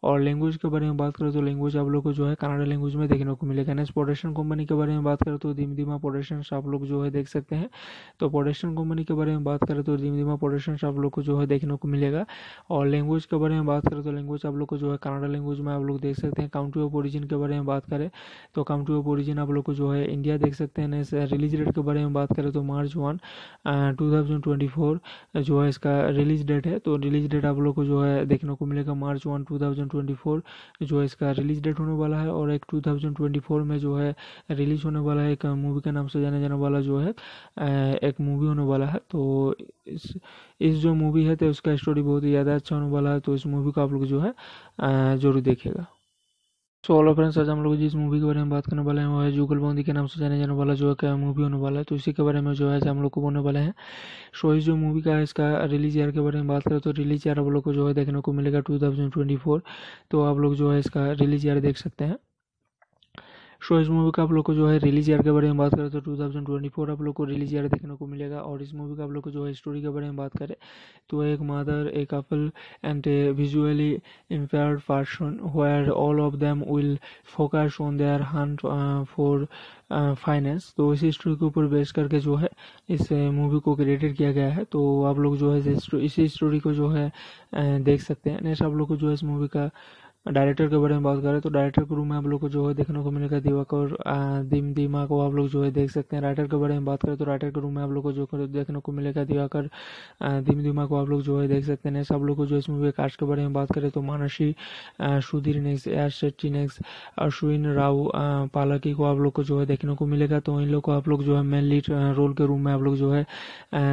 और लैंग्वेज के बारे में बात करें तो लैंग्वेज आप लोग को जो है कनाडा लैंग्वेज में देखने को मिलेगा। नेक्स्ट प्रोडक्शन कंपनी के बारे में बात करें तो धीम धीमा प्रोडक्शन आप लोग जो है देख सकते हैं। तो प्रोडक्शन कंपनी के बारे में बात करें तो धीम धीमा प्रोडक्शन आप लोग को जो है देखने को मिलेगा। और लैंग्वेज के बारे में बात करें तो लैंग्वेज आप लोग को जो है कनाडा लैंग्वेज में आप लोग देख सकते हैं। काउंट्री ऑफ़ ओरिजिन के बारे में बात करें तो काउंट्री ऑफ़ ओरिजिन आप लोग को जो है इंडिया देख सकते हैं। रिलीज़ डेट के बारे में बात करें तो मार्च वन टू जो है इसका रिलीज़ डेट है। तो रिलीज़ डेट आप लोग को जो है देखने को मिलेगा मार्च वन टू जो है इसका रिलीज़ डेट होने वाला है और एक 2024 में जो है रिलीज़ होने वाला है एक मूवी के नाम से जाने जाने वाला जो है एक मूवी होने वाला है। तो इस इस जो मूवी है तो उसका स्टोरी बहुत ही ज़्यादा अच्छा होने वाला है। तो इस मूवी को आप लोग जो है ज़रूर देखेगा सो ऑलो फ्रेंड्स आज हम लोग जिस मूवी के बारे में बात करने वाले हैं, वो है जुगल बंदी के नाम से जाने जाने वाला जो है क्या मूवी होने वाला है। तो इसी के बारे में जो है हम लोग को बोलने वाले हैं सो इस जो मूवी का है, इसका रिलीज़ ईयर के बारे में बात करें तो रिलीज़ ईयर आप लोग को जो है देखने को मिलेगा टू तो आप लोग जो है इसका रिलीज़ ईयर देख सकते हैं। सो इस मूवी का आप लोग को जो है रिलीज़ ईयर के बारे में बात करें तो 2024 आप लोग को रिलीज़ ईयर देखने को मिलेगा और इस मूवी का आप लोग को जो है स्टोरी के बारे में बात करें तो एक mother a couple and a visually impaired person where all of them will focus on their hunt for finance तो इसी स्टोरी के ऊपर बेस करके जो है इस मूवी को क्रिएटेड किया गया है। तो आप लोग जो है इसी स्टोरी को जो है देख सकते हैं। नेक्स्ट आप लोग को जो है इस मूवी का डायरेक्टर के बारे में बात करें तो डायरेक्टर के रूम में आप लोग को जो है देखने को मिलेगा दिवाकर दिम, दिमा को आप लोग जो है देख सकते हैं। राइटर के बारे में बात करें तो राइटर के रूम में आप लोग को जो देखने को मिलेगा दिवाकर दिम, दिमा को आप लोग जो है देख सकते हैं। सब लोग को जो इस मूवी कास्ट के बारे में बात करें तो Mansi Sudhir next S Shetty next Ashwin Rao Palaki को आप लोग को जो है देखने को मिलेगा। तो इन लोग को आप लोग जो है मेन लीड रोल के रूम में आप लोग जो है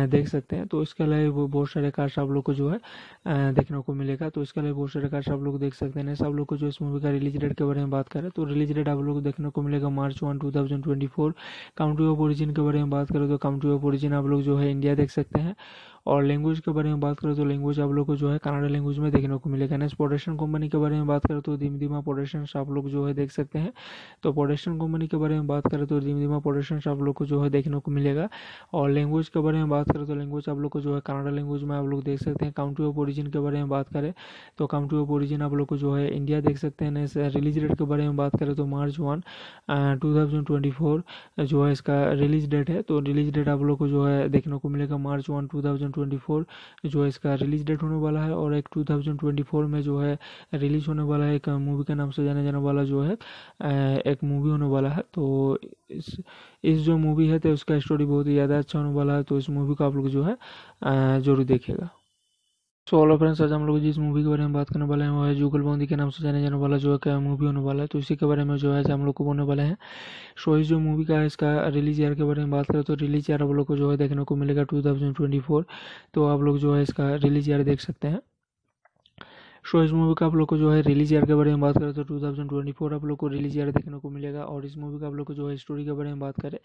देख सकते हैं। तो इसके अलावा बहुत सारे कास्ट आप लोग को जो है देखने को मिलेगा। तो इसके अलावा बहुत सारे कास्ट आप लोग देख सकते हैं। सब लोग को जो इस मूवी का रिलीज़ डेट के बारे में बात करें तो रिलीज़ डेट आप लोग को देखने को मिलेगा March one two thousand twenty four country of origin के बारे में बात करें तो काउंट्री ऑफ़ ओरिजिन आप लोग जो है इंडिया देख सकते हैं। और लैंग्वेज के बारे में बात करें तो लैंग्वेज आप लोग को जो है कनाडा लैंग्वेज में देखने को मिलेगा। नेक्स्ट प्रोडक्शन कंपनी के बारे में बात करें तो धीम धीमा प्रोडक्शन आप लोग जो है देख सकते हैं। तो प्रोडक्शन कंपनी के बारे में बात करें तो धीम धीमा प्रोडक्शन आप लोग को जो है देखने को मिलेगा। और लैंग्वेज के बारे में बात करें तो लैंग्वेज आप लोग को जो है कनाडा लैंग्वेज में आप लोग देख सकते हैं। काउंट्री ऑफ़ ओरिजिन के बारे में बात करें तो काउंट्री ऑफ़ ओरिजिन आप लोग को जो है इंडिया देख सकते हैं। रिलीज़ डेट के बारे में बात करें तो March one two thousand twenty four जो है इसका रिलीज़ डेट है। तो रिलीज़ डेट आप लोग को जो है देखने को मिलेगा March one two thousand twenty four जो है इसका रिलीज़ डेट होने वाला है और एक 2024 में जो है रिलीज़ होने वाला है एक मूवी के नाम से जाने जाने वाला जो है एक मूवी होने वाला है। तो इस इस जो मूवी है तो उसका स्टोरी बहुत ही ज़्यादा अच्छा होने वाला है। तो इस मूवी को आप लोग जो है ज़रूर देखेगा सो ऑलो फ्रेंड्स आज हम लोग जिस मूवी के बारे में बात करने वाले हैं, वो है जूगल बॉन्दी के नाम से जाने जाने वाला, जो है क्या मूवी होने वाला है। तो इसी के बारे में जो है हम लोग को बोलने वाले हैं। सो इस जो मूवी का है, इसका रिलीज़ ईयर के बारे में बात करें तो रिलीज़ ईयर आप लोग को जो है देखने को मिलेगा टू तो आप लोग जो है इसका रिलीज़ ईयर देख सकते हैं। सो इस मूवी का आप लोग को जो है रिलीज़ ईयर के बारे में बात करें तो 2024 आप लोग को रिलीज़ ईयर देखने को मिलेगा और इस मूवी का आप लोग को जो है स्टोरी के बारे में बात करें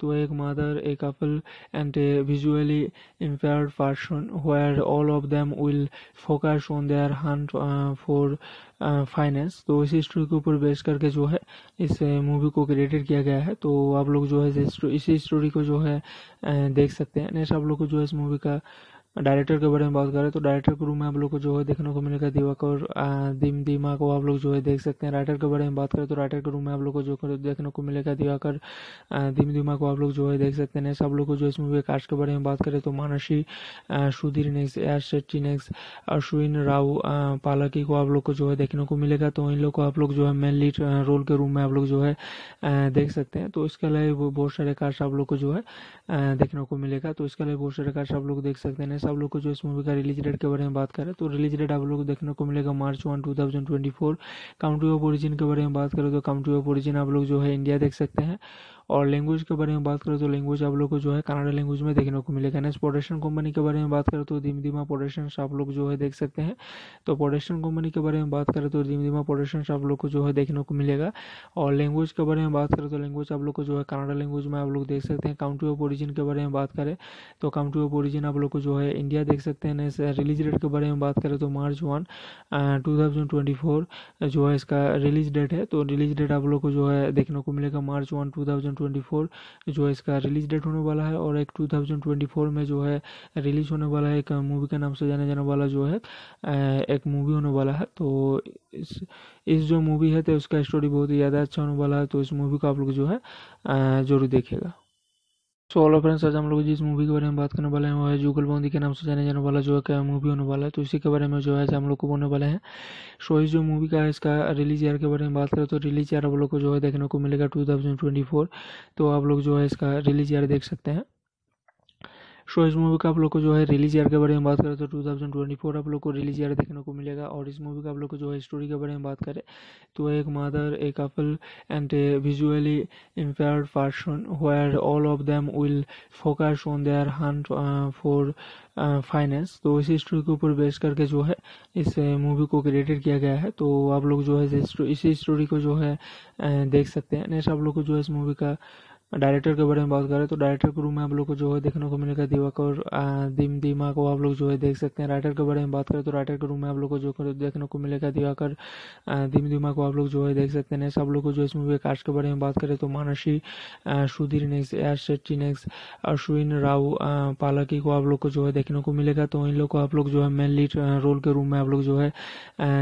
तो एक mother, a couple and a visually impaired person where all of them will focus on their hunt for finance तो इसी स्टोरी के ऊपर बेस करके जो है इस मूवी को क्रिएटेड किया गया है। तो आप लोग जो है इसी स्टोरी को जो है देख सकते हैं। नेक्स्ट आप लोग को जो है इस मूवी का डायरेक्टर के बारे में बात करें तो डायरेक्टर के रूम में आप लोग को जो है देखने को मिलेगा दिवाकर दिम, दिमा को आप लोग जो है देख सकते हैं। राइटर के बारे में बात करें तो राइटर के रूम में आप लोग को जो देखने को मिलेगा दिवाकर दिम, दिमा को आप लोग जो है देख सकते हैं। सब लोग को जो इस मूवी कास्ट के बारे में बात करें तो Mansi Sudhir next S Shetty next Ashwin Rao Palaki को आप लोग को जो है देखने को मिलेगा। तो इन लोग को आप लोग जो है मेन लीड रोल के रूम में आप लोग जो है देख सकते हैं। तो इसके अलावा बहुत सारे कास्ट आप लोग को जो है देखने को मिलेगा। तो इसके अलावा बहुत सारे कास्ट आप लोग देख सकते हैं। सब लोग को जो इस मूवी का रिलीज़ डेट के बारे में बात करें तो रिलीज़ डेट आप लोग को देखने को मिलेगा March one two thousand twenty four country of origin के बारे में बात करें तो काउंट्री ऑफ़ ओरिजिन आप लोग जो है इंडिया देख सकते हैं। और लैंग्वेज के बारे में बात करें तो लैंग्वेज आप लोग को जो है कनाडा लैंग्वेज में देखने को मिलेगा। नेक्स्ट प्रोडक्शन कंपनी के बारे में बात करें तो धीम धीमा प्रोडक्शन आप लोग जो है देख सकते हैं। तो प्रोडक्शन कंपनी के बारे में बात करें तो धीम धीमा प्रोडक्शन आप लोग को जो है देखने को मिलेगा। और लैंग्वेज के बारे में बात करें तो लैंग्वेज आप लोग को जो है कनाडा लैंग्वेज में आप लोग देख सकते हैं। काउंट्री ऑफ़ ओरिजिन के बारे में बात करें तो काउंट्री ऑफ़ ओरिजिन आप लोग को जो है इंडिया देख सकते हैं। रिलीज़ डेट के बारे में बात करें तो मार्च वन टू जो है इसका रिलीज़ डेट है। तो रिलीज़ डेट आप लोग को जो है देखने को मिलेगा मार्च वन टू जो है इसका रिलीज़ डेट होने वाला है और एक 2024 में जो है रिलीज़ होने वाला है एक मूवी के नाम से जाने जाने वाला जो है एक मूवी होने वाला है। तो इस इस जो मूवी है तो उसका स्टोरी बहुत ही ज़्यादा अच्छा होने वाला है। तो इस मूवी को आप लोग जो है ज़रूर देखेगा सो ऑलो फ्रेंड्स आज हम लोग जिस मूवी के बारे में बात करने वाले हैं, वो है जूगल बॉन्दी के नाम से जाने जाने वाला, जो है क्या मूवी होने वाला है। तो इसी के बारे में जो है हम लोग को बोलने वाले हैं। सो इस जो मूवी का है इसका रिलीज़ ईयर के बारे में बात करें तो रिलीज़ ईयर आप लोग को जो है देखने को मिलेगा टू तो आप लोग जो है इसका रिलीज़ ईयर देख सकते हैं। सो इस मूवी का आप लोग को जो है रिलीज़ ईयर के बारे में बात करें तो 2024 आप लोग को रिलीज़ ईयर देखने को मिलेगा और इस मूवी का आप लोग को जो है स्टोरी के बारे में बात करें तो एक mother a couple and a visually impair person where all of them will focus on their hunt for finance तो इसी स्टोरी के ऊपर बेस करके जो है इस मूवी uh, को क्रिएटेड किया गया है। तो आप लोग जो है इसी स्टोरी को जो है uh, देख सकते हैं। नेक्स्ट आप लोग को जो है इस मूवी का डायरेक्टर के बारे में बात करें तो डायरेक्टर के रूम में आप लोग को जो है देखने को मिलेगा दिवाकर दिम, दिमा को आप लोग जो है देख सकते हैं। राइटर के बारे में बात करें तो राइटर के रूम में आप लोग को जो देखने को मिलेगा दिवाकर दिम, दिमा को आप लोग जो है देख सकते हैं। सब लोग को जो इस मूवी के कास्ट के बारे में बात करें तो Mansi Sudhir next S Shetty next Ashwin Rao Palaki को आप लोग को जो है देखने को मिलेगा। तो इन लोग को आप लोग जो है मेन लीड रोल के रूम में आप लोग जो है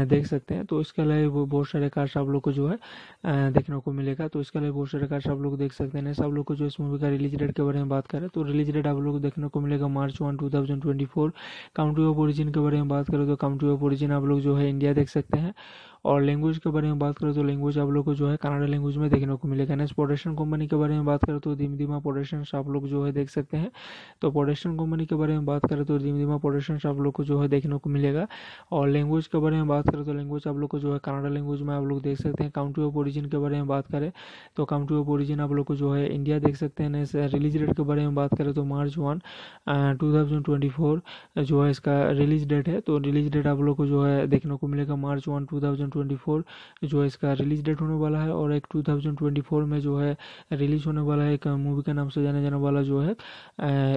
देख सकते हैं। तो इसके अलावा बहुत सारे कास्ट आप लोग को जो है देखने को मिलेगा। तो इसके अलावा बहुत सारे कास्ट आप लोग देख सकते हैं। आप लोग को जो इस मूवी का रिलीज़ डेट के बारे में बात करें तो रिलीज़ डेट आप लोग को देखने को मिलेगा March one two thousand twenty four country of origin के बारे में बात करें तो काउंट्री ऑफ़ ओरिजिन आप लोग जो है इंडिया देख सकते हैं। और लैंग्वेज के बारे में बात करें तो लैंग्वेज आप लोग को जो है कनाडा लैंग्वेज में देखने को मिलेगा। नेक्स्ट पोडेशन कंपनी के बारे में बात करें तो धीम धीमा पोडेशन आप लोग जो है देख सकते हैं। तो पोडेशन कंपनी के बारे में बात करें तो धीम धीमा पोडेशन आप लोग को जो है देखने को मिलेगा। और लैंग्वेज के बारे में बात करें तो लैंग्वेज आप लोग को जो है कनाडा लैंग्वेज में आप लोग देख सकते हैं। काउंट्री ऑफ़ ओरिजिन के बारे में बात करें तो काउंट्री ऑफ़ ओरिजिन आप लोग को जो है इंडिया देख सकते हैं। रिलीज़ डेट के बारे में बात करें तो March one two thousand twenty four जो है इसका रिलीज़ डेट है। तो रिलीज़ डेट आप लोग को जो है देखने को मिलेगा March one two twenty four जो है इसका रिलीज़ डेट होने वाला है और एक टू थाउज़ेंड ट्वेंटी फोर में जो है रिलीज़ होने वाला है एक मूवी के नाम से जाने जाने वाला जो है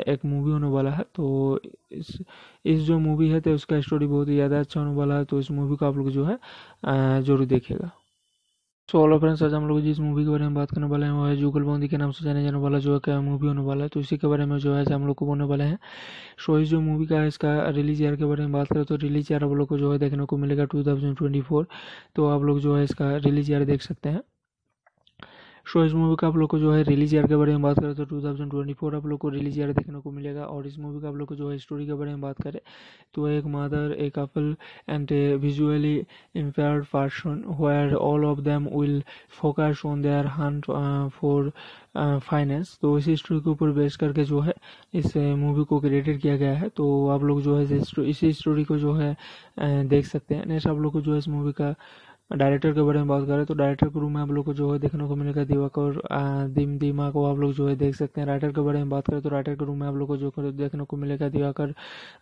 एक मूवी होने वाला है। तो इस इस जो मूवी है तो उसका स्टोरी बहुत ही ज़्यादा अच्छा होने वाला है। तो इस मूवी को आप लोग जो है ज़रूर देखेगा सो ऑलो फ्रेंड्स, आज हम लोग जिस मूवी के बारे में बात करने वाले हैं, वो है जुगल बॉन्दी के नाम से जाने जाने वाला, जो है क्या मूवी होने वाला है। तो इसी के बारे में जो है हम लोग को बोलने वाले हैं। सो इस जो मूवी का है, इसका रिलीज़ ईयर के बारे में बात करें तो रिलीज़ ईयर आप लोग को जो है देखने को मिलेगा टू तो आप लोग जो है इसका रिलीज़ ईयर देख सकते हैं। सो इस मूवी का आप लोग को जो है रिलीज़ ईयर के बारे में बात करें तो 2024 आप लोग को रिलीज़ ईयर देखने को मिलेगा और इस मूवी का आप लोग को जो है स्टोरी के बारे में बात करें तो एक mother a couple and a visually impaired person where all of them will focus on their hunt for finance तो इसी स्टोरी के ऊपर बेस करके जो है इस मूवी को क्रिएटेड किया गया है। तो आप लोग जो है इसी स्टोरी को जो है देख सकते हैं। नेक्स्ट आप लोग को जो है इस मूवी का डायरेक्टर के बारे में बात करें तो डायरेक्टर के रूम में आप लोग को जो है देखने को मिलेगा दिवाकर दिम दिमा को आप लोग जो है देख सकते हैं राइटर के बारे में बात करें तो राइटर के रूम में आप लोग को जो देखने को मिलेगा दिवाकर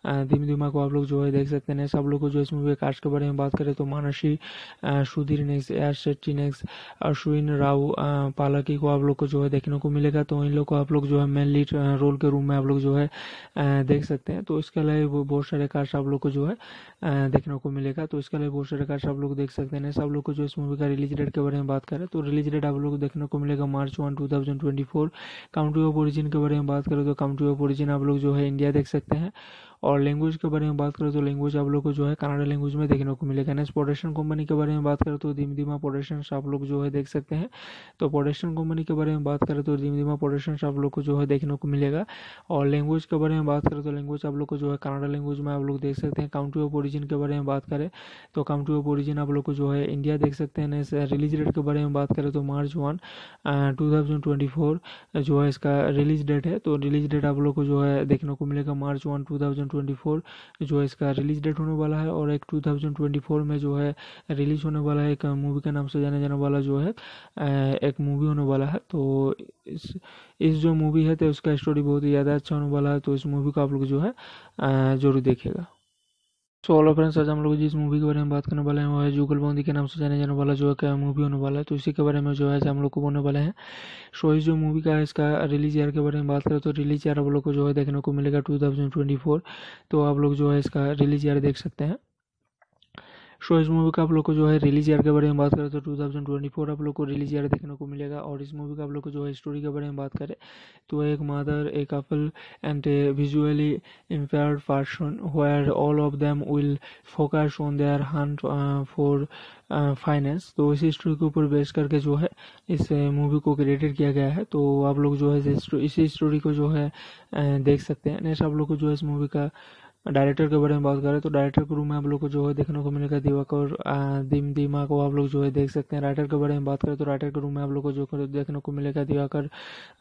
दिम दिमा को आप लोग जो है देख सकते हैं सब लोग को जो इस मूवी कास्ट के बारे में बात करें तो Mansi Sudhir next S Shetty next Ashwin Rao Palaki को आप लोग को जो है देखने को मिलेगा तो इन लोग को आप लोग जो है मेन लीड रोल के रूम में आप लोग जो है देख सकते हैं तो इसके अलावा बहुत सारे कास्ट आप लोग को जो है देखने को मिलेगा तो इसके अलावा बहुत सारे कास्ट आप लोग देख सकते हैं आप लोग को जो इस मूवी का रिलीज़ डेट के बारे में बात करें तो रिलीज़ डेट आप लोग को देखने को मिलेगा March one two thousand twenty four country of origin के बारे में बात करें तो काउंट्री ऑफ़ ओरिजिन आप लोग जो है इंडिया देख सकते हैं। और लैंग्वेज के बारे में बात करें तो लैंग्वेज आप लोग को जो है कनाडा लैंग्वेज में देखने को मिलेगा। नेक्स्ट पोडेशन कंपनी के बारे में बात करें तो धीम धीमा पोडेशन आप लोग जो है देख सकते हैं। तो पोडेशन कंपनी के बारे में बात करें तो धीम धीमा पोडेशन आप लोग को जो है देखने को मिलेगा। और लैंग्वेज के बारे में बात करें तो लैंग्वेज आप लोग को जो है कनाडा लैंग्वेज में आप लोग देख सकते हैं। काउंट्री ऑफ़ ओरिजिन के बारे में बात करें तो काउंट्री ऑफ़ ओरिजिन आप लोग को जो है इंडिया देख सकते हैं। रिलीज़ डेट के बारे में बात करें तो मार्च वन टू थाउज़ेंड 2024 जो इसका रिलीज़ डेट रिलीज़ डेट आप लोग को जो देखने को मिलेगा March one two twenty four जो है इसका रिलीज़ डेट है। तो रिलीज़ डेट आप लोग को जो है देखने को मिलेगा March one two twenty four जो है इसका रिलीज़ डेट होने वाला है और एक टू थाउज़ेंड ट्वेंटी फोर में जो है रिलीज़ होने वाला है एक मूवी के नाम से जाने जाने वाला जो है एक मूवी होने वाला है। तो इस इस जो मूवी है तो उसका स्टोरी बहुत ही ज़्यादा अच्छा होने वाला है। तो इस मूवी को आप लोग जो है ज़रूर देखेगा सो ऑलो फ्रेंड्स आज हम लोग जिस मूवी के बारे में बात करने वाले हैं, वो है जुगल बॉन्दी के नाम से जाने जाने वाला, जो है मूवी होने वाला है। तो इसी के बारे में जो है हम लोग को बोलने वाले हैं। सो इस जो मूवी का है, इसका रिलीज़ ईयर के बारे में बात करें तो रिलीज़ ईयर आप लोग को जो है देखने को मिलेगा टू तो आप लोग जो है इसका रिलीज़ ईयर देख सकते हैं। सो इस मूवी का आप लोग को जो है रिलीज़ ईयर के बारे में बात करें तो 2024 आप लोग को रिलीज़ ईयर देखने को मिलेगा और इस मूवी का आप लोग को जो है स्टोरी के बारे में बात करें तो एक mother a couple and a visually impair person where all of them will focus on their hunt for finance तो इसी स्टोरी के ऊपर बेस करके जो है इस मूवी को क्रिएटेड किया गया है। तो आप लोग जो है इसी स्टोरी को जो है uh, देख सकते हैं। नेक्स्ट आप लोग को जो है इस मूवी का डायरेक्टर के बारे में बात करें तो डायरेक्टर के रूम में आप लोग को जो है देखने को मिलेगा दिवाकर दिम, दिमा को आप लोग जो है देख सकते हैं। राइटर के बारे में बात करें तो राइटर के रूम में आप लोग को जो देखने को मिलेगा दिवाकर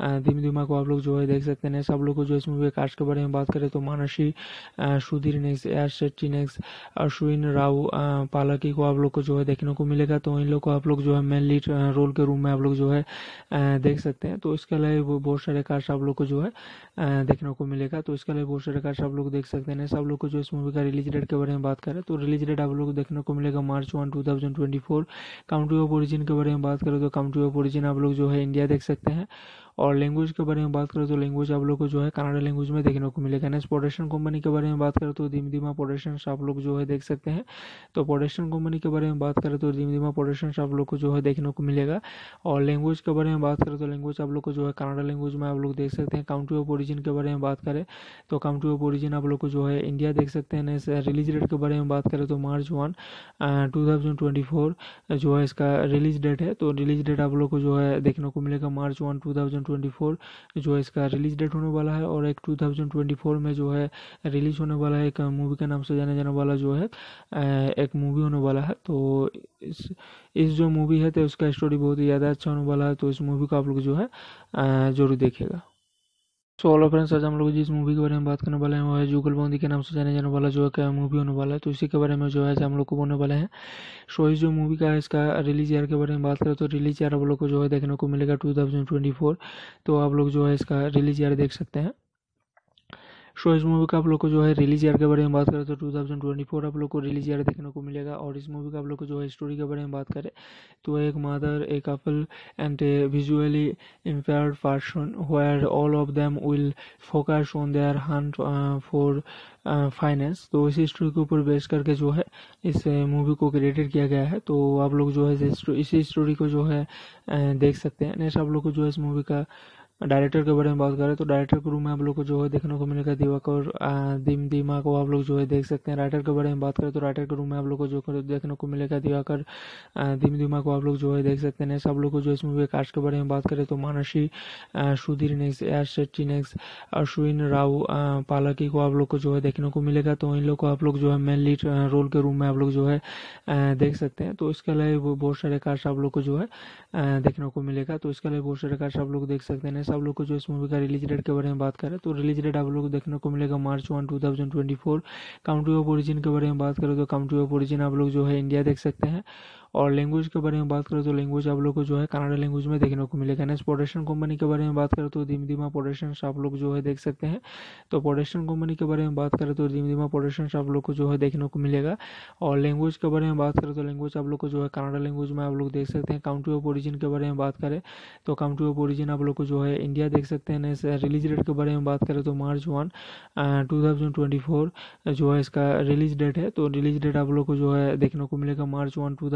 दिम, दिमा को आप लोग जो है देख सकते हैं। सब लोग को जो इस मूवी कास्ट के बारे में बात करें तो Mansi Sudhir next S Shetty next Ashwin Rao Palaki को आप लोग को जो है देखने को मिलेगा। तो इन लोग को आप लोग जो है मेन लीड रोल के रूम में आप लोग जो है देख सकते हैं। तो इसके अलावा बहुत सारे कास्ट आप लोग को जो है देखने को मिलेगा। तो इसके अलावा बहुत सारे कास्ट आप लोग देख सकते हैं। आप लोग को जो इस मूवी का रिलीज़ डेट के बारे में बात करें तो रिलीज़ डेट आप लोग को देखने को मिलेगा March one two thousand twenty four country of origin के बारे में बात करें तो काउंट्री ऑफ़ ओरिजिन आप लोग जो है इंडिया देख सकते हैं। और लैंग्वेज के बारे में बात करें तो लैंग्वेज आप लोग को जो है कनाडा लैंग्वेज में देखने को मिलेगा। नेक्स्ट पोडेशन कंपनी के बारे में बात करें तो धीम धीमा पोडेशन आप लोग जो है देख सकते हैं। तो पोडेशन कंपनी के बारे में बात करें तो धीम धीमा पोडेशन आप लोग को जो है देखने को मिलेगा। और लैंग्वेज के बारे में बात करें तो लैंग्वेज आप लोग को जो है कनाडा लैंग्वेज में आप लोग देख सकते हैं। काउंट्री ऑफ़ ओरिजिन के बारे में बात करें तो काउंट्री ऑफ़ ओरिजिन आप लोग को जो है इंडिया देख सकते हैं। रिलीज़ डेट के बारे में बात करें तो March one two thousand twenty four जो है इसका रिलीज़ डेट है। तो रिलीज़ डेट आप लोग को जो है देखने को मिलेगा मार्च वन टू 2024 जो है इसका रिलीज़ डेट होने वाला है और एक 2024 में जो है रिलीज़ होने वाला है एक मूवी के नाम से जाने जाने वाला जो है एक मूवी होने वाला है। तो इस इस जो मूवी है तो उसका स्टोरी बहुत ही ज़्यादा अच्छा होने वाला है। तो इस मूवी को आप लोग जो है ज़रूर देखेगा सो ऑलो फ्रेंड्स आज हम लोग जिस मूवी के बारे में बात करने वाले हैं, वो है जुगल बंदी के नाम से जाने जाने वाला जो है क्या मूवी होने वाला है। तो इसी के बारे में जो है हम लोग को बोलने वाले हैं। सो इस जो मूवी का है इसका रिलीज़ ईयर के बारे में बात करें तो रिलीज़ ईयर आप लोग को जो है देखने को मिलेगा टू तो आप लोग जो है इसका रिलीज़ ईयर देख सकते हैं। सो इस मूवी का आप लोग को जो है रिलीज़ ईयर के बारे में बात करें तो 2024 आप लोग को रिलीज़ ईयर देखने को मिलेगा और इस मूवी का आप लोग को जो है स्टोरी के बारे में बात करें तो एक mother a couple and a visually impair person where all of them will focus on their hunt for finance तो इसी स्टोरी के ऊपर बेस करके जो है इस मूवी को क्रिएटेड किया गया है। तो आप लोग जो है इसी स्टोरी को जो है uh, देख सकते हैं। नेक्स्ट आप लोग को जो है इस मूवी का डायरेक्टर के बारे में बात करें तो डायरेक्टर के रूम में आप लोग को जो है देखने को मिलेगा दिवाकर दिम, दिमा को आप लोग जो है देख सकते हैं। राइटर के बारे में बात करें तो राइटर के रूम में आप लोग को जो देखने को मिलेगा दिवाकर दिम, दिमा को आप लोग जो है देख सकते हैं। सब लोग को जो इस मूवी कास्ट के बारे में बात करें तो Mansi Sudhir next S Shetty next Ashwin Rao Palaki को आप लोग को जो है देखने को मिलेगा। तो इन लोग को आप लोग जो है मेन लीड रोल के रूम में आप लोग जो है देख सकते हैं। तो इसके अलावा बहुत सारे कास्ट आप लोग को जो है देखने को मिलेगा। तो इसके अलावा बहुत सारे कास्ट आप लोग देख सकते हैं। आप लोग को जो इस मूवी का रिलीज़ डेट के बारे में बात करें तो रिलीज़ डेट आप लोग को देखने को मिलेगा March one two thousand twenty four country of origin के बारे में बात करें तो काउंट्री ऑफ़ ओरिजिन आप लोग जो है इंडिया देख सकते हैं। और लैंग्वेज के बारे में बात करें तो लैंग्वेज आप लोग को जो है कनाडा लैंग्वेज में देखने को मिलेगा। नेक्स्ट प्रोडक्शन कंपनी के बारे में बात करें तो धीम धीमा प्रोडक्शन आप लोग जो है देख सकते हैं। तो प्रोडक्शन कंपनी के बारे में बात करें तो धीम धीमा प्रोडक्शन आप लोग को जो है देखने को मिलेगा। और लैंग्वेज के बारे में बात करें तो लैंग्वेज आप लोग को जो है कनाडा लैंग्वेज में आप लोग देख सकते हैं। काउंट्री ऑफ़ ओरिजिन के बारे में बात करें तो काउंट्री ऑफ़ ओरिजिन आप लोग को जो है इंडिया देख सकते हैं। रिलीज़ डेट के बारे में बात करें तो मार्च वन टू जो है इसका रिलीज़ डेट है। तो रिलीज़ डेट आप लोग को जो है देखने को मिलेगा मार्च वन टू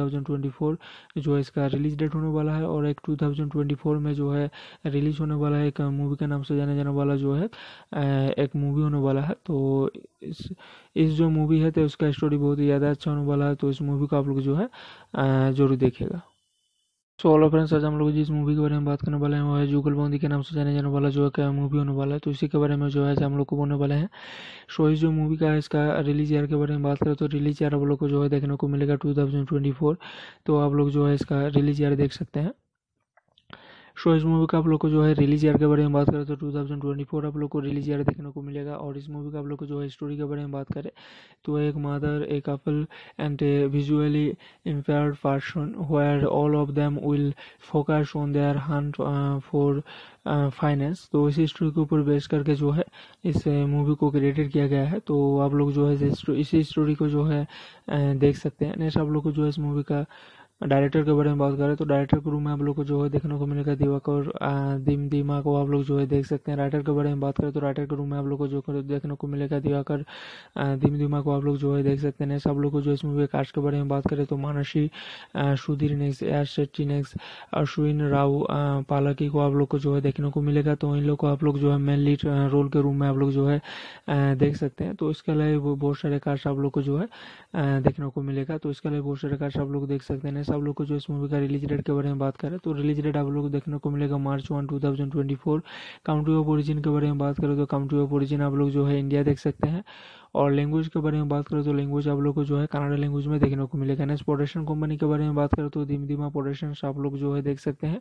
जो है इसका रिलीज़ डेट होने वाला है और एक 2024 में जो है रिलीज़ होने वाला है एक मूवी का नाम से जाने जाने वाला जो है एक मूवी होने वाला है। तो इस इस जो मूवी है तो उसका स्टोरी बहुत ही ज़्यादा अच्छा होने वाला है। तो इस मूवी को आप लोग जो है ज़रूर देखेगा सो ऑलो फ्रेंड्स आज हम लोग जिस मूवी के बारे में बात करने वाले हैं, वो है जुगल बॉन्दी के नाम से जाने जाने वाला, जो है क्या मूवी होने वाला है। तो इसी के बारे में जो है हम लोग को बोलने वाले हैं सो इस जो मूवी का है इसका रिलीज़ ईयर के बारे में बात करें तो रिलीज़ ईयर आप लोग को जो है देखने को मिलेगा टू तो आप लोग जो है इसका रिलीज़ ईयर देख सकते हैं। सो इस मूवी का आप लोग को जो है रिलीज़ ईयर के बारे में बात करें तो 2024 आप लोग को रिलीज़ ईयर देखने को मिलेगा और इस मूवी का आप लोग को जो है स्टोरी के बारे में बात करें तो एक mother a couple and a visually impaired person where all of them will focus on their hunt for finance तो इसी स्टोरी के ऊपर बेस करके जो है इस मूवी को क्रिएटेड किया गया है। तो आप लोग जो है इसी स्टोरी को जो है देख सकते हैं। नेक्स्ट आप लोग को जो है इस मूवी का डायरेक्टर के बारे में बात करें तो डायरेक्टर के रूम में आप लोग को जो है देखने को मिलेगा दिवाकर दिम, दिमा को आप लोग जो है देख सकते हैं। राइटर के बारे में बात करें तो राइटर के रूम में आप लोग को जो देखने को मिलेगा दिवाकर दिम, दिमा को आप लोग जो है देख सकते हैं। सब लोग को जो इस मूवी कास्ट के बारे में बात करें तो Mansi Sudhir next S, Shetty next Ashwin Rao Palaki को आप लोग को जो है देखने को मिलेगा। तो इन लोग को आप लोग जो है मेन लीड रोल के रूम में आप लोग जो है देख सकते हैं। तो इसके अलावा बहुत सारे कास्ट आप लोग को जो है देखने को मिलेगा। तो इसके अलावा बहुत सारे कास्ट आप लोग देख सकते हैं। आप लोग को जो इस मूवी का रिलीज़ डेट के बारे में बात करें तो रिलीज़ डेट आप लोग को देखने को मिलेगा March one two thousand twenty four country of origin के बारे में बात करें तो काउंट्री ऑफ़ ओरिजिन आप लोग जो है इंडिया देख सकते हैं। और लैंग्वेज के बारे में बात करें तो लैंग्वेज आप लोग को जो है कनाडा लैंग्वेज में देखने को मिलेगा। नेक्स्ट प्रोडक्शन कंपनी के बारे में बात करें तो धीम धीमा प्रोडक्शन आप लोग जो है देख सकते हैं।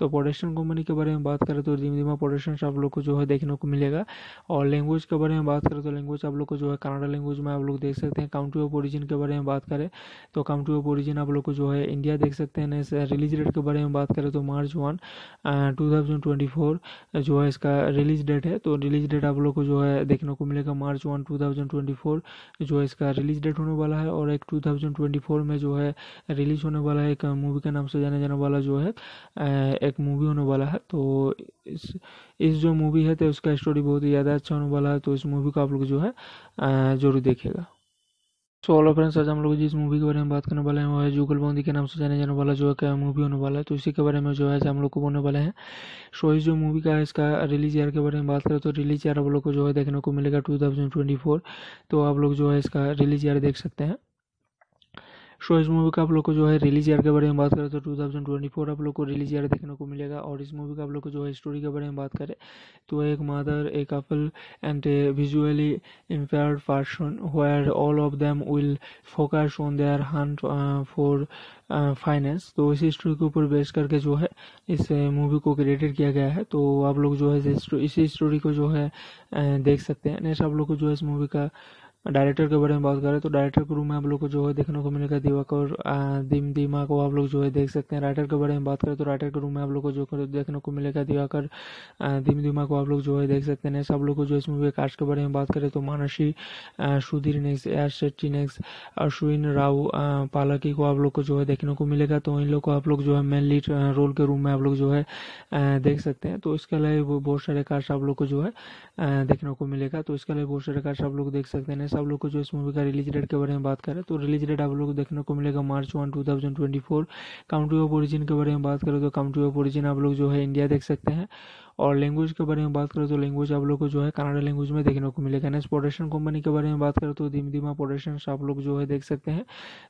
तो प्रोडक्शन कंपनी के बारे में बात करें तो धीम धीमा प्रोडक्शन आप लोग को जो है देखने को मिलेगा। और लैंग्वेज के बारे में बात करें तो लैंग्वेज आप लोग को जो है कनाडा लैंग्वेज में आप लोग देख सकते हैं। काउंट्री ऑफ़ ओरिजिन के बारे में बात करें तो काउंट्री ऑफ़ ओरिजिन आप लोग को जो है इंडिया देख सकते हैं। रिलीज़ डेट के बारे में बात करें तो मार्च वन टू जो है इसका रिलीज़ डेट है। तो रिलीज़ डेट आप लोग को जो है देखने को मिलेगा मार्च वन टू जो है इसका रिलीज़ डेट होने वाला है और एक 2024 में जो है रिलीज़ होने वाला है, एक मूवी के नाम से जाने जाने वाला जो है एक मूवी होने वाला है। तो इस इस जो मूवी है तो उसका स्टोरी बहुत ही ज़्यादा अच्छा होने वाला है तो इस मूवी को आप लोग जो है ज़रूर देखेगा सो ऑलो फ्रेंड्स आज हम लोग जिस मूवी के बारे में बात करने वाले हैं, वो है जुगल बॉन्दी के नाम से जाने जाने वाला, जो है क्या मूवी होने वाला है। तो इसी के बारे में जो है हम लोग को बोलने वाले हैं। सो इस जो मूवी का है, इसका रिलीज़ ईयर के बारे में बात करें तो रिलीज़ ईयर आप लोग को जो है देखने को मिलेगा टू तो आप लोग जो है इसका रिलीज़ ईयर देख सकते हैं। सो इस मूवी का आप लोग को जो है रिलीज़ ईयर के बारे में बात करें तो 2024 आप लोग को रिलीज़ ईयर देखने को मिलेगा और इस मूवी का आप लोग को जो है स्टोरी के बारे में बात करें तो एक mother a couple and a visually impaired person where all of them will focus on their hunt for finance तो इसी स्टोरी के ऊपर बेस करके जो है इस मूवी को क्रिएटेड किया गया है। तो आप लोग जो है इसी स्टोरी को जो है uh, देख सकते हैं। नेक्स्ट आप लोग को जो है इस मूवी का डायरेक्टर के बारे में बात करें तो डायरेक्टर के रूम में आप लोग को जो है देखने को मिलेगा दिवाकर दिम, दिमा को आप लोग जो है देख सकते हैं। राइटर के बारे में बात करें तो राइटर के रूम में आप लोग को जो देखने को मिलेगा दिवाकर दिम, दिमा को आप लोग जो है देख सकते हैं। आप लोग को जो इस मूवी के कास्ट के बारे में बात करें तो Mansi Sudhir next S Shetty next Ashwin Rao Palaki को आप लोग को जो है देखने को मिलेगा। तो इन लोग को आप लोग जो है मेन लीड रोल के रूम में आप लोग जो है देख सकते हैं। तो इसके अलावा बहुत सारे कास्ट आप लोग को जो है देखने को मिलेगा। तो इसके अलावा बहुत सारे कास्ट आप लोग देख सकते हैं। आप लोग को जो इस मूवी का रिलीज़ डेट के बारे में बात करें तो रिलीज़ डेट आप लोग को देखने को मिलेगा March one two thousand twenty four country of origin के बारे में बात करें तो काउंट्री ऑफ़ ओरिजिन आप लोग जो है इंडिया देख सकते हैं। और लैंग्वेज के बारे में बात करें तो लैंग्वेज आप लोग को जो है कनाडा लैंग्वेज में देखने को मिलेगा। नेक्स्ट प्रोडक्शन कंपनी के बारे में बात करें तो धीम धीमा प्रोडक्शन आप लोग जो है देख सकते हैं।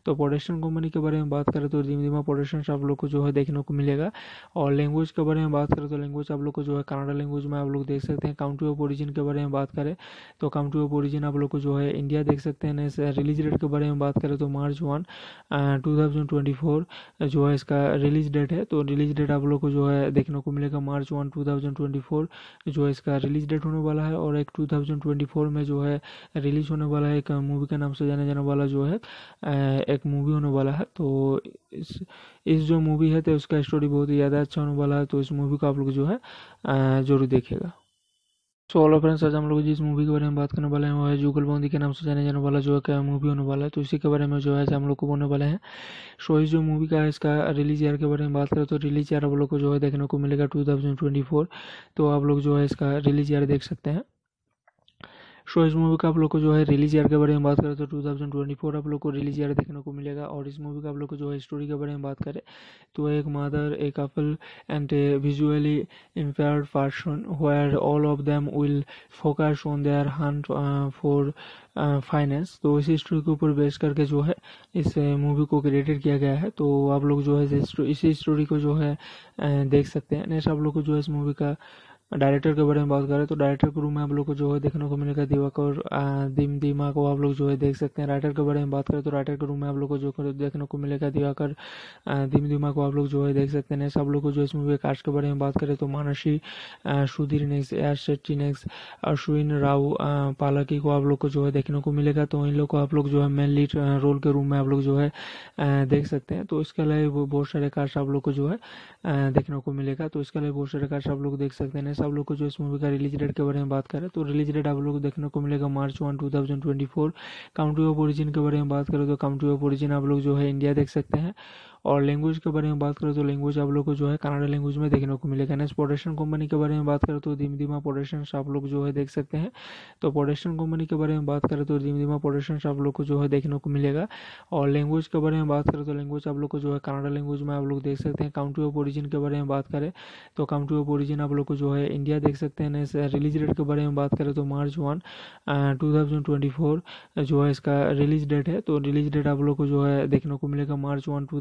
तो प्रोडक्शन कंपनी के बारे में बात करें तो धीम धीमा प्रोडक्शन आप लोग को जो है देखने को मिलेगा। और लैंग्वेज के बारे में बात करें तो लैंग्वेज आप लोग को जो है कनाडा लैंग्वेज में आप लोग देख सकते हैं। काउंट्री ऑफ़ ओरिजिन के बारे में बात करें तो काउंट्री ऑफ़ ओरिजिन आप लोग को जो है इंडिया देख सकते हैं। रिलीज़ डेट के बारे में बात करें तो मार्च वन टू जो है इसका रिलीज़ डेट है। तो रिलीज़ डेट आप लोग को जो है देखने को मिलेगा मार्च वन टू जो है इसका रिलीज़ डेट होने वाला है और एक 2024 में जो है रिलीज़ होने वाला है एक मूवी के नाम से जाने जाने वाला जो है एक मूवी होने वाला है। तो इस इस जो मूवी है तो उसका स्टोरी बहुत ही ज़्यादा अच्छा होने वाला है। तो इस मूवी को आप लोग जो है ज़रूर देखेगा सो ऑलो फ्रेंड्स आज हम लोग जिस मूवी के बारे में बात करने वाले हैं, वो है जुगल बॉन्दी के नाम से जाने जाने वाला जो है क्या मूवी होने वाला है। तो इसी के बारे में जो है हम लोग को बोलने वाले हैं। सो इस जो मूवी का है, इसका रिलीज़ ईयर के बारे में बात करें तो रिलीज़ ईयर आप लोग को जो है देखने को मिलेगा टू तो आप लोग जो है इसका रिलीज़ ईयर देख सकते हैं। सो इस मूवी का आप लोग को जो है रिलीज़ ईयर के बारे में बात करें तो 2024 आप लोग को रिलीज़ ईयर देखने को मिलेगा और इस मूवी का आप लोग को जो है स्टोरी के बारे में बात करें तो एक mother a couple and a visually impaired person where all of them will focus on their hunt for finance तो इसी स्टोरी के ऊपर बेस करके जो है इस मूवी को क्रिएटेड किया गया है। तो आप लोग जो है इसी स्टोरी को जो है देख सकते हैं। नेक्स्ट आप लोग को जो है इस मूवी का डायरेक्टर के बारे में बात करें तो डायरेक्टर के रूम में आप लोग को जो है देखने को मिलेगा दिवाकर दिम, दिमा को आप लोग जो है देख सकते हैं। राइटर के बारे में बात करें तो राइटर के रूम में आप लोग को जो देखने को मिलेगा दिवाकर दिम, दिमा को आप लोग जो है देख सकते हैं। सब लोग को जो इस मूवी कास्ट के बारे में बात करें तो Mansi Sudhir next S Shetty next Ashwin Rao Palaki को आप लोग को जो है देखने को मिलेगा। तो इन लोग को आप लोग जो है मेन लीड रोल के रूम में आप लोग जो है देख सकते हैं। तो इसके अलावा बहुत सारे कास्ट आप लोग को जो है देखने को मिलेगा। तो इसके अलावा बहुत सारे कास्ट आप लोग देख सकते हैं। आप लोग को जो इस मूवी का रिलीज़ डेट के बारे में बात करें तो रिलीज़ डेट आप लोग को देखने को मिलेगा March one, two thousand twenty four. Country of origin के बारे में बात करें तो काउंट्री ऑफ़ ओरिजिन आप लोग जो है इंडिया देख सकते हैं। और लैंग्वेज के बारे में बात करें तो लैंग्वेज आप लोग को जो है कनाडा लैंग्वेज में देखने को मिलेगा। नेक्स्ट प्रोडक्शन कंपनी के बारे में बात करें तो धीम धीमा प्रोडक्शन आप लोग जो है देख सकते हैं। तो प्रोडक्शन कंपनी के बारे में बात करें तो धीम धीमा प्रोडक्शन आप लोग को जो है देखने को मिलेगा। और लैंग्वेज के बारे में बात करें तो लैंग्वेज आप लोग को जो है कनाडा लैंग्वेज में आप लोग देख सकते हैं। काउंट्री ऑफ़ ओरिजिन के बारे में बात करें तो काउंट्री ऑफ़ ओरिजिन आप लोग को जो है इंडिया देख सकते हैं। रिलीज़ डेट के बारे में बात करें तो मार्च वन टू जो है इसका रिलीज़ डेट है। तो रिलीज़ डेट आप लोग को जो है देखने को मिलेगा मार्च वन टू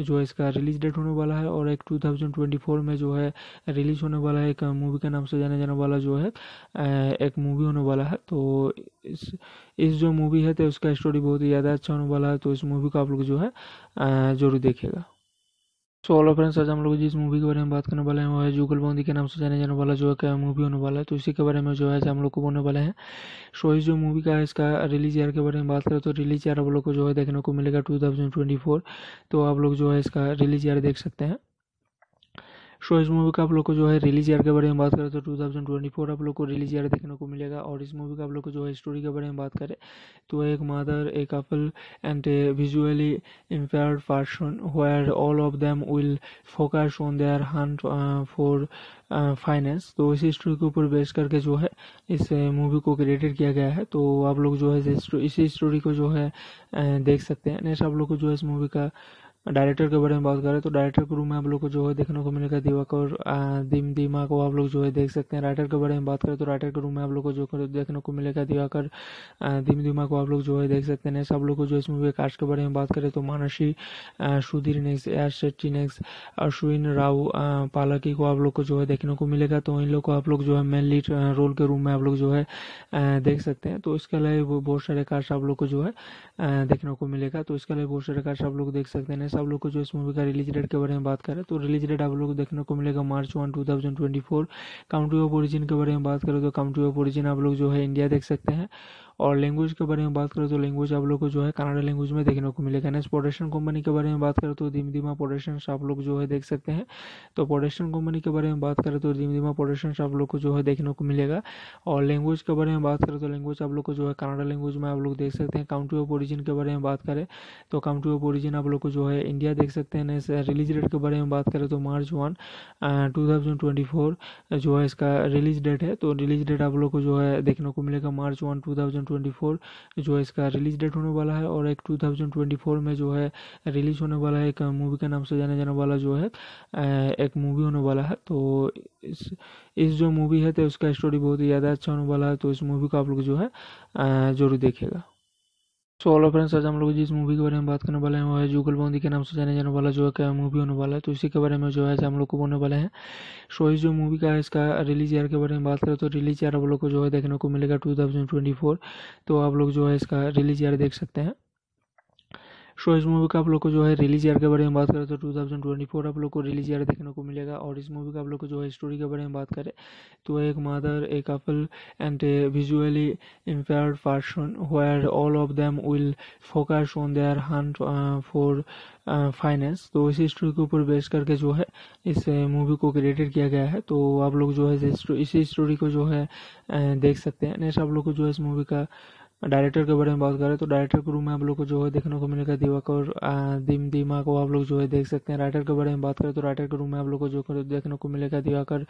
जो है इसका रिलीज़ डेट होने वाला है और एक 2024 में जो है रिलीज़ होने वाला है एक मूवी के नाम से जाने जाने वाला जो है एक मूवी होने वाला है। तो इस इस जो मूवी है तो उसका स्टोरी बहुत ही ज़्यादा अच्छा होने वाला है। तो इस मूवी को आप लोग जो है ज़रूर देखेगा सो ऑलो फ्रेंड्स, आज हम लोग जिस मूवी के बारे में बात करने वाले हैं, वो है जुगल बॉन्दी के नाम से जाने जाने वाला, जो है क्या मूवी होने वाला है। तो इसी के बारे में जो है हम लोग को बोलने वाले हैं। सो इस जो मूवी का है, इसका रिलीज़ ईयर के बारे में बात करें तो रिलीज़ ईयर आप लोग को जो है देखने को मिलेगा टू तो आप लोग जो है इसका रिलीज़ ईयर देख सकते हैं। सो इस मूवी का आप लोग को जो है रिलीज़ ईयर के बारे में बात करें तो 2024 आप लोग को रिलीज़ ईयर देखने को मिलेगा और इस मूवी का आप लोग को जो है स्टोरी के बारे में बात करें तो एक mother a couple and a visually impaired person where all of them will focus on their hunt for finance तो इसी स्टोरी के ऊपर बेस करके जो है इस मूवी को क्रिएटेड किया गया है। तो आप लोग जो है इसी स्टोरी को जो है देख सकते हैं। नेक्स्ट आप लोग को जो है इस मूवी का डायरेक्टर के बारे में बात करें तो डायरेक्टर के रूम में आप लोग को जो है देखने को मिलेगा दिवाकर दिम, दिमा को आप लोग जो है देख सकते हैं। राइटर के बारे में बात करें तो राइटर के रूम में आप लोग को जो देखने को मिलेगा दिवाकर दिम, दिमा को आप लोग जो है देख सकते हैं। सब लोग को जो इस मूवी कास्ट के बारे में बात करें तो Mansi Sudhir next S Shetty next Ashwin Rao Palaki को आप लोग को जो है देखने को मिलेगा। तो इन लोग को आप लोग जो है मेन लीड रोल के रूम में आप लोग जो है देख सकते हैं। तो इसके अलावा बहुत सारे कास्ट आप लोग को जो है देखने को मिलेगा। तो इसके अलावा बहुत सारे कास्ट आप लोग देख सकते हैं। सब लोग को जो इस मूवी का रिलीज़ डेट के बारे में बात करें तो रिलीज़ डेट आप लोग को देखने को मिलेगा March one, two thousand twenty four. Country of origin के बारे में बात करें तो काउंट्री ऑफ़ ओरिजिन आप लोग जो है इंडिया देख सकते हैं। और लैंग्वेज के बारे में बात करें तो लैंग्वेज आप लोग को जो है कनाडा लैंग्वेज में देखने को मिलेगा। नेक्स्ट प्रोडक्शन कंपनी के बारे में बात करें तो धीम धीमा प्रोडक्शन आप लोग जो है देख सकते हैं। तो प्रोडक्शन कंपनी के बारे में बात करें तो धीम धीमा प्रोडक्शन आप लोग को जो है देखने को मिलेगा। और लैंग्वेज के बारे में बात करें तो लैंग्वेज आप लोग को जो है कनाडा लैंग्वेज में आप लोग देख सकते हैं। काउंट्री ऑफ़ ओरिजिन के बारे में बात करें तो काउंट्री ऑफ़ ओरिजिन आप लोग को जो है इंडिया देख सकते हैं। रिलीज़ डेट के बारे में बात करें तो March one two thousand twenty four जो है इसका रिलीज़ डेट है। तो रिलीज़ डेट आप लोग को जो है देखने को मिलेगा March one two twenty four जो है इसका रिलीज़ डेट होने वाला है और एक 2024 में जो है रिलीज़ होने वाला है एक मूवी के नाम से जाने जाने वाला जो है एक मूवी होने वाला है। तो इस इस जो मूवी है तो उसका स्टोरी बहुत ही ज़्यादा अच्छा होने वाला है। तो इस मूवी को आप लोग जो है ज़रूर देखेगा सो ऑलो फ्रेंड्स आज हम लोग जिस मूवी के बारे में बात करने वाले हैं, वो है जुगल बॉन्दी के नाम से जाने जाने वाला, जो है मूवी होने वाला है। तो इसी के बारे में जो है हम लोग को बोलने वाले हैं। सो इस जो मूवी का है, इसका रिलीज़ ईयर के बारे में बात करें तो रिलीज़ ईयर आप लोग को जो है देखने को मिलेगा टू तो आप लोग जो है इसका रिलीज़ ईयर देख सकते हैं। सो इस मूवी का आप लोग को जो है रिलीज़ ईयर के बारे में बात करें तो 2024 आप लोग को रिलीज़ ईयर देखने को मिलेगा और इस मूवी का आप लोग को जो है स्टोरी के बारे में बात करें तो एक mother a couple and a visually impair person where all of them will focus on their hunt for finance तो इसी स्टोरी के ऊपर बेस करके जो है इस मूवी को क्रिएटेड किया गया है। तो आप लोग जो है इसी स्टोरी को जो है uh, देख सकते हैं। नेक्स्ट आप लोग को जो है इस मूवी का डायरेक्टर के बारे में बात करें तो डायरेक्टर के रूम में आप लोग को जो है देखने को मिलेगा दिवाकर दिम, दिमा को आप लोग जो है देख सकते हैं। राइटर के बारे में बात करें तो राइटर के रूम में आप लोग को जो देखने को मिलेगा दिवाकर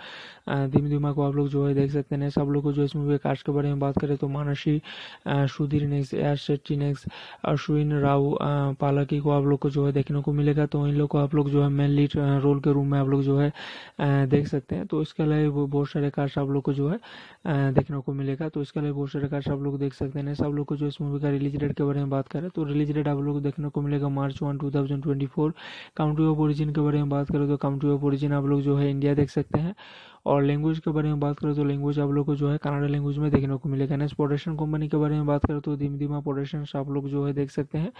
दिम, दिमा को आप लोग जो है देख सकते हैं। सब लोग को जो इस मूवी के कास्ट के बारे में बात करें तो Mansi Sudhir next S Shetty next Ashwin Rao Palaki को आप लोग को जो है देखने को मिलेगा। तो इन लोग को आप लोग जो है मेन लीड रोल के रूम में आप लोग जो है देख सकते हैं। तो इसके अलावा बहुत सारे कास्ट आप लोग को जो है देखने को मिलेगा। तो इसके अलावा बहुत सारे कास्ट आप लोग देख सकते हैं। सब लोग को जो इस मूवी का रिलीज़ डेट के बारे में बात करें तो रिलीज़ डेट आप लोग को देखने को मिलेगा March one two thousand twenty four country of origin के बारे में बात करें तो काउंट्री ऑफ़ ओरिजिन आप लोग जो है इंडिया देख सकते हैं। और लैंग्वेज के बारे में बात करें तो लैंग्वेज आप लोग को जो है कनाडा लैंग्वेज में देखने को मिलेगा। नेक्स्ट प्रोडक्शन कंपनी के बारे में बात करें तो धीम धीमा प्रोडक्शन आप लोग जो है देख सकते हैं।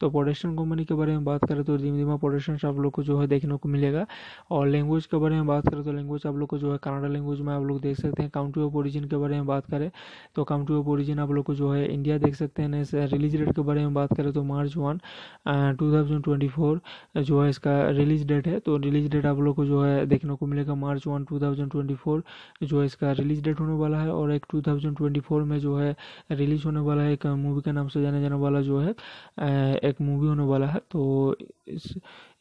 तो प्रोडक्शन कंपनी के बारे में बात करें तो धीम धीमा प्रोडक्शन आप लोग को जो है देखने को मिलेगा। और लैंग्वेज के बारे में बात करें तो लैंग्वेज आप लोग को जो है कनाडा लैंग्वेज में आप लोग देख सकते हैं। काउंट्री ऑफ़ ओरिजिन के बारे में बात करें तो काउंट्री ऑफ़ ओरिजिन आप लोग को जो है इंडिया देख सकते हैं। रिलीज़ डेट के बारे में बात करें तो मार्च वन टू जो है इसका रिलीज़ डेट है। तो रिलीज़ डेट आप लोग को जो है देखने को मिलेगा मार्च वन टू जो है इसका रिलीज़ डेट होने वाला है और एक 2024 में जो है रिलीज़ होने वाला है एक मूवी के नाम से जाने जाने वाला जो है एक मूवी होने वाला है। तो इस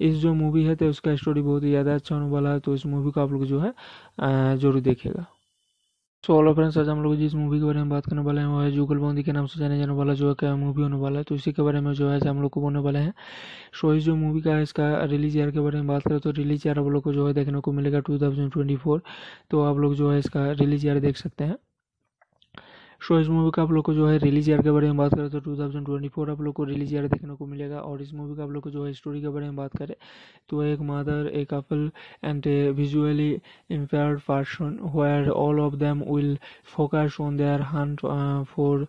इस जो मूवी है तो उसका स्टोरी बहुत ही ज़्यादा अच्छा होने वाला है। तो इस मूवी को आप लोग जो है ज़रूर देखेगा सो ऑलो फ्रेंड्स आज हम लोग जिस मूवी के बारे में बात करने वाले हैं, वो है जुगल बंदी के नाम से जाने जाने वाला जो है क्या मूवी होने वाला है। तो इसी के बारे में जो है हम लोग को बोलने वाले हैं सो इस जो मूवी का है इसका रिलीज़ ईयर के बारे में बात करें तो रिलीज़ ईयर आप लोग को जो है देखने को मिलेगा टू तो आप लोग जो है इसका रिलीज़ ईयर देख सकते हैं। सो इस मूवी का आप लोग को जो है रिलीज़ ईयर के बारे में बात करें तो 2024 आप लोग को रिलीज़ ईयर देखने को मिलेगा और इस मूवी का आप लोग को जो है स्टोरी के बारे में बात करें तो एक mother a couple and a visually impair person where all of them will focus on their hunt for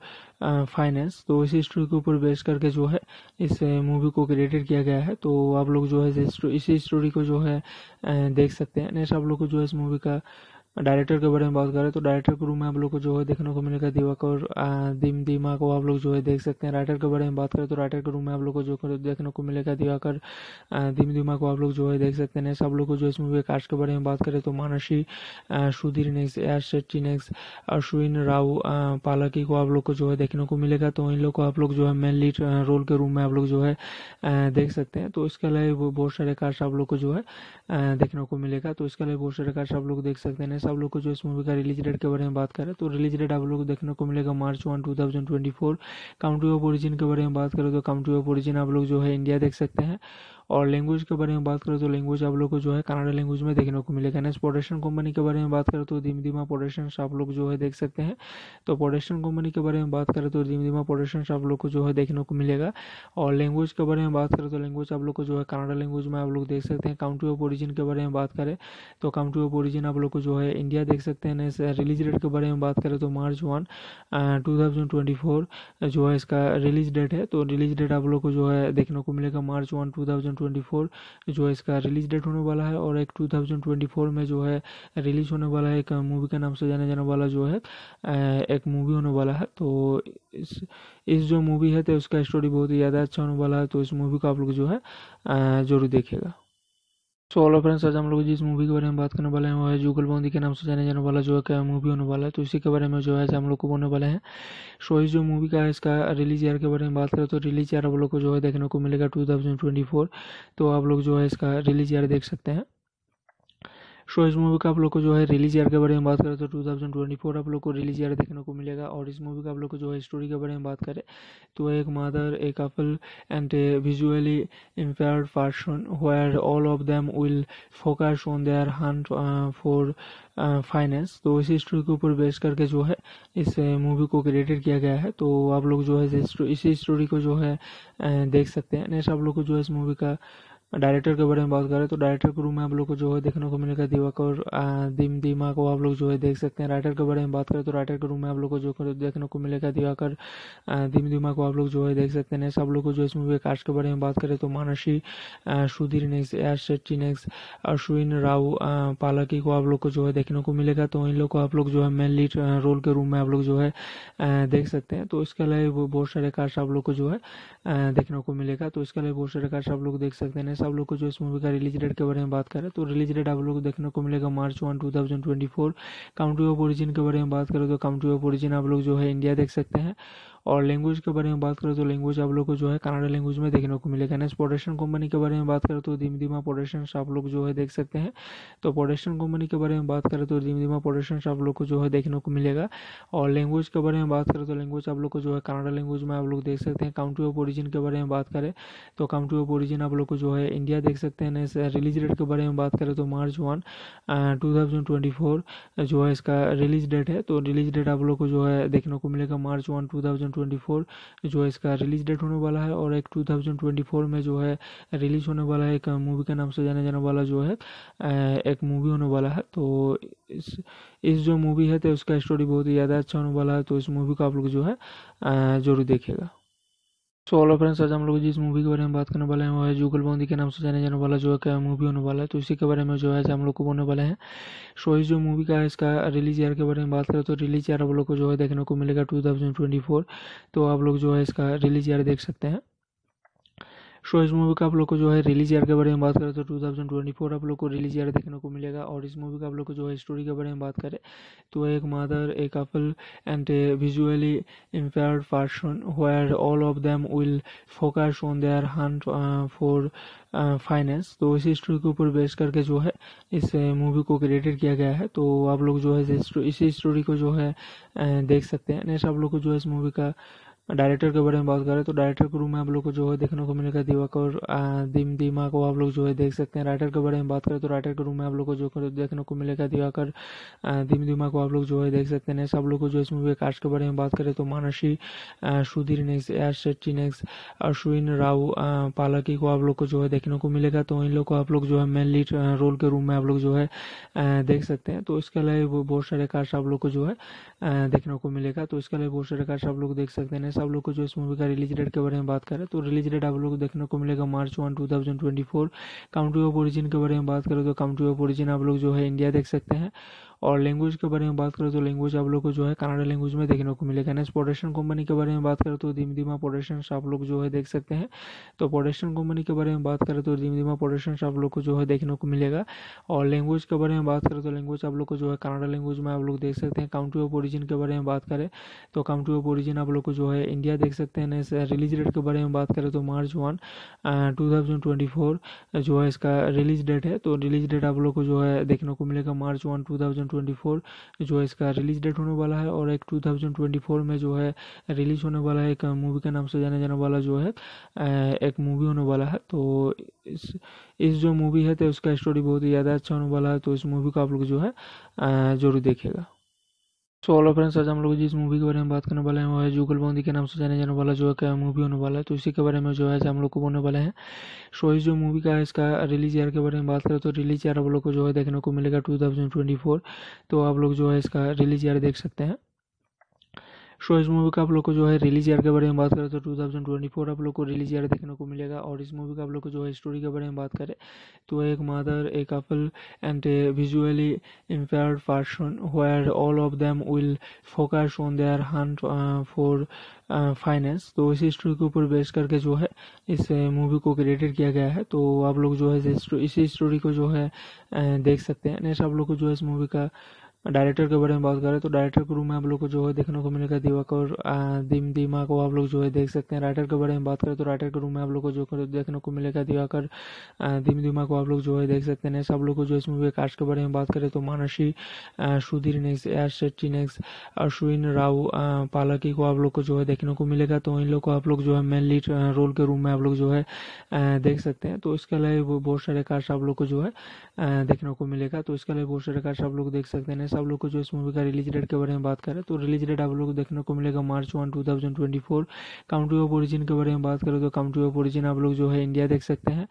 finance तो इसी स्टोरी के ऊपर बेस करके जो है इस मूवी uh, को क्रिएटेड किया गया है। तो आप लोग जो है इसी स्टोरी को जो है uh, देख सकते हैं। नेक्स्ट आप लोग को जो है इस मूवी का डायरेक्टर के बारे में बात करें तो डायरेक्टर के रूम में आप लोग को जो है देखने को मिलेगा दिवाकर दिम, दिमा को आप लोग जो है देख सकते हैं। राइटर के बारे में बात करें तो राइटर के रूम में आप लोग को जो देखने को मिलेगा दिवाकर दिम, दिमा को आप लोग जो है देख सकते हैं। सब लोग को जो इस मूवी के कास्ट के बारे में बात करें तो Mansi Sudhir next S Shetty next Ashwin Rao Palaki को आप लोग को जो है देखने को मिलेगा। तो इन लोग को आप लोग जो है मेन लीड रोल के रूम में आप लोग जो है देख सकते हैं। तो इसके अलावा बहुत सारे कास्ट आप लोग को जो है देखने को मिलेगा। तो इसके अलावा बहुत सारे कास्ट आप लोग देख सकते हैं। आप लोग को जो इस मूवी का रिलीज़ डेट के बारे में बात करें तो रिलीज़ डेट आप लोग को देखने को मिलेगा March one two thousand twenty four country of origin के बारे में बात करें तो काउंट्री ऑफ़ ओरिजिन आप लोग जो है इंडिया देख सकते हैं। और लैंग्वेज के बारे में बात करें तो लैंग्वेज आप लोग को जो है कनाडा लैंग्वेज में देखने को मिलेगा। नेक्स्ट पोडेशन कंपनी के बारे में बात करें तो धीम धीमा पोडेशन आप लोग जो है देख सकते हैं। तो पोडेशन कंपनी के बारे में बात करें तो धीम धीमा पोडेशन आप लोग को जो है देखने को मिलेगा। और लैंग्वेज के बारे में बात करें तो लैंग्वेज आप लोग को जो है कनाडा लैंग्वेज में आप लोग देख सकते हैं। काउंट्री ऑफ़ ओरिजिन के बारे में बात करें तो काउंट्री ऑफ़ ओरिजिन आप लोग को जो है इंडिया देख सकते हैं। रिलीज़ डेट के बारे में बात करें तो मार्च वन टू जो है इसका रिलीज़ डेट है। तो रिलीज़ डेट आप लोग को जो है देखने को मिलेगा मार्च वन टू जो है इसका रिलीज़ डेट होने वाला है और एक 2024 में जो है रिलीज़ होने वाला है एक मूवी के नाम से जाने जाने वाला जो है एक मूवी होने वाला है। तो इस इस जो मूवी है तो उसका स्टोरी बहुत ही ज़्यादा अच्छा होने वाला है। तो इस मूवी को आप लोग जो है ज़रूर देखेगा सो ऑलो फ्रेंड्स आज हम लोग जिस मूवी के बारे में बात करने वाले हैं, वो है जुगल बॉन्दी के नाम से जाने जाने वाला, जो है क्या मूवी होने वाला है। तो इसी के बारे में जो है हम लोग को बोलने वाले हैं। सो इस जो मूवी का है, इसका रिलीज़ ईयर के बारे में बात करें तो रिलीज़ ईयर आप लोग को जो है देखने को मिलेगा टू तो आप लोग जो है इसका रिलीज़ ईयर देख सकते हैं। सो इस मूवी का आप लोग को जो है रिलीज़ ईयर के बारे में बात करें तो 2024 आप लोग को रिलीज़ ईयर देखने को मिलेगा और इस मूवी का आप लोग को जो है स्टोरी के बारे में बात करें तो एक mother a couple and a visually impaired person where all of them will focus on their hunt for finance तो इसी स्टोरी के ऊपर बेस करके जो है इस मूवी को क्रिएटेड किया गया है। तो आप लोग जो है इसी स्टोरी को जो है uh, देख सकते हैं। नेक्स्ट आप लोग को जो है इस मूवी का डायरेक्टर के बारे में बात करें तो डायरेक्टर के रूम में आप लोग को जो है देखने को मिलेगा दिवाकर दिम दिमा को आप लोग जो है देख सकते हैं राइटर के बारे में बात करें तो राइटर के रूम में आप लोग को जो देखने को मिलेगा दिवाकर दिम दिमा को आप लोग जो है देख सकते हैं सब लोग को जो इस मूवी कास्ट के बारे में बात करें तो Mansi Sudhir next S Shetty next Ashwin Rao Palaki को आप लोग को जो है देखने को मिलेगा तो इन लोग को आप लोग जो है मेन लीड रोल के रूम में आप लोग जो है देख सकते हैं तो इसके अलावा बहुत सारे कास्ट आप लोग को जो है देखने को मिलेगा तो इसके अलावा बहुत सारे कास्ट आप लोग देख सकते हैं आप लोग को जो इस मूवी का रिलीज़ डेट के बारे में बात करें तो रिलीज़ डेट आप लोग को देखने को मिलेगा March one two thousand twenty four country of origin के बारे में बात करें तो काउंट्री ऑफ़ ओरिजिन आप लोग जो है इंडिया देख सकते हैं। और लैंग्वेज के बारे में बात करें तो लैंग्वेज आप लोग को जो है कनाडा लैंग्वेज में देखने को मिलेगा। नेक्स्ट प्रोडक्शन कंपनी के बारे में बात करें तो धीम धीमा प्रोडक्शन आप लोग जो है देख सकते हैं। तो प्रोडक्शन कंपनी के बारे में बात करें तो धीम धीमा प्रोडक्शन आप लोग को जो है देखने को मिलेगा। और लैंग्वेज के बारे में बात करें तो लैंग्वेज आप लोग को जो है कनाडा लैंग्वेज में आप लोग देख सकते हैं। काउंट्री ऑफ़ ओरिजिन के बारे में बात करें तो काउंट्री ऑफ़ ओरिजिन आप लोग को जो है इंडिया देख सकते हैं। रिलीज़ डेट के बारे में बात करें तो मार्च वन टू जो है इसका रिलीज़ डेट है। तो रिलीज़ डेट आप लोग को जो है देखने को मिलेगा मार्च वन टू जो है इसका रिलीज़ डेट होने वाला है और एक 2024 में जो है रिलीज़ होने वाला है एक मूवी के नाम से जाने जाने वाला जो है एक मूवी होने वाला है। तो इस इस जो मूवी है तो उसका स्टोरी बहुत ही ज़्यादा अच्छा होने वाला है। तो इस मूवी को आप लोग जो है ज़रूर देखेगा सो ऑलो फ्रेंड्स आज हम लोग जिस मूवी के बारे में बात करने वाले हैं, वो है जुगल बॉन्दी के नाम से जाने जाने वाला जो है क्या मूवी होने वाला है। तो इसी के बारे में जो है हम लोग को बोलने वाले हैं। सो इस जो मूवी का है, इसका रिलीज़ ईयर के बारे में बात करें तो रिलीज़ ईयर आप लोग को जो है देखने को मिलेगा टू तो आप लोग जो है इसका रिलीज़ ईयर देख सकते हैं। सो इस मूवी का आप लोग को जो है रिलीज़ ईयर के बारे में बात करें तो 2024 आप लोग को रिलीज़ ईयर देखने को मिलेगा और इस मूवी का आप लोग को जो है स्टोरी के बारे में बात करें तो एक mother a couple and a visually impaired person where all of them will focus on their hunt for finance तो इसी स्टोरी के ऊपर बेस करके जो है इस मूवी uh, को क्रिएटेड किया गया है। तो आप लोग जो है इसी स्टोरी को जो है uh, देख सकते हैं। नेक्स्ट आप लोग को जो है इस मूवी का डायरेक्टर के बारे में बात करें तो डायरेक्टर के रूम में आप लोग को जो है देखने को मिलेगा दिवाकर दिम, दिमा को आप लोग जो है देख सकते हैं। राइटर के बारे में बात करें तो राइटर के रूम में आप लोग को जो देखने को मिलेगा दिवाकर दिम, दिमा को आप लोग जो है देख सकते हैं। नेक्स्ट आप लोग को जो इस मूवी के कास्ट के बारे में बात करें तो Mansi Sudhir next S Shetty next Ashwin Rao Palaki को आप लोग को जो है देखने को मिलेगा। तो इन लोग को आप लोग जो है मेन लीड रोल के रूम में आप लोग जो है देख सकते हैं। तो इसके अलावा बहुत सारे कास्ट आप लोग को जो है देखने को मिलेगा। तो इसके अलावा बहुत सारे कास्ट आप लोग देख सकते हैं। आप लोग को जो इस मूवी का रिलीज़ डेट के बारे में बात करें तो रिलीज़ डेट आप लोग को देखने को मिलेगा March one two thousand twenty four country of origin के बारे में बात करें तो काउंट्री ऑफ़ ओरिजिन आप लोग जो है इंडिया देख सकते हैं। और लैंग्वेज के बारे में बात करें तो लैंग्वेज आप लोग को जो है कनाडा लैंग्वेज में देखने को मिलेगा। नेक्स्ट प्रोडक्शन कंपनी के बारे में बात करें तो धीम धीमा प्रोडक्शन आप लोग जो है देख सकते हैं। तो प्रोडक्शन कंपनी के बारे में बात करें तो धीम धीमा प्रोडक्शन आप लोग को जो है देखने को मिलेगा। और लैंग्वेज के बारे में बात करें तो लैंग्वेज आप लोग को जो है कनाडा लैंग्वेज में आप लोग देख सकते हैं। काउंट्री ऑफ़ ओरिजिन के बारे में बात करें तो काउंट्री ऑफ़ ओरिजिन आप लोग को जो है इंडिया देख सकते हैं। रिलीज़ डेट के बारे में बात करें तो मार्च वन टू जो है इसका रिलीज़ डेट है। तो रिलीज़ डेट आप लोग को जो है देखने को मिलेगा मार्च वन टू 2024 जो है इसका रिलीज़ डेट होने वाला है और एक 2024 में जो है रिलीज़ होने वाला है एक मूवी के नाम से जाने जाने वाला जो है एक मूवी होने वाला है। तो इस इस जो मूवी है तो उसका स्टोरी बहुत ही ज़्यादा अच्छा होने वाला है। तो इस मूवी को आप लोग जो है ज़रूर देखेगा सो ऑल फ्रेंड्स आज हम लोग जिस मूवी के बारे में बात करने वाले हैं, वो है जुगल बॉन्दी के नाम से जाने जाने वाला जो है क्या मूवी होने वाला है। तो इसी के बारे में जो है हम लोग को बोलने वाले हैं। सो इस जो मूवी का है, इसका रिलीज़ ईयर के बारे में बात करें तो रिलीज़ ईयर आप लोग को जो है देखने को मिलेगा टू तो आप लोग जो है इसका रिलीज़ ईयर देख सकते हैं। सो इस मूवी का आप लोग को जो है रिलीज़ ईयर के बारे में बात करें तो 2024 आप लोग को रिलीज़ ईयर देखने को मिलेगा और इस मूवी का आप लोग को जो है स्टोरी के बारे में बात करें तो एक mother a couple and a visually impaired person where all of them will focus on their hunt for finance तो इसी स्टोरी के ऊपर बेस करके जो है इस मूवी को क्रिएटेड किया गया है। तो आप लोग जो है इसी स्टोरी को जो है देख सकते हैं। नेक्स्ट आप लोग को जो है इस मूवी का डायरेक्टर के बारे में बात करें तो डायरेक्टर के रूम में आप लोग को जो है देखने को मिलेगा दिवाकर दिम दिमा को आप लोग जो है देख सकते हैं राइटर के बारे में बात करें तो राइटर के रूम में आप लोग को जो देखने को मिलेगा दिवाकर दिम दिमा को आप लोग जो है देख सकते हैं सब लोग को जो इस मूवी कास्ट के बारे में बात करें तो Mansi Sudhir next S Shetty next Ashwin Rao Palaki को आप लोग को जो है देखने को मिलेगा तो इन लोग को आप लोग जो है मेन लीड रोल के रूम में आप लोग जो है देख सकते हैं तो इसके अलावा बहुत सारे कास्ट आप लोग को जो है देखने को मिलेगा तो इसके अलावा बहुत सारे कास्ट आप लोग देख सकते हैं आप लोग को जो इस मूवी का रिलीज़ डेट के बारे में बात करें तो रिलीज़ डेट आप लोग को देखने को मिलेगा March one, two thousand twenty four. Country of origin के बारे में बात करें तो काउंट्री ऑफ़ ओरिजिन आप लोग जो है इंडिया देख सकते हैं।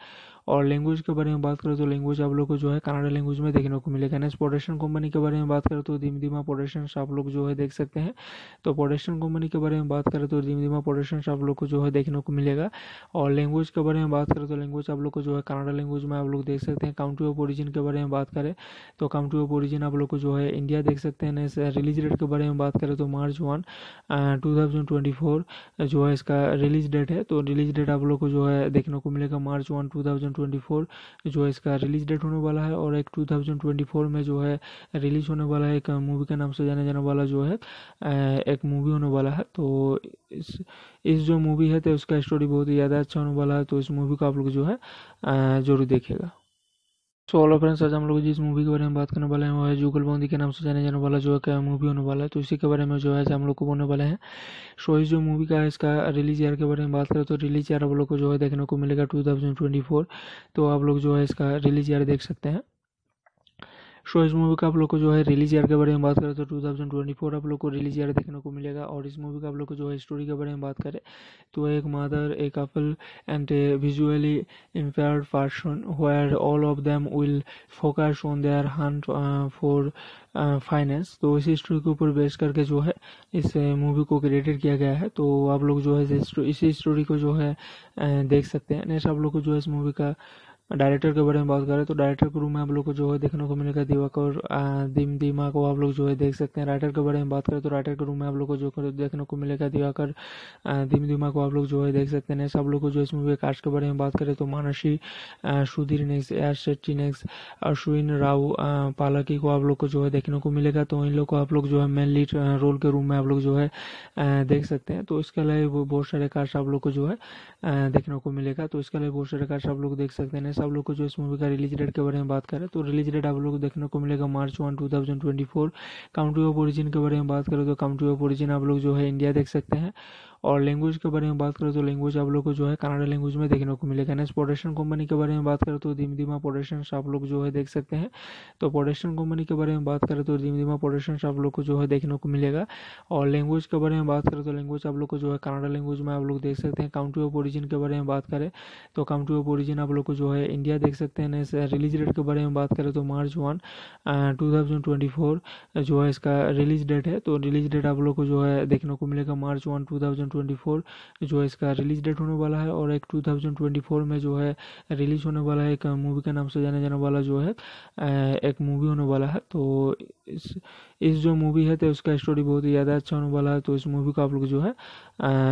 और लैंग्वेज के बारे में बात करें तो लैंग्वेज आप लोग को जो है कनाडा लैंग्वेज में देखने को मिलेगा। नेक्स्ट प्रोडक्शन कंपनी के बारे में बात करें तो दिम धीमा प्रोडक्शन आप लोग जो है देख सकते हैं। तो प्रोडक्शन कंपनी के बारे में बात करें तो दिम धीमा प्रोडक्शन आप लोग को जो है देखने को मिलेगा। और लैंग्वेज के बारे में बात करें तो लैंग्वेज आप लोग को जो है कनाडा लैंग्वेज में आप लोग देख सकते हैं। काउंट्री ऑफ़ ओरिजिन के बारे में बात करें तो काउंट्री ऑफ़ ओरिजिन आप लोग को जो है इंडिया देख सकते हैं। रिलीज़ डेट के बारे में बात करें तो मार्च वन टू जो है इसका रिलीज़ डेट है। तो रिलीज़ डेट आप लोग को जो है देखने को मिलेगा मार्च वन टू जो है इसका रिलीज़ डेट होने वाला है, और एक 2024 में जो है रिलीज़ होने वाला है, एक मूवी के नाम से जाने जाने वाला जो है एक मूवी होने वाला है। तो इस इस जो मूवी है तो उसका स्टोरी बहुत ही ज़्यादा अच्छा होने वाला है तो इस मूवी को आप लोग जो है ज़रूर देखेगा। सो ऑलो फ्रेंड्स आज हम लोग जिस मूवी के बारे में बात करने वाले हैं, वो है जूगल बॉन्दी के नाम से जाने जाने वाला, जो है क्या मूवी होने वाला है। तो इसी के बारे में जो है हम लोग को बोलने वाले हैं। सो इस जो मूवी का है, इसका रिलीज़ ईयर के बारे में बात करें तो रिलीज़ ईयर आप लोग को जो है देखने को मिलेगा टू तो आप लोग जो है इसका रिलीज़ ईयर देख सकते हैं। सो इस मूवी का आप लोग को जो है रिलीज़ ईयर के बारे में बात करें तो 2024 आप लोग को रिलीज़ ईयर देखने को मिलेगा और इस मूवी का आप लोग को जो है स्टोरी के बारे में बात करें तो एक mother a couple and a visually impaired person where all of them will focus on their hunt for finance तो इसी स्टोरी के ऊपर बेस करके जो है इस मूवी uh, को क्रिएटेड किया गया है। तो आप लोग जो है इसी स्टोरी को जो है uh, देख सकते हैं। नेक्स्ट आप लोग को जो है इस मूवी का डायरेक्टर के बारे में बात करें तो डायरेक्टर के रूम में आप लोग को जो है देखने को मिलेगा दिवाकर दिम, दिमा को आप लोग जो है देख सकते हैं। राइटर के बारे में बात करें तो राइटर के रूम में आप लोग को जो देखने को मिलेगा दिवाकर दिम, दिमा को आप लोग जो है देख सकते हैं। सब लोग को जो इस मूवी कास्ट के बारे में बात करें तो Mansi Sudhir next S Shetty next Ashwin Rao Palaki को आप लोग को जो है देखने को मिलेगा। तो इन लोग को आप लोग जो है मेन लीड रोल के रूम में आप लोग जो है देख सकते हैं। तो इसके अलावा बहुत सारे कास्ट आप लोग को जो है देखने को मिलेगा। तो इसके अलावा बहुत सारे कास्ट आप लोग देख सकते हैं। आप लोग को जो इस मूवी का रिलीज़ डेट के बारे में बात करें तो रिलीज़ डेट आप लोग को देखने को मिलेगा March one, two thousand twenty four. Country of origin के बारे में बात करें तो काउंट्री ऑफ़ ओरिजिन आप लोग जो है इंडिया देख सकते हैं। और लैंग्वेज के बारे में बात करें तो लैंग्वेज आप लोग को जो है कनाडा लैंग्वेज में देखने को मिलेगा। नेक्स्ट प्रोडक्शन कंपनी के बारे में बात करें तो दिम दिमा प्रोडक्शन आप लोग जो है देख सकते हैं। तो प्रोडक्शन कंपनी के बारे में बात करें तो दिम दिमा प्रोडक्शन आप लोग को जो है देखने को मिलेगा। और लैंग्वेज के बारे में बात करें तो लैंग्वेज आप लोग को जो है कनाडा लैंग्वेज में आप लोग देख सकते हैं। काउंट्री ऑफ़ ओरिजिन के बारे में बात करें तो काउंट्री ऑफ़ ओरिजिन आप लोग को जो है इंडिया देख सकते हैं। रिलीज़ डेट के बारे में बात करें तो मार्च वन टू जो है इसका रिलीज़ डेट है। तो रिलीज़ डेट आप लोग को जो है देखने को मिलेगा मार्च वन टू जो है इसका रिलीज़ डेट होने वाला है और एक 2024 में जो है रिलीज़ होने वाला है एक मूवी के नाम से जाने जाने वाला जो है एक मूवी होने वाला है। तो इस इस जो मूवी है तो उसका स्टोरी बहुत ही ज़्यादा अच्छा होने वाला है। तो इस मूवी को आप लोग जो है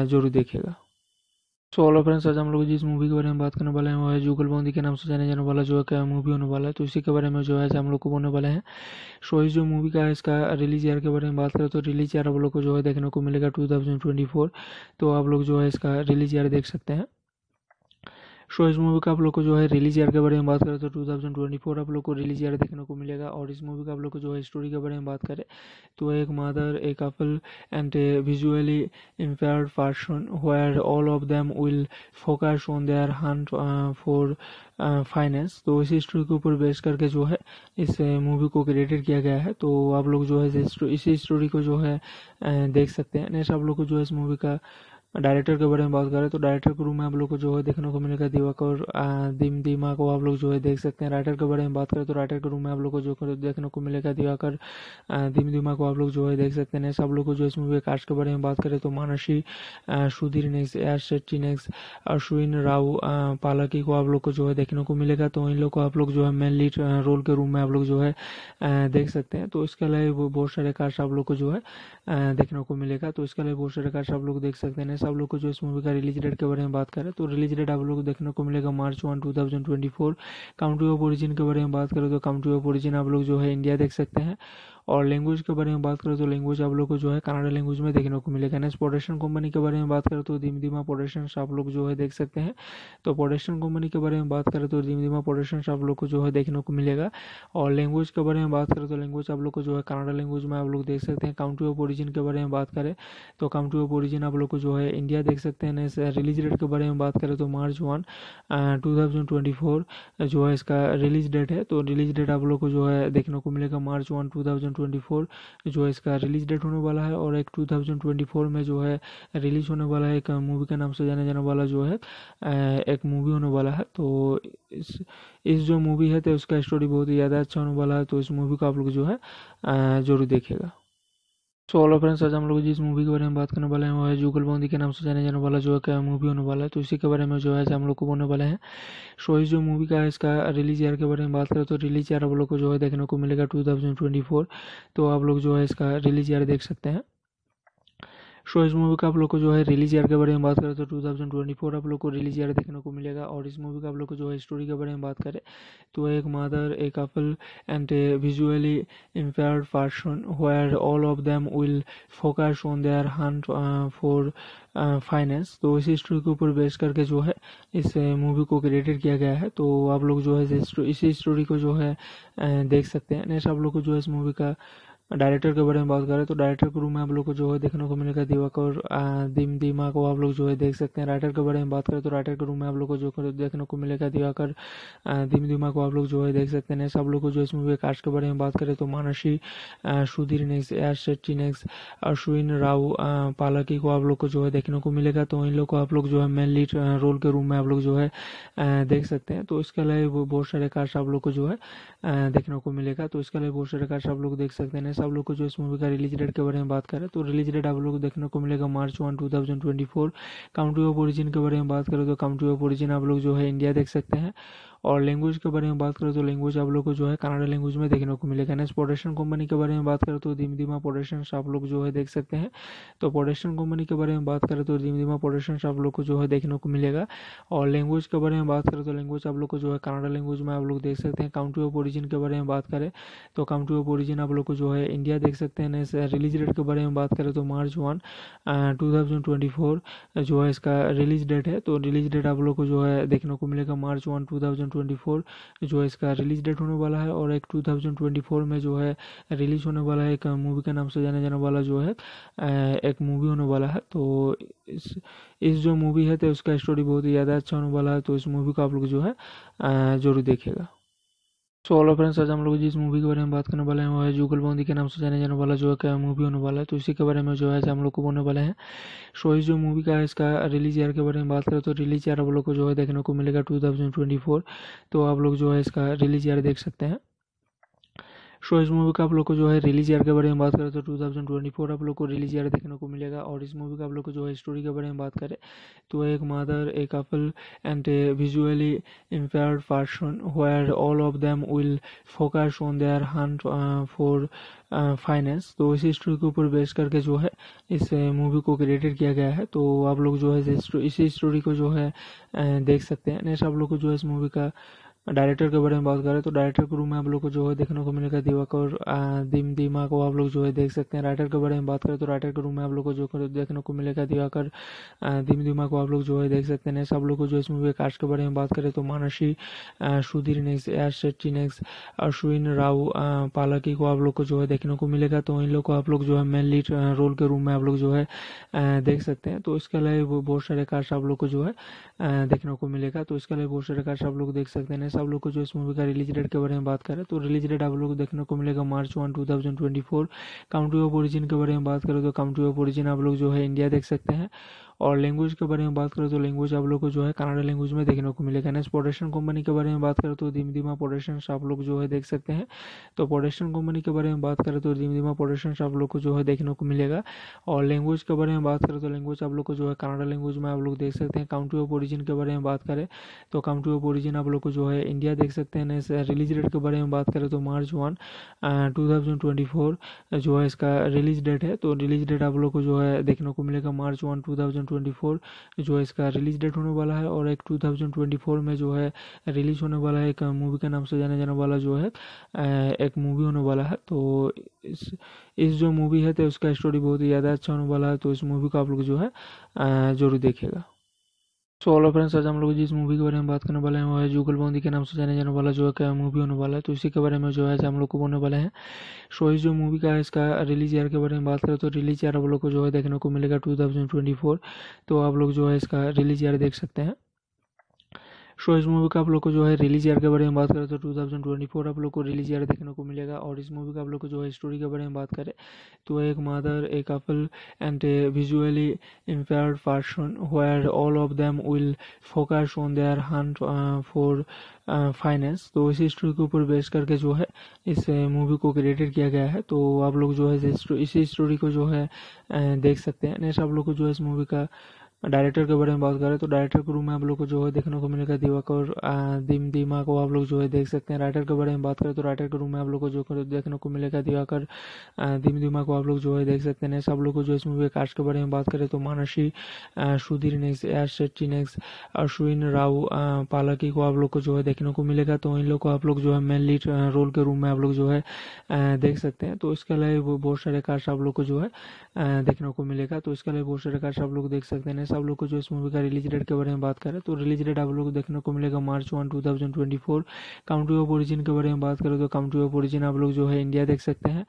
ज़रूर देखेगा सो ऑलो फ्रेंड्स आज हम लोग जिस मूवी के बारे में बात करने वाले हैं, वो है जूगल बॉन्दी के नाम से जाने जाने वाला, जो है क्या मूवी होने वाला है। तो इसी के बारे में जो है हम लोग को बोलने वाले हैं। सो इस जो मूवी का है इसका रिलीज़ ईयर के बारे में बात करें तो रिलीज़ ईयर आप लोग को जो है देखने को मिलेगा टू तो आप लोग जो है इसका रिलीज़ ईयर देख सकते हैं। सो इस मूवी का आप लोग को जो है रिलीज़ ईयर के बारे में बात करें तो 2024 आप लोग को रिलीज़ ईयर देखने को मिलेगा और इस मूवी का आप लोग को जो है स्टोरी के बारे में बात करें तो एक mother a couple and a visually impaired person where all of them will focus on their hunt for finance तो इसी स्टोरी के ऊपर बेस करके जो है इस मूवी को क्रिएटेड किया गया है। तो आप लोग जो है इसी स्टोरी को जो है uh, देख सकते हैं। नेक्स्ट आप लोग को जो है इस मूवी का डायरेक्टर के बारे में बात करें तो डायरेक्टर के रूम में आप लोग को जो है देखने को मिलेगा दिवाकर दिम, दिमा को आप लोग जो है देख सकते हैं। राइटर के बारे में बात करें तो राइटर के रूम में आप लोग को जो देखने को मिलेगा दिवाकर दिम, दिमा को आप लोग जो है देख सकते हैं। आप लोग को जो इस मूवी के कास्ट के बारे में बात करें तो Mansi Sudhir next S Shetty next Ashwin Rao Palaki को आप लोग को जो है देखने को मिलेगा। तो इन लोग को आप लोग जो है मेन लीड रोल के रूम में आप लोग जो है देख सकते हैं। तो इसके अलावा बहुत सारे कास्ट आप लोग को जो है देखने को मिलेगा। तो इसके अलावा बहुत सारे कास्ट आप लोग देख सकते हैं। आप लोग को जो इस मूवी का रिलीज़ डेट के बारे में बात करें तो रिलीज़ डेट आप लोग को देखने को मिलेगा March one two thousand twenty four country of origin के बारे में बात करें तो काउंट्री ऑफ़ ओरिजिन आप लोग जो है इंडिया देख सकते हैं। और लैंग्वेज के बारे में बात करें तो लैंग्वेज आप लोग को जो है कनाडा लैंग्वेज में देखने को मिलेगा। नेक्स्ट प्रोडक्शन कंपनी के बारे में बात करें तो धीम धीमा प्रोडक्शन आप लोग जो है देख सकते हैं। तो प्रोडक्शन कंपनी के बारे में बात करें तो धीम धीमा प्रोडक्शन आप लोग को जो है देखने को मिलेगा। और लैंग्वेज के बारे में बात करें तो लैंग्वेज आप लोग को जो है कनाडा लैंग्वेज में आप लोग देख सकते हैं। काउंट्री ऑफ़ ओरिजिन के बारे में बात करें तो काउंट्री ऑफ़ ओरिजिन आप लोग को जो है इंडिया देख सकते हैं। रिलीज़ डेट के बारे में बात करें तो March one two thousand twenty four जो है इसका रिलीज़ डेट है। तो रिलीज़ डेट आप लोग को जो है देखने को मिलेगा March one two thousand twenty four जो है इसका रिलीज़ डेट होने वाला है और एक 2024 में जो है रिलीज़ होने वाला है एक मूवी के नाम से जाने जाने वाला जो है एक मूवी होने वाला है। तो इस इस जो मूवी है तो उसका स्टोरी बहुत ही ज़्यादा अच्छा होने वाला है। तो इस मूवी को आप लोग जो है ज़रूर देखेगा सो ऑलो फ्रेंड्स आज हम लोग जिस मूवी के बारे में बात करने वाले हैं, वो है जूगल बॉन्दी के नाम से जाने जाने वाला जो है क्या मूवी होने वाला है। तो इसी के बारे में जो है हम लोग को बोलने वाले हैं। सो इस जो मूवी का है, इसका रिलीज़ ईयर के बारे में बात करें तो रिलीज़ ईयर आप लोग को जो है देखने को मिलेगा टू तो आप लोग जो है इसका रिलीज़ ईयर देख सकते हैं। सो इस मूवी का आप लोग को जो है रिलीज़ ईयर के बारे में बात करें तो 2024 आप लोग को रिलीज़ ईयर देखने को मिलेगा और इस मूवी का आप लोग को जो है स्टोरी के बारे में बात करें तो एक mother a couple and a visually impaired person where all of them will focus on their hunt for finance तो इसी स्टोरी के ऊपर बेस करके जो है इस मूवी को क्रिएटेड किया गया है। तो आप लोग जो है इसी स्टोरी को जो है देख सकते हैं। नेक्स्ट आप लोग को जो है इस मूवी का डायरेक्टर के बारे में बात करें तो डायरेक्टर के रूम में आप लोग को जो है देखने को मिलेगा दिवाकर दिम, दिमा को आप लोग जो है देख सकते हैं। राइटर के बारे में बात करें तो राइटर के रूम में आप लोग को जो देखने को मिलेगा दिवाकर दिम, दिमा को आप लोग जो है देख सकते हैं। सब लोग को जो इस मूवी कास्ट के बारे में बात करें तो Mansi Sudhir next S Shetty next Ashwin Rao Palaki को आप लोग को जो है देखने को मिलेगा। तो इन लोग को आप लोग जो है मेन लीड रोल के रूम में आप लोग जो है देख सकते हैं। तो इसके अलावा बहुत सारे कास्ट आप लोग को जो है देखने को मिलेगा। तो इसके अलावा बहुत सारे कास्ट आप लोग देख सकते हैं। आप लोग को जो इस मूवी का रिलीज़ डेट के बारे में बात करें तो रिलीज़ डेट आप लोग को देखने को मिलेगा March one, two thousand twenty four. Country of origin के बारे में बात करें तो काउंट्री ऑफ़ ओरिजिन आप लोग जो है इंडिया देख सकते हैं। और लैंग्वेज के बारे में बात करें तो लैंग्वेज आप लोग को जो है कनाडा लैंग्वेज में देखने को मिलेगा। नेक्स्ट प्रोडक्शन कंपनी के बारे में बात करें तो धीम धीमा प्रोडक्शन आप लोग जो है देख सकते हैं। तो प्रोडक्शन कंपनी के बारे में बात करें तो धीम धीमा प्रोडक्शन आप लोग को जो है देखने को मिलेगा। और लैंग्वेज के बारे में बात करें तो लैंग्वेज आप लोग को जो है कनाडा लैंग्वेज में आप लोग देख सकते हैं। काउंट्री ऑफ़ ओरिजिन के बारे में बात करें तो काउंट्री ऑफ़ ओरिजिन आप लोग को जो है इंडिया देख सकते हैं। रिलीज़ डेट के बारे में बात करें तो मार्च वन टू जो है इसका रिलीज़ डेट है। तो रिलीज़ डेट आप लोग को जो है देखने को मिलेगा मार्च वन टू जो है इसका रिलीज़ डेट होने वाला है और एक 2024 में जो है रिलीज़ होने वाला है, एक मूवी के नाम से जाने जाने वाला जो है एक मूवी होने वाला है। तो इस इस जो मूवी है तो उसका स्टोरी बहुत ही ज़्यादा अच्छा होने वाला है तो इस मूवी को आप लोग जो है ज़रूर देखेगा सो ऑलो फ्रेंड्स आज हम लोग जिस मूवी के बारे में बात करने वाले हैं, वो है जुगल बॉन्दी के नाम से जाने जाने वाला, जो है मूवी होने वाला है। तो इसी के बारे में जो है हम लोग को बोलने वाले हैं। सो इस जो मूवी का है, इसका रिलीज़ ईयर के बारे में बात करें तो रिलीज़ ईयर आप लोग को जो है देखने को मिलेगा टू तो आप लोग जो है इसका रिलीज़ ईयर देख सकते हैं। सो इस मूवी का आप लोग को जो है रिलीज़ ईयर के बारे में बात करें तो 2024 आप लोग को रिलीज़ ईयर देखने को मिलेगा और इस मूवी का आप लोग को जो है स्टोरी के बारे में बात करें तो एक mother a couple and a visually impaired person where all of them will focus on their hunt for finance तो इसी स्टोरी के ऊपर बेस करके जो है इस मूवी को क्रिएटेड किया गया है। तो आप लोग जो है इसी स्टोरी को जो है uh, देख सकते हैं। नेक्स्ट आप लोग को जो है इस मूवी का डायरेक्टर के बारे में बात करें तो डायरेक्टर के रूम में आप लोग को जो है देखने को मिलेगा दिवाकर दिम, दिमा को आप लोग जो है देख सकते हैं। राइटर के बारे में बात करें तो राइटर के रूम में आप लोग को जो देखने को मिलेगा दिवाकर दिम, दिमा को आप लोग जो है देख सकते हैं। सब लोग को जो इस मूवी के कास्ट के बारे में बात करें तो Mansi Sudhir next S Shetty next Ashwin Rao Palaki को आप लोग को जो है देखने को मिलेगा। तो इन लोग को आप लोग जो है मेन लीड रोल के रूम में आप लोग जो है देख सकते हैं। तो इसके अलावा बहुत सारे कास्ट आप लोग को जो है देखने को मिलेगा। तो इसके अलावा बहुत सारे कास्ट आप लोग देख सकते हैं। सब लोग को जो इस मूवी का रिलीज़ डेट के बारे में बात करें तो रिलीज़ डेट आप लोग को देखने को मिलेगा March one two thousand twenty four country of origin के बारे में बात करें तो काउंट्री ऑफ़ ओरिजिन आप लोग जो है इंडिया देख सकते हैं। और लैंग्वेज के बारे में बात करें तो लैंग्वेज आप लोग को जो है कनाडा लैंग्वेज में देखने को मिलेगा। नेक्स्ट प्रोडक्शन कंपनी के बारे में बात करें तो धीम धीमा प्रोडक्शन आप लोग जो है देख सकते हैं। तो प्रोडक्शन कंपनी के बारे में बात करें तो धीम धीमा प्रोडक्शन आप लोग को जो है देखने को मिलेगा। और लैंग्वेज के बारे में बात करें तो लैंग्वेज आप लोग को जो है कनाडा लैंग्वेज में आप लोग देख सकते हैं। काउंट्री ऑफ़ ओरिजिन के बारे में बात करें तो काउंट्री ऑफ़ ओरिजिन आप लोग को जो है इंडिया देख सकते हैं। रिलीज़ डेट के बारे में बात करें तो मार्च वन टू जो है इसका रिलीज़ डेट है। तो रिलीज़ डेट आप लोग को जो है देखने को मिलेगा मार्च वन टू जो है इसका रिलीज़ डेट होने वाला है और एक 2024 में जो है रिलीज़ होने वाला है एक मूवी के नाम से जाने जाने वाला जो है एक मूवी होने वाला है। तो इस इस जो मूवी है तो उसका स्टोरी बहुत ही ज़्यादा अच्छा होने वाला है। तो इस मूवी को आप लोग जो है ज़रूर देखेगा सो ऑलो फ्रेंड्स आज हम लोग जिस मूवी के बारे में बात करने वाले हैं, वो है जुगल बंदी के नाम से जाने जाने वाला जो है क्या मूवी होने वाला है। तो इसी के बारे में जो है हम लोग को बोलने वाले हैं। सो इस जो मूवी का है, इसका रिलीज़ ईयर के बारे में बात करें तो रिलीज़ ईयर आप लोग को जो है देखने को मिलेगा टू तो आप लोग जो है इसका रिलीज़ ईयर देख सकते हैं। सो इस मूवी का आप लोग को जो है रिलीज़ ईयर के बारे में बात करें तो 2024 आप लोग को रिलीज़ ईयर देखने को मिलेगा और इस मूवी का आप लोग को जो है स्टोरी के बारे में बात करें तो एक mother a couple and a visually impair person where all of them will focus on their hunt for finance तो इसी स्टोरी के ऊपर बेस करके जो है इस मूवी को क्रिएटेड किया गया है। तो आप लोग जो है इसी स्टोरी को जो है देख सकते हैं। नेक्स्ट आप लोग को जो है इस मूवी का डायरेक्टर के बारे में बात करें तो डायरेक्टर के रूम में आप लोग को जो है देखने को मिलेगा दिवाकर दिम, दिमा को आप लोग जो है देख सकते हैं। राइटर के बारे में बात करें तो राइटर के रूम में आप लोग को जो देखने को मिलेगा दिवाकर दिम, दिमा को आप लोग जो है देख सकते हैं। सब लोग को जो इस मूवी कास्ट के बारे में बात करें तो Mansi Sudhir next S Shetty next Ashwin Rao Palaki को आप लोग को जो है देखने को मिलेगा। तो इन लोग को आप लोग जो है मेन लीड रोल के रूम में आप लोग जो है देख सकते हैं। तो इसके अलावा बहुत सारे कास्ट आप लोग को जो है देखने को मिलेगा। तो इसके अलावा बहुत सारे कास्ट आप लोग देख सकते हैं। आप लोग को जो इस मूवी का रिलीज़ डेट के बारे में बात करें तो रिलीज़ डेट आप लोग को देखने को मिलेगा March one two thousand twenty four country of origin के बारे में बात करें तो काउंट्री ऑफ़ ओरिजिन आप लोग जो है इंडिया देख सकते हैं।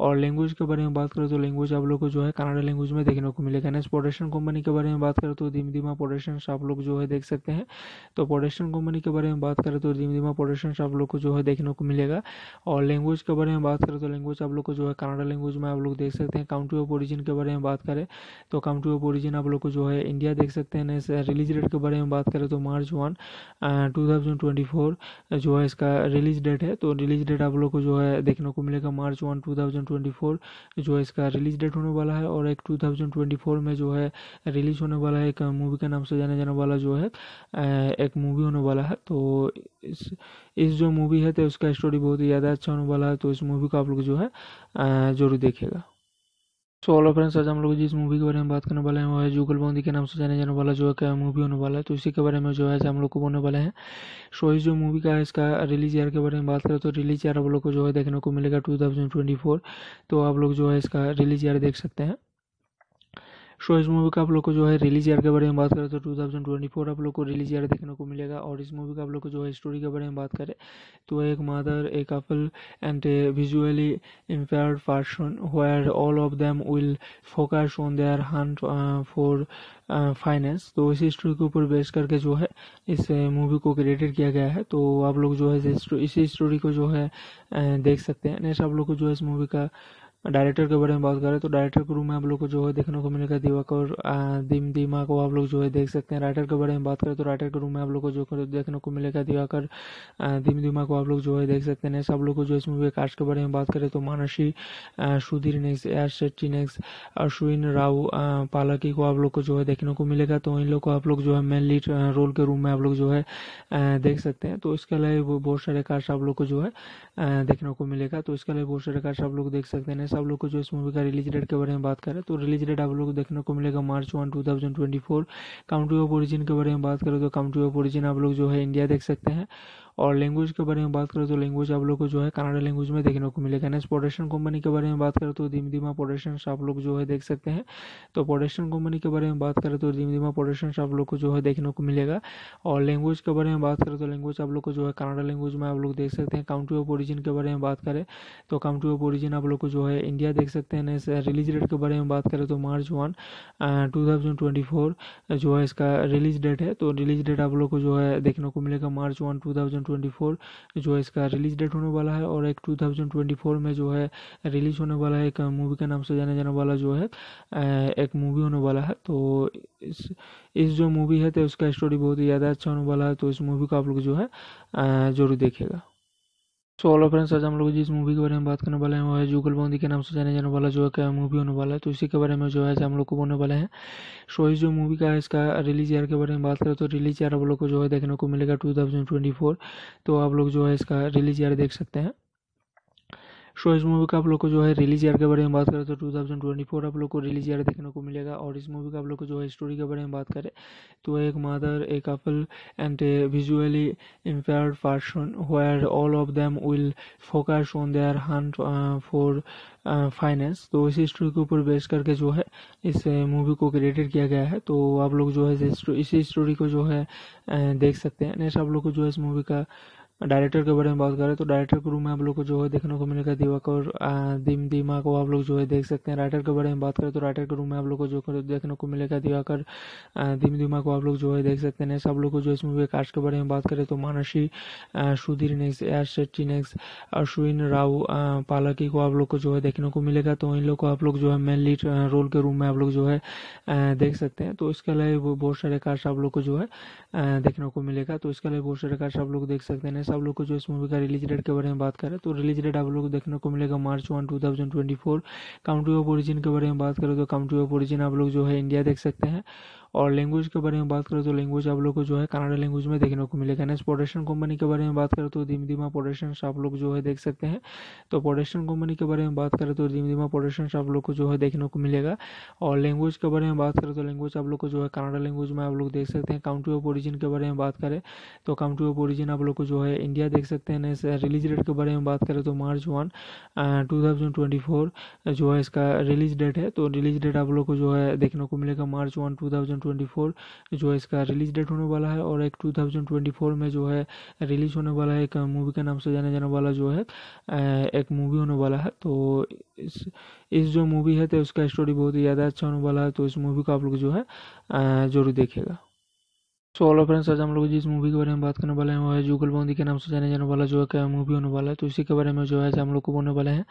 और लैंग्वेज के बारे में बात करें तो लैंग्वेज आप लोग को जो है कनाडा लैंग्वेज में देखने को मिलेगा। नेक्स्ट प्रोडक्शन कंपनी के बारे में बात करें तो धीम धीमा प्रोडक्शन आप लोग जो है देख सकते हैं। तो प्रोडक्शन कंपनी के बारे में बात करें तो धीम धीमा प्रोडक्शन आप लोग को जो है देखने को मिलेगा। और लैंग्वेज के बारे में बात करें तो लैंग्वेज आप लोग को जो है कनाडा लैंग्वेज में आप लोग देख सकते हैं। काउंट्री ऑफ़ ओरिजिन के बारे में बात करें तो काउंट्री ऑफ़ ओरिजिन आप लोग को जो है इंडिया देख सकते हैं। रिलीज़ डेट के बारे में बात करें तो मार्च वन टू जो है इसका रिलीज़ डेट है। तो रिलीज़ डेट आप लोग को जो है देखने को मिलेगा मार्च वन टू जो है इसका रिलीज़ डेट होने वाला है और एक 2024 में जो है रिलीज़ होने वाला है एक मूवी के नाम से जाने जाने वाला जो है एक मूवी होने वाला है। तो इस इस जो मूवी है तो उसका स्टोरी बहुत ही ज़्यादा अच्छा होने वाला है। तो इस मूवी को आप लोग जो है ज़रूर देखेगा सो ऑलो फ्रेंड्स आज हम लोग जिस मूवी के बारे में बात करने वाले हैं, वो है जूगल बंदी के नाम से जाने जाने वाला, जो है क्या मूवी होने वाला है। तो इसी के बारे में जो है हम लोग को बोलने वाले हैं। सो इस जो मूवी का है, इसका रिलीज़ ईयर के बारे में बात करें तो रिलीज़ ईयर आप लोग को जो है देखने को मिलेगा टू तो आप लोग जो है इसका रिलीज़ ईयर देख सकते हैं। सो इस मूवी का आप लोग को जो है रिलीज़ ईयर के बारे में बात करें तो 2024 आप लोग को रिलीज़ ईयर देखने को मिलेगा और इस मूवी का आप लोग को जो है स्टोरी के बारे में बात करें तो एक mother a couple and a visually impaired person where all of them will focus on their hunt for finance तो इसी स्टोरी के ऊपर बेस करके जो है इस मूवी को क्रिएटेड किया गया है। तो आप लोग जो है इसी स्टोरी को जो है देख सकते हैं। नेक्स्ट आप लोग को जो है इस मूवी का डायरेक्टर के बारे में बात करें तो डायरेक्टर के रूम में आप लोग को जो है देखने को मिलेगा दिवाकर दिम, दिमा को आप लोग जो है देख सकते हैं। राइटर के बारे में बात करें तो राइटर के रूम में आप लोग को जो देखने को मिलेगा दिवाकर दिम, दिमा को आप लोग जो है देख सकते हैं। सब लोग को जो इस मूवी कास्ट के बारे में बात करें तो Mansi Sudhir next S Shetty next Ashwin Rao Palaki को आप लोग को जो है देखने को मिलेगा। तो इन लोग को आप लोग जो है मेन लीड रोल के रूम में आप लोग जो है देख सकते हैं। तो इसके अलावा बहुत सारे कास्ट आप लोग को जो है देखने को मिलेगा। तो इसके अलावा बहुत सारे कास्ट आप लोग देख सकते हैं। आप लोग को जो इस मूवी का रिलीज़ डेट के बारे में बात करें तो रिलीज़ डेट आप लोग को देखने को मिलेगा March one two thousand twenty four country of origin के बारे में बात करें तो काउंट्री ऑफ़ ओरिजिन आप लोग जो है इंडिया देख सकते हैं। और लैंग्वेज के बारे में बात करें तो लैंग्वेज आप लोग को जो है कनाडा लैंग्वेज में देखने को मिलेगा। नेक्स्ट प्रोडक्शन कंपनी के बारे में बात करें तो धीम धीमा प्रोडक्शन आप लोग जो है देख सकते हैं। तो प्रोडक्शन कंपनी के बारे में बात करें तो धीम धीमा प्रोडक्शन आप लोग को जो है देखने को मिलेगा। और लैंग्वेज के बारे में बात करें तो लैंग्वेज आप लोग को जो है कनाडा लैंग्वेज में आप लोग देख सकते हैं। काउंट्री ऑफ़ ओरिजिन के बारे में बात करें तो काउंट्री ऑफ़ ओरिजिन आप लोग को जो है इंडिया देख सकते हैं। रिलीज़ डेट के बारे में बात करें तो March one two thousand twenty four जो है इसका रिलीज़ डेट है। तो रिलीज़ डेट आप लोग को जो है देखने को मिलेगा March one two twenty four जो है इसका रिलीज़ डेट होने वाला है, और एक टू थाउज़ेंड ट्वेंटी फोर में जो है रिलीज़ होने वाला है, एक मूवी के नाम से जाने जाने वाला जो है एक मूवी होने वाला है। तो इस इस जो मूवी है तो उसका स्टोरी बहुत ही ज़्यादा अच्छा होने वाला है तो इस मूवी को आप लोग जो है ज़रूर देखेगा सो ऑलो फ्रेंड्स आज हम लोग जिस मूवी के बारे में बात करने वाले हैं, वो है जुगल बॉन्दी के नाम से जाने जाने वाला, जो है मूवी होने वाला है। तो इसी के बारे में जो है हम लोग को बोलने वाले हैं। सो इस जो मूवी का है, इसका रिलीज़ ईयर के बारे में बात करें तो रिलीज़ ईयर आप लोग को जो है देखने को मिलेगा टू तो आप लोग जो है इसका रिलीज़ ईयर देख सकते हैं। सो इस मूवी का आप लोग को जो है रिलीज़ ईयर के बारे में बात करें तो 2024 आप लोग को रिलीज़ ईयर देखने को मिलेगा और इस मूवी का आप लोग को जो है स्टोरी के बारे में बात करें तो एक mother a couple and a visually impair person where all of them will focus on their hunt for finance तो इसी स्टोरी के ऊपर बेस करके जो है इस मूवी को क्रिएटेड किया गया है। तो आप लोग जो है इसी स्टोरी को जो है uh, देख सकते हैं। नेक्स्ट आप लोग को जो है इस मूवी का डायरेक्टर के बारे में बात करें तो डायरेक्टर के रूम में आप लोग को जो है देखने को मिलेगा दिवाकर दिम, दिमा को आप लोग जो है देख सकते हैं। राइटर के बारे में बात करें तो राइटर के रूम में आप लोग को जो देखने को मिलेगा दिवाकर दिम, दिमा को आप लोग जो है देख सकते हैं। सब लोग को जो इस मूवी कास्ट के बारे में बात करें तो Mansi Sudhir next S Shetty next Ashwin Rao Palaki को आप लोग को जो है देखने को मिलेगा। तो इन लोग को आप लोग जो है मेन लीड रोल के रूम में आप लोग जो है देख सकते हैं। तो इसके अलावा बहुत सारे कास्ट आप लोग को जो है देखने को मिलेगा। तो इसके अलावा बहुत सारे कास्ट आप लोग देख सकते हैं। आप लोग को जो इस मूवी का रिलीज़ डेट के बारे में बात करें तो रिलीज़ डेट आप लोग को देखने को मिलेगा March one, two thousand twenty four. Country of origin के बारे में बात करें तो काउंट्री ऑफ़ ओरिजिन आप लोग जो है इंडिया देख सकते हैं। और लैंग्वेज के बारे में बात करें तो लैंग्वेज आप लोग को जो है कनाडा लैंग्वेज में देखने को मिलेगा। नेक्स्ट प्रोडक्शन कंपनी के बारे में बात करें तो धीम धीमा प्रोडक्शन आप लोग जो है देख सकते हैं। तो प्रोडक्शन कंपनी के बारे में बात करें तो धीम धीमा प्रोडक्शन आप लोग को जो है देखने को मिलेगा। और लैंग्वेज के बारे में बात करें तो लैंग्वेज आप लोग को जो है कनाडा लैंग्वेज में आप लोग देख सकते हैं। काउंट्री ऑफ़ ओरिजिन के बारे में बात करें तो काउंट्री ऑफ़ ओरिजिन आप लोग को जो है इंडिया देख सकते हैं। रिलीज़ डेट के बारे में बात करें तो मार्च वन टू जो है इसका रिलीज़ डेट है। तो रिलीज़ डेट आप लोग को जो है देखने को मिलेगा मार्च वन टू जो है इसका रिलीज़ डेट होने वाला है और एक 2024 में जो है रिलीज़ होने वाला है एक मूवी के नाम से जाने जाने वाला जो है एक मूवी होने वाला है। तो इस इस जो मूवी है तो उसका स्टोरी बहुत ही ज़्यादा अच्छा होने वाला है। तो इस मूवी को आप लोग जो है ज़रूर देखेगा सो ऑलो फ्रेंड्स आज हम लोग जिस मूवी के बारे में बात करने वाले हैं, वो है जूगल बंदी के नाम से जाने जाने वाला जो है क्या मूवी होने वाला है। तो इसी के बारे में जो है हम लोग को बोलने वाले हैं।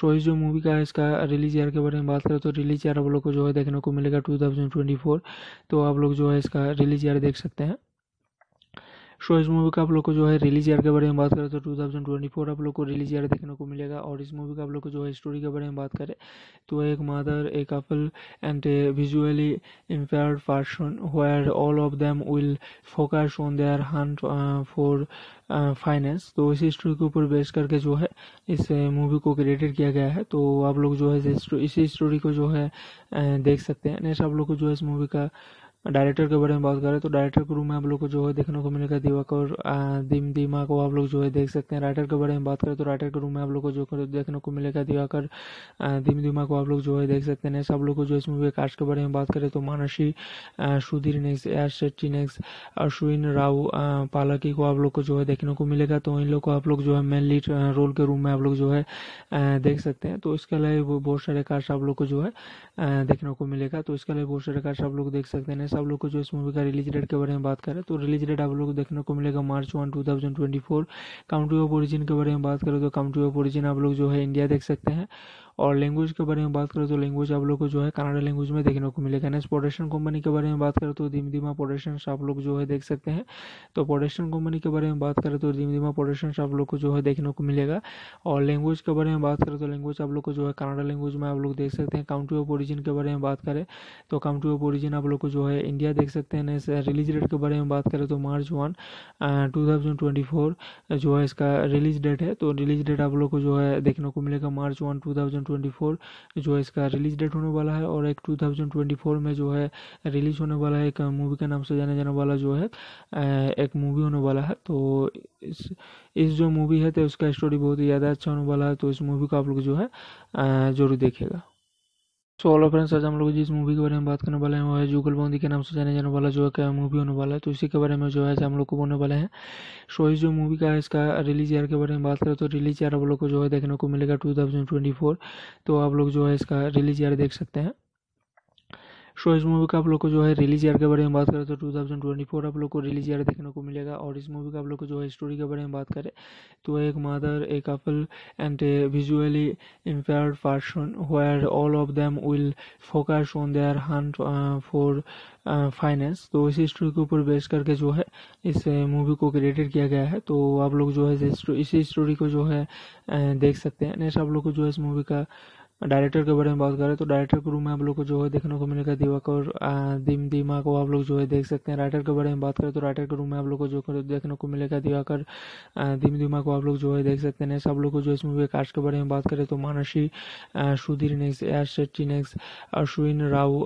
सो इस जो मूवी का है इसका रिलीज़ ईयर के बारे में बात करें तो रिलीज़ ईयर आप लोग को जो है देखने को मिलेगा टू तो आप लोग जो है इसका रिलीज़ ईयर देख सकते हैं। सो इस मूवी का आप लोग को जो है रिलीज़ ईयर के बारे में बात करें तो 2024 आप लोग को रिलीज़ ईयर देखने को मिलेगा और इस मूवी का आप लोग को जो है स्टोरी के बारे में बात करें तो एक mother a couple and a visually impair person where all of them will focus on their hunt for finance तो इसी स्टोरी के ऊपर बेस करके जो है इस मूवी uh, को क्रिएटेड किया गया है। तो आप लोग जो है इसी स्टोरी को जो है uh, देख सकते हैं। नेक्स्ट आप लोग को जो है इस मूवी का डायरेक्टर के बारे में बात करें तो डायरेक्टर के रूम में आप लोग को जो है देखने को मिलेगा दिवाकर दिम, दिमा को आप लोग जो है देख सकते हैं। राइटर के बारे में बात करें तो राइटर के रूम में आप लोग को जो देखने को मिलेगा दिवाकर दिम, दिमा को आप लोग जो है देख सकते हैं। सब लोग को जो इस मूवी के कास्ट के बारे में बात करें तो Mansi Sudhir next S Shetty next Ashwin Rao Palaki को आप लोग को जो है देखने को मिलेगा। तो इन लोग को आप लोग जो है मेन लीड रोल के रूम में आप लोग जो है देख सकते हैं। तो इसके अलावा बहुत सारे कास्ट आप लोग को जो है देखने को मिलेगा। तो इसके अलावा बहुत सारे कास्ट आप लोग देख सकते हैं। आप लोग को जो इस मूवी का रिलीज़ डेट के बारे में बात करें तो रिलीज़ डेट आप लोग को देखने को मिलेगा March one two thousand twenty four country of origin के बारे में बात करें तो काउंट्री ऑफ़ ओरिजिन आप लोग जो है इंडिया देख सकते हैं। और लैंग्वेज के बारे में बात करें तो लैंग्वेज आप लोग को जो है कनाडा लैंग्वेज में देखने को मिलेगा। नेक्स्ट प्रोडक्शन कंपनी के बारे में बात करें तो धीम धीमा प्रोडक्शन आप लोग जो है देख सकते हैं। तो प्रोडक्शन कंपनी के बारे में बात करें तो धीम धीमा प्रोडक्शन आप लोग को जो है देखने को मिलेगा। और लैंग्वेज के बारे में बात करें तो लैंग्वेज आप लोग को जो है कनाडा लैंग्वेज में आप लोग देख सकते हैं। काउंट्री ऑफ़ ओरिजिन के बारे में बात करें तो काउंट्री ऑफ़ ओरिजिन आप लोग को जो है इंडिया देख सकते हैं। रिलीज़ डेट के बारे में बात करें तो मार्च वन टू जो है इसका रिलीज़ डेट है। तो रिलीज़ डेट आप लोग को जो है देखने को मिलेगा मार्च वन टू 2024 जो है इसका रिलीज़ डेट होने वाला है और एक 2024 में जो है रिलीज़ होने वाला है एक मूवी के नाम से जाने जाने वाला जो है एक मूवी होने वाला है। तो इस इस जो मूवी है तो उसका स्टोरी बहुत ही ज़्यादा अच्छा होने वाला है। तो इस मूवी को आप लोग जो है ज़रूर देखेगा सो ऑलो फ्रेंड्स आज हम लोग जिस मूवी के बारे में बात करने वाले हैं, वो है जुगल बॉन्दी के नाम से जाने जाने वाला, जो है क्या मूवी होने वाला है। तो इसी के बारे में जो है हम लोग को बोलने वाले हैं। सो इस जो मूवी का है, इसका रिलीज़ ईयर के बारे में बात करें तो रिलीज़ ईयर आप लोग को जो है देखने को मिलेगा टू तो आप लोग जो है इसका रिलीज़ ईयर देख सकते हैं। सो इस मूवी का आप लोग को जो है रिलीज़ ईयर के बारे में बात करें तो 2024 आप लोग को रिलीज़ ईयर देखने को मिलेगा और इस मूवी का आप लोग को जो है स्टोरी के बारे में बात करें तो एक mother a couple and a visually impaired person where all of them will focus on their hunt for finance तो इसी स्टोरी के ऊपर बेस करके जो है इस मूवी को क्रिएटेड किया गया है। तो आप लोग जो है इसी स्टोरी को जो है uh, देख सकते हैं। नेक्स्ट आप लोग को जो है इस मूवी का डायरेक्टर के बारे में बात करें तो डायरेक्टर के रूम में आप लोग को जो है देखने को मिलेगा दिवाकर दिम, दिमा को आप लोग जो है देख सकते हैं। राइटर के बारे में बात करें तो राइटर के रूम में आप लोग को जो देखने को मिलेगा दिवाकर दिम, दिमा को आप लोग जो है देख सकते हैं। सब लोग को जो इस मूवी कास्ट के बारे में बात करें तो Mansi Sudhir next S Shetty next Ashwin Rao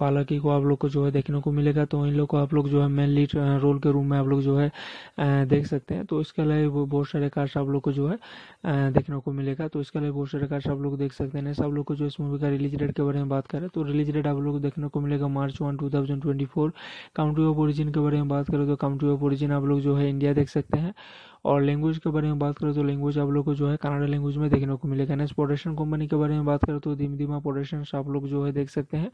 Palaki को आप लोग को जो है देखने को मिलेगा। तो इन लोग को आप लोग जो है मेन लीड रोल के रूम में आप लोग जो है देख सकते हैं। तो इसके अलावा बहुत सारे कास्ट आप लोग को जो है देखने को मिलेगा। तो इसके अलावा बहुत सारे कास्ट आप लोग देख सकते हैं। आप लोग को जो इस मूवी का रिलीज़ डेट के बारे में बात करें तो रिलीज़ डेट आप लोग को देखने को मिलेगा March one two thousand twenty four country of origin के बारे में बात करें तो काउंट्री ऑफ़ ओरिजिन आप लोग जो है इंडिया देख सकते हैं। और लैंग्वेज के बारे में बात करें तो लैंग्वेज आप लोग को जो है कनाडा लैंग्वेज में देखने को मिलेगा। नेक्स्ट प्रोडक्शन कंपनी के बारे में बात करें तो धीम धीमा प्रोडक्शन आप लोग जो है देख सकते हैं।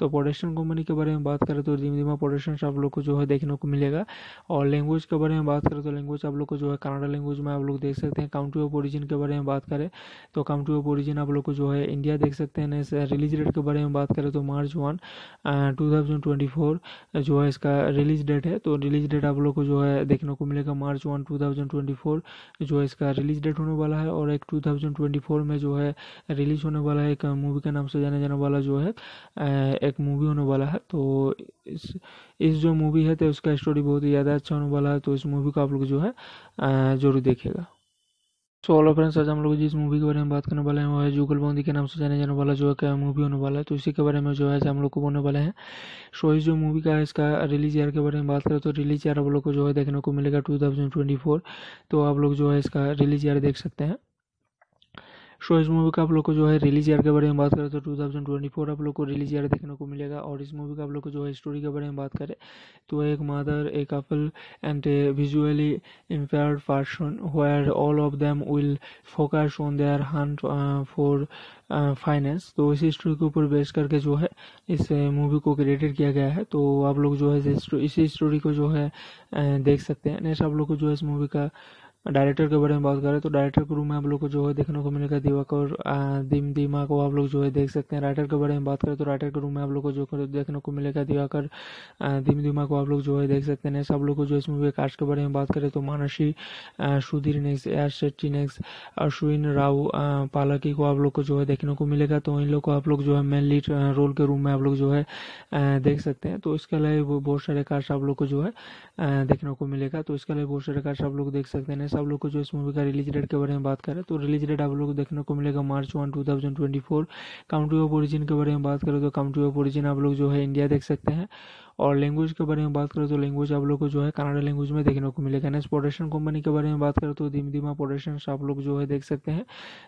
तो प्रोडक्शन कंपनी के बारे में बात करें तो धीम धीमा प्रोडक्शन आप लोग को जो है देखने को मिलेगा। और लैंग्वेज के बारे में बात करें तो लैंग्वेज आप लोग को जो है कनाडा लैंग्वेज में आप लोग देख सकते हैं। काउंट्री ऑफ़ ओरिजिन के बारे में बात करें तो काउंट्री ऑफ़ ओरिजिन आप लोग को जो है इंडिया देख सकते हैं। रिलीज़ डेट के बारे में बात करें तो March one two thousand twenty four जो है इसका रिलीज़ डेट है। तो रिलीज़ डेट आप लोग को जो है देखने को मिलेगा March one two twenty four जो है इसका रिलीज़ डेट होने वाला है और एक 2024 में जो है रिलीज़ होने वाला है एक मूवी के नाम से जाने जाने वाला जो है एक मूवी होने वाला है। तो इस इस जो मूवी है तो उसका स्टोरी बहुत ही ज़्यादा अच्छा होने वाला है। तो इस मूवी को आप लोग जो है ज़रूर देखेगा सो ऑलो फ्रेंड्स आज हम लोग जिस मूवी के बारे में बात करने वाले हैं, वो है जुगल बॉन्दी के नाम से जाने जाने वाला, जो है क्या मूवी होने वाला है। तो इसी के बारे में जो है हम लोग को बोलने वाले हैं। सो इस जो मूवी का है इसका रिलीज़ ईयर के बारे में बात करें तो रिलीज़ ईयर आप लोग को जो है देखने को मिलेगा टू तो आप लोग जो है इसका रिलीज़ ईयर देख सकते हैं। सो इस मूवी का आप लोग को जो है रिलीज़ ईयर के बारे में बात करें तो 2024 आप लोग को रिलीज़ ईयर देखने को मिलेगा और इस मूवी का आप लोग को जो है स्टोरी के बारे में बात करें तो एक mother a couple and a visually impaired person where all of them will focus on their hunt for finance तो इसी स्टोरी के ऊपर बेस करके जो है इस मूवी uh, को क्रिएटेड किया गया है। तो आप लोग जो है इसी स्टोरी को जो है uh, देख सकते हैं। नेक्स्ट आप लोग को जो है इस मूवी का डायरेक्टर के बारे में बात करें तो डायरेक्टर के रूम में आप लोग को जो है देखने को मिलेगा दिवाकर दिम, दिमा को आप लोग जो है देख सकते हैं। राइटर के बारे में बात करें तो राइटर के रूम में आप लोग को जो देखने को मिलेगा दिवाकर दिम, दिमा को आप लोग जो है देख सकते हैं। आप लोग को जो इस मूवी के कास्ट के बारे में बात करें तो Mansi Sudhir next S Shetty next Ashwin Rao Palaki को आप लोग को जो है देखने को मिलेगा। तो इन लोग को आप लोग जो है मेन लीड रोल के रूम में आप लोग जो है देख सकते हैं। तो इसके अलावा बहुत सारे कास्ट आप लोग को जो है देखने को मिलेगा। तो इसके अलावा बहुत सारे कास्ट आप लोग देख सकते हैं। आप लोग को जो इस मूवी का रिलीज़ डेट के बारे में बात करें तो रिलीज़ डेट आप लोग को देखने को मिलेगा March one two thousand twenty four country of origin के बारे में बात करें तो काउंट्री ऑफ़ ओरिजिन आप लोग जो है इंडिया देख सकते हैं। और लैंग्वेज के बारे में बात करें तो लैंग्वेज आप लोग को जो है कनाडा लैंग्वेज में देखने को मिलेगा। नेक्स्ट प्रोडक्शन कंपनी के बारे में बात करें तो धीम धीमा प्रोडक्शन आप लोग जो है देख सकते हैं।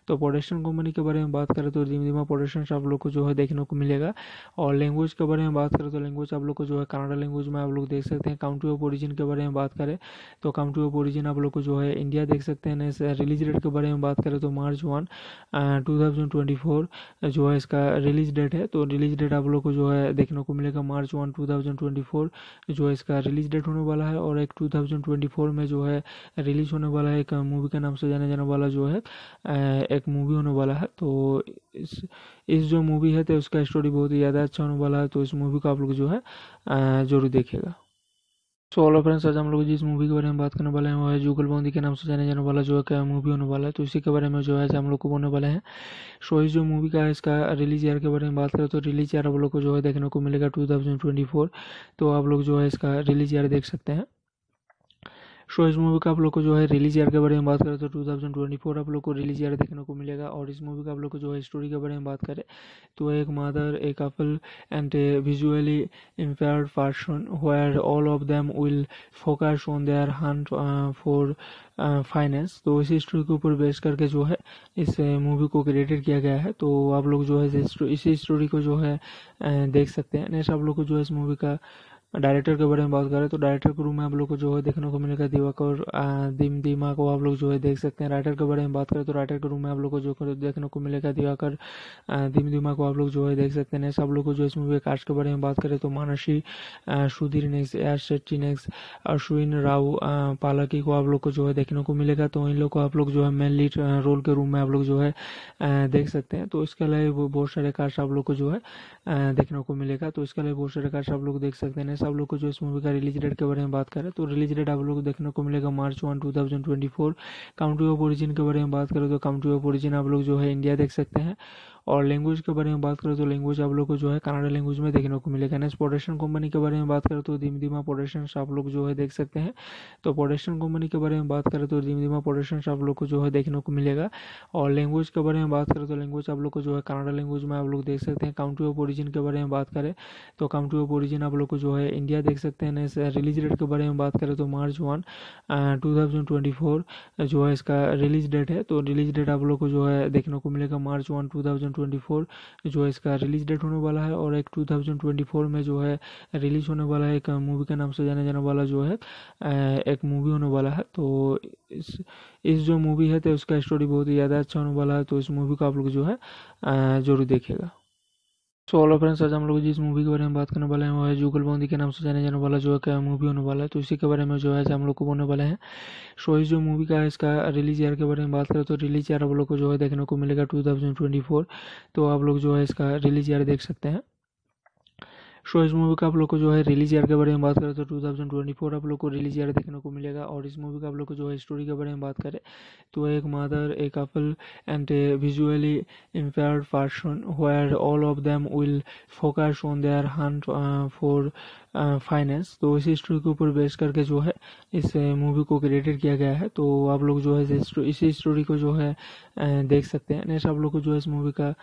तो प्रोडक्शन कंपनी के बारे में बात करें तो धीम धीमा प्रोडक्शन आप लोग को जो है देखने को मिलेगा। और लैंग्वेज के बारे में बात करें तो लैंग्वेज आप लोग को जो है कनाडा लैंग्वेज में आप लोग देख सकते हैं। काउंट्री ऑफ़ ओरिजिन के बारे में बात करें तो काउंट्री ऑफ़ ओरिजिन आप लोग को जो है इंडिया देख सकते हैं। रिलीज़ डेट के बारे में बात करें तो मार्च वन टू जो है इसका रिलीज़ डेट है। तो रिलीज़ डेट आप लोग को जो है देखने को मिलेगा मार्च वन टू जो है इसका रिलीज़ डेट होने वाला है और एक 2024 में जो है रिलीज़ होने वाला है एक मूवी के नाम से जाने जाने वाला जो है एक मूवी होने वाला है। तो इस इस जो मूवी है तो उसका स्टोरी बहुत ही ज़्यादा अच्छा होने वाला है। तो इस मूवी को आप लोग जो है ज़रूर देखेगा सो ऑलो फ्रेंड्स आज हम लोग जिस मूवी के बारे में बात करने वाले हैं, वो है जुगल बॉन्दी के नाम से जाने जाने वाला जो है क्या मूवी होने वाला है। तो इसी के बारे में जो है हम लोग को बोलने वाले हैं सो इस जो मूवी का है, इसका रिलीज़ ईयर के बारे में बात करें तो रिलीज़ ईयर आप लोग को जो है देखने को मिलेगा टू तो आप लोग जो है इसका रिलीज़ ईयर देख सकते हैं। सो इस मूवी का आप लोग को जो है रिलीज़ ईयर के बारे में बात करें तो 2024 आप लोग को रिलीज़ ईयर देखने को मिलेगा और इस मूवी का आप लोग को जो है स्टोरी के बारे में बात करें तो एक mother a couple and a visually impaired person where all of them will focus on their hunt for finance तो इसी स्टोरी के ऊपर बेस करके जो है इस मूवी को क्रिएटेड किया गया है। तो आप लोग जो है इसी स्टोरी को जो है देख सकते हैं। नेक्स्ट आप लोग को जो है इस मूवी का डायरेक्टर के बारे में बात करें तो डायरेक्टर के रूम में आप लोग को जो है देखने को मिलेगा दिवाकर दिम, दिमा को आप लोग जो है देख सकते हैं। राइटर के बारे में बात करें तो राइटर के रूम में आप लोग को जो देखने को मिलेगा दिवाकर दिम, दिमा को आप लोग जो है देख सकते हैं। सब लोग को जो इस मूवी कास्ट के बारे में बात करें तो Mansi Sudhir next S Shetty next Ashwin Rao Palaki को आप लोग को जो है देखने को मिलेगा। तो इन लोग को आप लोग जो है मेन लीड रोल के रूम में आप लोग जो है देख सकते हैं। तो इसके अलावा बहुत सारे कास्ट आप लोग को जो है देखने को मिलेगा। तो इसके अलावा बहुत सारे कास्ट आप लोग देख सकते हैं। आप लोग को जो इस मूवी का रिलीज़ डेट के बारे में बात करें तो रिलीज़ डेट आप लोग देखने को मिलेगा March one, two thousand twenty four. Country of origin के बारे में बात करें तो काउंट्री ऑफ़ ओरिजिन आप लोग जो है इंडिया देख सकते हैं। और लैंग्वेज के बारे में बात करें तो लैंग्वेज आप लोग को जो है कनाडा लैंग्वेज में देखने को मिलेगा। नेक्स्ट प्रोडक्शन कंपनी के बारे में बात करें तो धीम धीमा प्रोडक्शन आप लोग जो है देख सकते हैं। तो प्रोडक्शन कंपनी के बारे में बात करें तो धीम धीमा प्रोडक्शन आप लोग को जो है देखने को मिलेगा। और लैंग्वेज के बारे में बात करें तो लैंग्वेज आप लोग को जो है कनाडा लैंग्वेज में आप लोग देख सकते हैं। काउंट्री ऑफ़ ओरिजिन के बारे में बात करें तो काउंट्री ऑफ़ ओरिजिन आप लोग को जो है इंडिया देख सकते हैं। रिलीज़ डेट के बारे में बात करें तो March one two thousand twenty four जो है इसका रिलीज़ डेट है। तो रिलीज़ डेट आप लोग को जो है देखने को मिलेगा March one two thousand twenty four जो है इसका रिलीज़ डेट होने वाला है और एक 2024 में जो है रिलीज़ होने वाला है एक मूवी के नाम से जाने जाने वाला जो है एक मूवी होने वाला है। तो इस इस जो मूवी है तो उसका स्टोरी बहुत ही ज़्यादा अच्छा होने वाला है। तो इस मूवी को आप लोग जो है ज़रूर देखेगा सो ऑलो फ्रेंड्स आज हम लोग जिस मूवी के बारे में बात करने वाले हैं, वो है जूगल बॉन्दी के नाम से जाने जाने वाला, जो है मूवी होने वाला है। तो इसी के बारे में जो है हम लोग को बोलने वाले हैं। सो इस जो मूवी का है, इसका रिलीज़ ईयर के बारे में बात करें तो रिलीज़ ईयर आप लोग को जो है देखने को मिलेगा टू तो आप लोग जो है इसका रिलीज़ ईयर देख सकते हैं। सो इस मूवी का आप लोग को जो है रिलीज़ ईयर के बारे में बात करें तो 2024 आप लोग को रिलीज़ ईयर देखने को मिलेगा और इस मूवी का आप लोग को जो है स्टोरी के बारे में बात करें तो एक mother, a couple and a visually impaired person where all of them will focus on their hunt for finance तो इसी स्टोरी के ऊपर बेस करके जो है इस मूवी को क्रिएटेड किया गया है। तो आप लोग जो है इसी स्टोरी को जो है देख सकते हैं। नेक्स्ट आप लोग को जो है इस मूवी का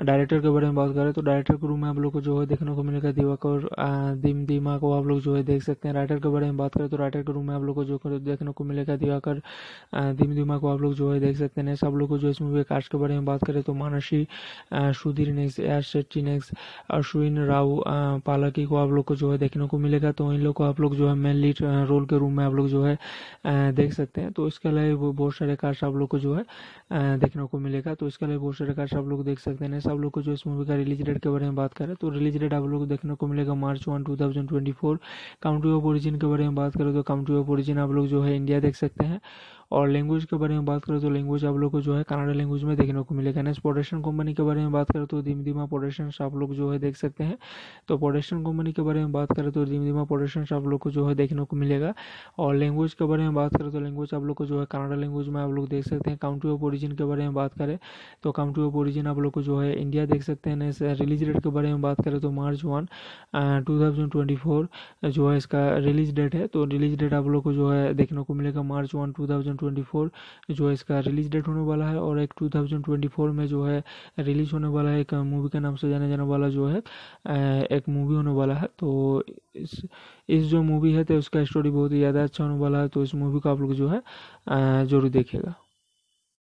डायरेक्टर के बारे में बात करें तो डायरेक्टर के रूम में आप लोग को जो है देखने को मिलेगा दिवाकर दिम, दिमा को आप लोग जो है देख सकते हैं। राइटर के बारे में बात करें तो राइटर के रूम में आप लोग को जो देखने को मिलेगा दिवाकर दिम, दिमा को आप लोग जो है देख सकते हैं। सब लोग को जो इस मूवी कास्ट के बारे में बात करें तो Mansi Sudhir next S Shetty next Ashwin Rao Palaki को आप लोग को जो है देखने को मिलेगा। तो इन लोग को आप लोग जो है मेन लीड रोल के रूम में आप लोग जो है देख सकते हैं। तो इसके अलावा बहुत सारे कास्ट आप लोग को जो है देखने को मिलेगा। तो इसके अलावा बहुत सारे कास्ट आप लोग देख सकते हैं। आप लोग को जो इस मूवी का रिलीज़ डेट के बारे में बात करें तो रिलीज़ डेट आप लोग को देखने को मिलेगा March one two thousand twenty four country of origin के बारे में बात करें तो काउंट्री ऑफ़ ओरिजिन आप लोग जो है इंडिया देख सकते हैं। और लैंग्वेज के बारे में बात करें तो लैंग्वेज आप लोग को जो है कनाडा लैंग्वेज में देखने को मिलेगा। नेक्स्ट प्रोडक्शन कंपनी के बारे में बात करें तो धीम धीमा प्रोडक्शन आप लोग जो है देख सकते हैं। तो प्रोडक्शन कंपनी के बारे में बात करें तो धीम धीमा प्रोडक्शन आप लोग को जो है देखने को मिलेगा। और लैंग्वेज के बारे में बात करें तो लैंग्वेज आप लोग को जो है कनाडा लैंग्वेज में आप लोग देख सकते हैं। काउंट्री ऑफ़ ओरिजिन के बारे में बात करें तो काउंट्री ऑफ़ ओरिजिन आप लोग को जो है इंडिया देख सकते हैं। रिलीज़ डेट के बारे में बात करें तो मार्च वन टू जो है इसका रिलीज़ डेट है। तो रिलीज़ डेट आप लोग को जो है देखने को मिलेगा मार्च वन टू जो है इसका रिलीज़ डेट होने वाला है और एक 2024 में जो है रिलीज़ होने वाला है एक मूवी के नाम से जाने जाने वाला जो है एक मूवी होने वाला है। तो इस इस जो मूवी है तो उसका स्टोरी बहुत ही ज़्यादा अच्छा होने वाला है। तो इस मूवी को आप लोग जो है ज़रूर देखेगा